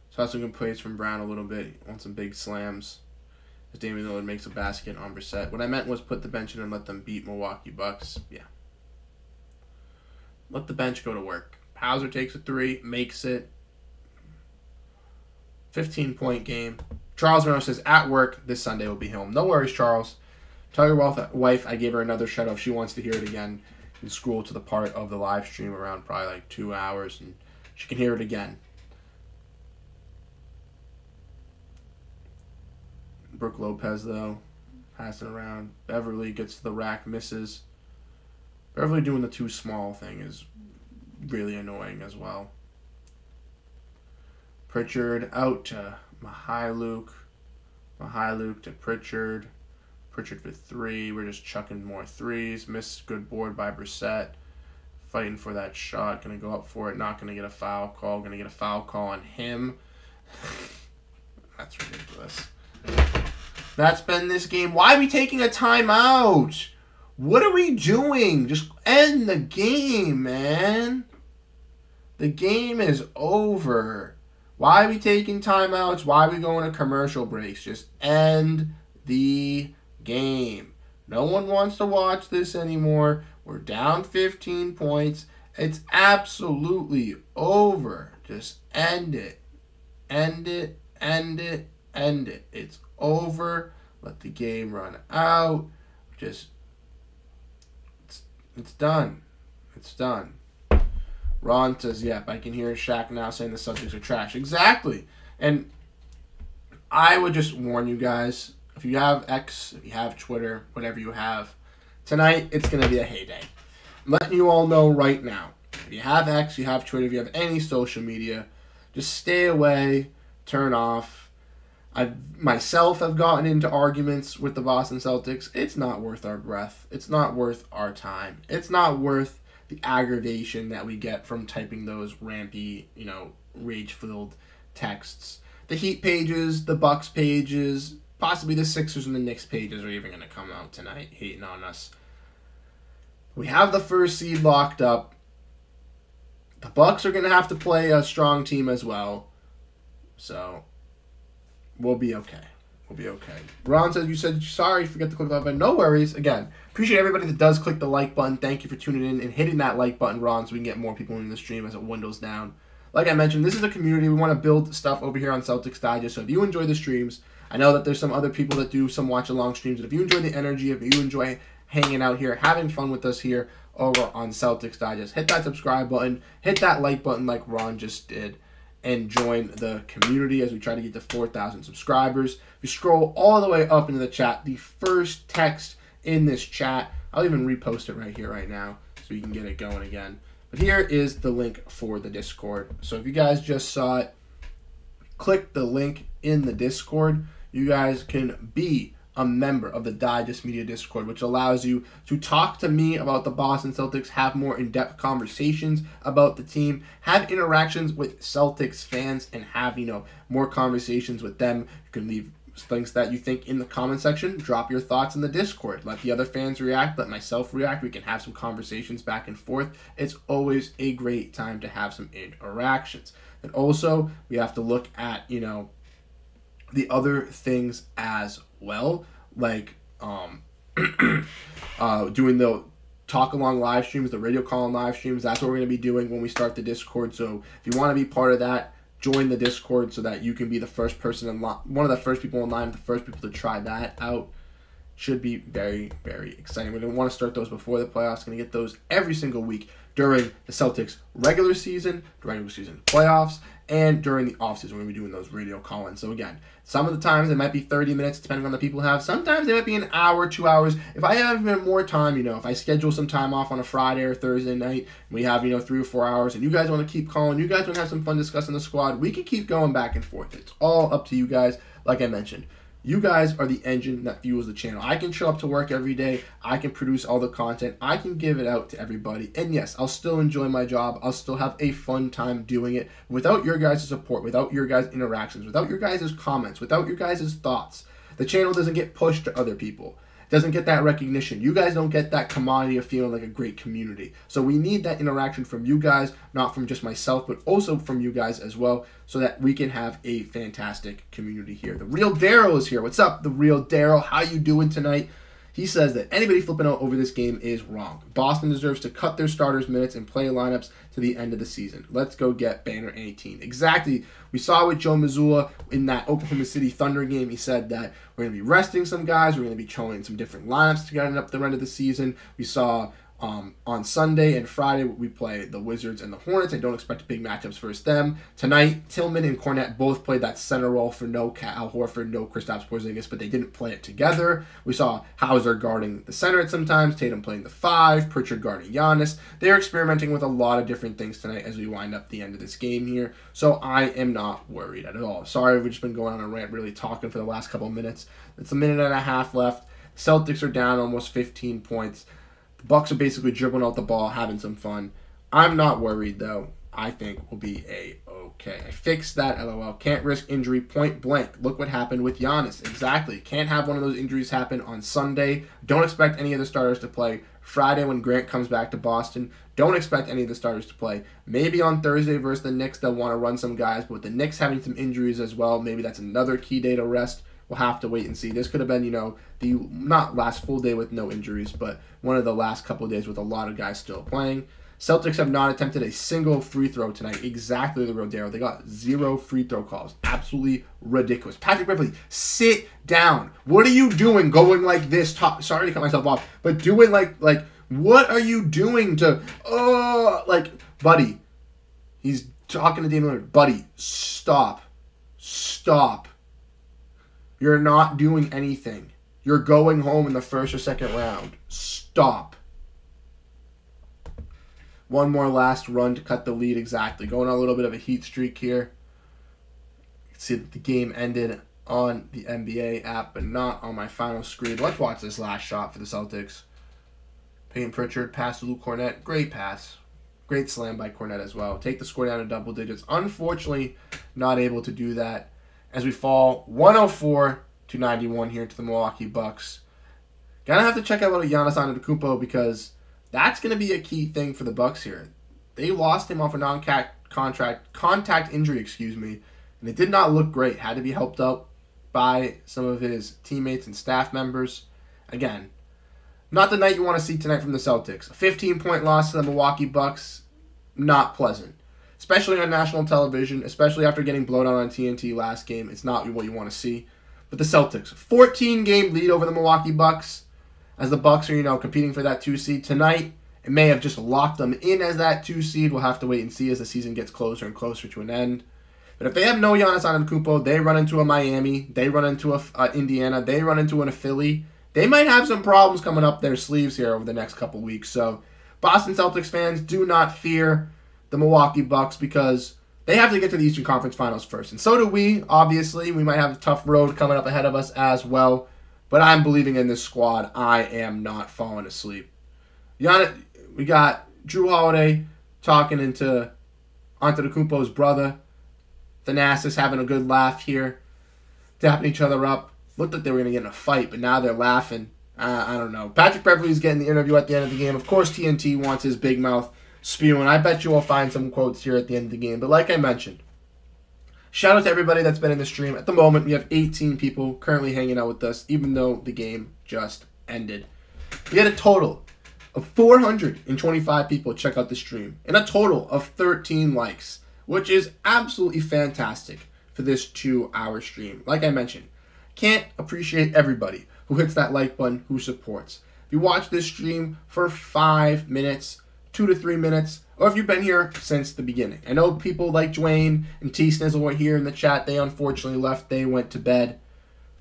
Saw some good plays from Brown a little bit on some big slams. As Damian Lillard makes a basket on Brissett. What I meant was put the bench in and let them beat Milwaukee Bucks. Yeah. Let the bench go to work. Hauser takes a three, makes it. 15 point game. Charles Monroe says, at work this Sunday will be home. No worries, Charles. Tell your wife I gave her another shout out if she wants to hear it again and scroll to the part of the live stream around probably like two hours and she can hear it again. Brook Lopez, though, passing around. Beverley gets to the rack, misses. Beverly doing the too small thing is really annoying as well. Pritchard out to Mykhailiuk. Mykhailiuk to Pritchard. Pritchard for three. We're just chucking more threes. Missed good board by Brissett. Fighting for that shot. Gonna go up for it. Not gonna get a foul call. Gonna get a foul call on him. That's ridiculous. That's been this game. Why are we taking a timeout? What are we doing? Just end the game, man. The game is over. Why are we taking timeouts? Why are we going to commercial breaks? Just end the game. No one wants to watch this anymore. We're down 15 points. It's absolutely over. Just end it. End it. End it. End it. It's over. Let the game run out. Just it's, done. It's done. Ron says, "Yep, I can hear Shaq now saying the subjects are trash." Exactly, and I would just warn you guys: if you have X, if you have Twitter, whatever you have, tonight it's gonna be a heyday. I'm letting you all know right now. If you have X, you have Twitter, if you have any social media, just stay away, turn off I myself have gotten into arguments with the Boston Celtics. It's not worth our breath. It's not worth our time. It's not worth the aggravation that we get from typing those rampy, you know, rage-filled texts. The Heat pages, the Bucks pages, possibly the Sixers and the Knicks pages are even going to come out tonight hating on us. We have the first seed locked up. The Bucks are going to have to play a strong team as well. So We'll be okay. We'll be okay. Ron says you said sorry, forget to click the like button. No worries. Again, appreciate everybody that does click the like button. Thank you for tuning in and hitting that like button, Ron, so we can get more people in the stream as it windows down. Like I mentioned, this is a community. We want to build stuff over here on Celtics Digest. So if you enjoy the streams, I know that there's some other people that do some watch along streams. But if you enjoy the energy, if you enjoy hanging out here, having fun with us here over on Celtics Digest, hit that subscribe button, hit that like button like Ron just did and join the community as we try to get to 4,000 subscribers. If you scroll all the way up into the chat, the first text in this chat, I'll even repost it right here, right now, so you can get it going again. But here is the link for the Discord. So if you guys just saw it, click the link in the Discord. You guys can be a member of the Digest Media Discord, which allows you to talk to me about the Boston Celtics, have more in depth conversations about the team, have interactions with Celtics fans, and have, you know, more conversations with them. You can leave things that you think in the comment section. Drop your thoughts in the Discord. Let the other fans react. Let myself react. We can have some conversations back and forth. It's always a great time to have some interactions. And also, we have to look at, you know, the other things as well, like um, uh, doing the talk along live streams, the radio call live streams. That's what we're going to be doing when we start the Discord. So if you want to be part of that, join the Discord so that you can be the first person in line, one of the first people in line, the first people to try that out. Should be very, very exciting. We're going to want to start those before the playoffs. Going to get those every single week during the Celtics regular season, during the season playoffs, and during the offseason. We're going to be doing those radio call-ins. So again, some of the times it might be 30 minutes, depending on the people have. Sometimes it might be an hour, two hours. If I have even more time, you know, if I schedule some time off on a Friday or Thursday night, we have, you know, three or four hours, and you guys want to keep calling, you guys want to have some fun discussing the squad, we can keep going back and forth. It's all up to you guys. Like I mentioned, You guys are the engine that fuels the channel. I can show up to work every day. I can produce all the content. I can give it out to everybody. And yes, I'll still enjoy my job. I'll still have a fun time doing it. Without your guys' support, without your guys' interactions, without your guys' comments, without your guys' thoughts, the channel doesn't get pushed to other people doesn't get that recognition. You guys don't get that commodity of feeling like a great community. So we need that interaction from you guys, not from just myself, but also from you guys as well, so that we can have a fantastic community here. The real Daryl is here. What's up, the real Daryl? How you doing tonight? He says that anybody flipping out over this game is wrong. Boston deserves to cut their starters' minutes and play lineups to the end of the season. Let's go get Banner 18. Exactly. We saw with Joe Mazzulla in that Oklahoma City Thunder game. He said that we're going to be resting some guys. We're going to be showing some different lineups to get up the end of the season. We saw um, on Sunday and Friday, we play the Wizards and the Hornets. I don't expect big matchups versus them. Tonight, Tillman and Kornet both played that center role for no Al Horford, no Kristaps Porzingis, but they didn't play it together. We saw Hauser guarding the center at sometimes, Tatum playing the five, Pritchard guarding Giannis. They're experimenting with a lot of different things tonight as we wind up the end of this game here. So I am not worried at all. Sorry, we've just been going on a rant, really talking for the last couple minutes. It's a minute and a half left. Celtics are down almost 15 points. Bucks are basically dribbling out the ball, having some fun. I'm not worried though. I think we'll be a okay. I fixed that. LOL. Can't risk injury. Point blank. Look what happened with Giannis. Exactly. Can't have one of those injuries happen on Sunday. Don't expect any of the starters to play Friday when Grant comes back to Boston. Don't expect any of the starters to play. Maybe on Thursday versus the Knicks they'll want to run some guys, but with the Knicks having some injuries as well, maybe that's another key day to rest. We'll have to wait and see. This could have been, you know, the not last full day with no injuries, but one of the last couple days with a lot of guys still playing. Celtics have not attempted a single free throw tonight. Exactly the Rodero. They got zero free throw calls. Absolutely ridiculous. Patrick Beverley, sit down. What are you doing going like this? Top, sorry to cut myself off, but doing like like what are you doing to oh like buddy? He's talking to Damian. Buddy, stop. Stop. You're not doing anything. You're going home in the first or second round. Stop. One more last run to cut the lead exactly. Going on a little bit of a heat streak here. see that the game ended on the NBA app, but not on my final screen. Let's watch this last shot for the Celtics. Payton Pritchard pass to Luke Kornet. Great pass. Great slam by Kornet as well. Take the score down to double digits. Unfortunately, not able to do that as we fall 104 to 91 here to the Milwaukee Bucks. Gonna have to check out little Giannis Antetokounmpo because that's gonna be a key thing for the Bucks here. They lost him off a non-contract contact injury, excuse me, and it did not look great. Had to be helped up by some of his teammates and staff members. Again, not the night you want to see tonight from the Celtics. A 15 point loss to the Milwaukee Bucks, not pleasant especially on national television, especially after getting blown out on TNT last game. It's not what you want to see. But the Celtics, 14 game lead over the Milwaukee Bucks, as the Bucks are you know competing for that two seed tonight. It may have just locked them in as that two seed. We'll have to wait and see as the season gets closer and closer to an end. But if they have no Giannis Antetokounmpo, they run into a Miami, they run into a uh, Indiana, they run into a Philly. They might have some problems coming up their sleeves here over the next couple weeks. So, Boston Celtics fans, do not fear the Milwaukee Bucks because they have to get to the Eastern Conference Finals first. And so do we, obviously. We might have a tough road coming up ahead of us as well. But I'm believing in this squad. I am not falling asleep. Yana, we got Jrue Holiday talking into Antetokounmpo's brother. Thanasis having a good laugh here. Tapping each other up. Looked like they were going to get in a fight, but now they're laughing. Uh, I don't know. Patrick Beverley's getting the interview at the end of the game. Of course, TNT wants his big mouth spewing. I bet you will find some quotes here at the end of the game. But like I mentioned, shout out to everybody that's been in the stream. At the moment, we have 18 people currently hanging out with us, even though the game just ended. We had a total of 425 people check out the stream and a total of 13 likes, which is absolutely fantastic for this two hour stream. Like I mentioned, can't appreciate everybody who hits that like button, who supports. If you watch this stream for five minutes, two to three minutes, or if you've been here since the beginning. I know people like Dwayne and T Snizzle were here in the chat. They unfortunately left. They went to bed.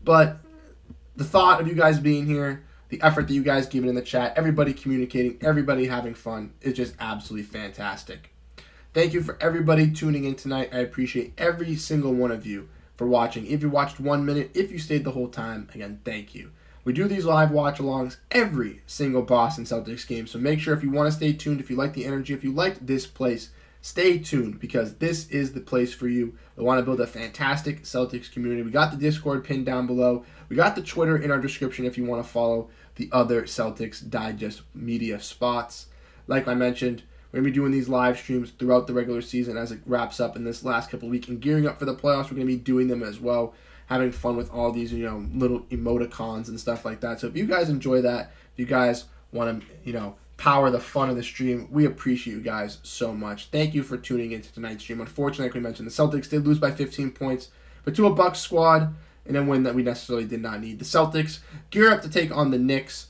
But the thought of you guys being here, the effort that you guys give it in the chat, everybody communicating, everybody having fun is just absolutely fantastic. Thank you for everybody tuning in tonight. I appreciate every single one of you. for watching. If you watched one minute, if you stayed the whole time, again, thank you. We do these live watch alongs every single Boston Celtics game, so make sure if you want to stay tuned, if you like the energy, if you like this place, stay tuned because this is the place for you. We want to build a fantastic Celtics community. We got the Discord pinned down below. We got the Twitter in our description if you want to follow the other Celtics Digest media spots. Like I mentioned, we're going to be doing these live streams throughout the regular season as it wraps up in this last couple weeks and gearing up for the playoffs. We're going to be doing them as well, having fun with all these, you know, little emoticons and stuff like that. So if you guys enjoy that, if you guys want to, you know, power the fun of the stream, we appreciate you guys so much. Thank you for tuning into tonight's stream. Unfortunately, like we mentioned, the Celtics did lose by 15 points, but to a Bucks squad and a win that we necessarily did not need. The Celtics gear up to take on the Knicks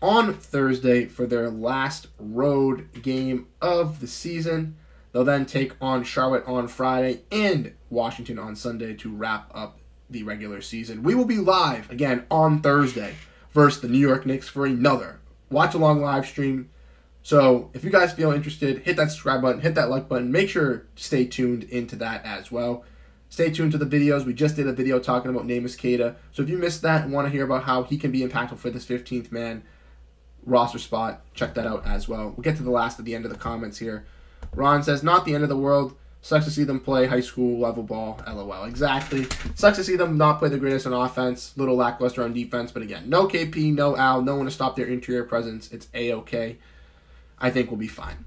on Thursday for their last road game of the season. They'll then take on Charlotte on Friday and Washington on Sunday to wrap up the regular season. We will be live again on Thursday versus the New York Knicks for another watch along live stream. So if you guys feel interested, hit that subscribe button, hit that like button. Make sure to stay tuned into that as well. Stay tuned to the videos. We just did a video talking about Neemias Queta. So if you missed that and want to hear about how he can be impactful for this 15th man, roster spot. Check that out as well. We'll get to the last at the end of the comments here. Ron says, not the end of the world. Sucks to see them play high school level ball. LOL. Exactly. Sucks to see them not play the greatest on offense. Little lackluster on defense. But again, no KP, no Al, no one to stop their interior presence. It's A-OK. I think we'll be fine.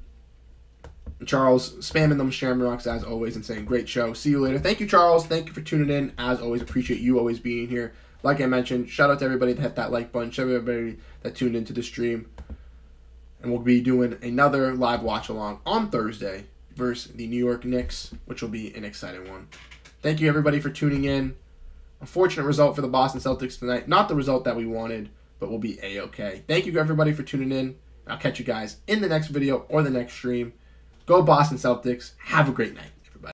Charles spamming them Shamrocks as always and saying, great show. See you later. Thank you, Charles. Thank you for tuning in. As always, appreciate you always being here. Like I mentioned, shout out to everybody that hit that like button. Shout out to everybody that tuned into the stream. And we'll be doing another live watch along on Thursday versus the New York Knicks, which will be an exciting one. Thank you everybody for tuning in. Unfortunate result for the Boston Celtics tonight. Not the result that we wanted, but we'll be a-okay. Thank you everybody for tuning in. I'll catch you guys in the next video or the next stream. Go Boston Celtics. Have a great night.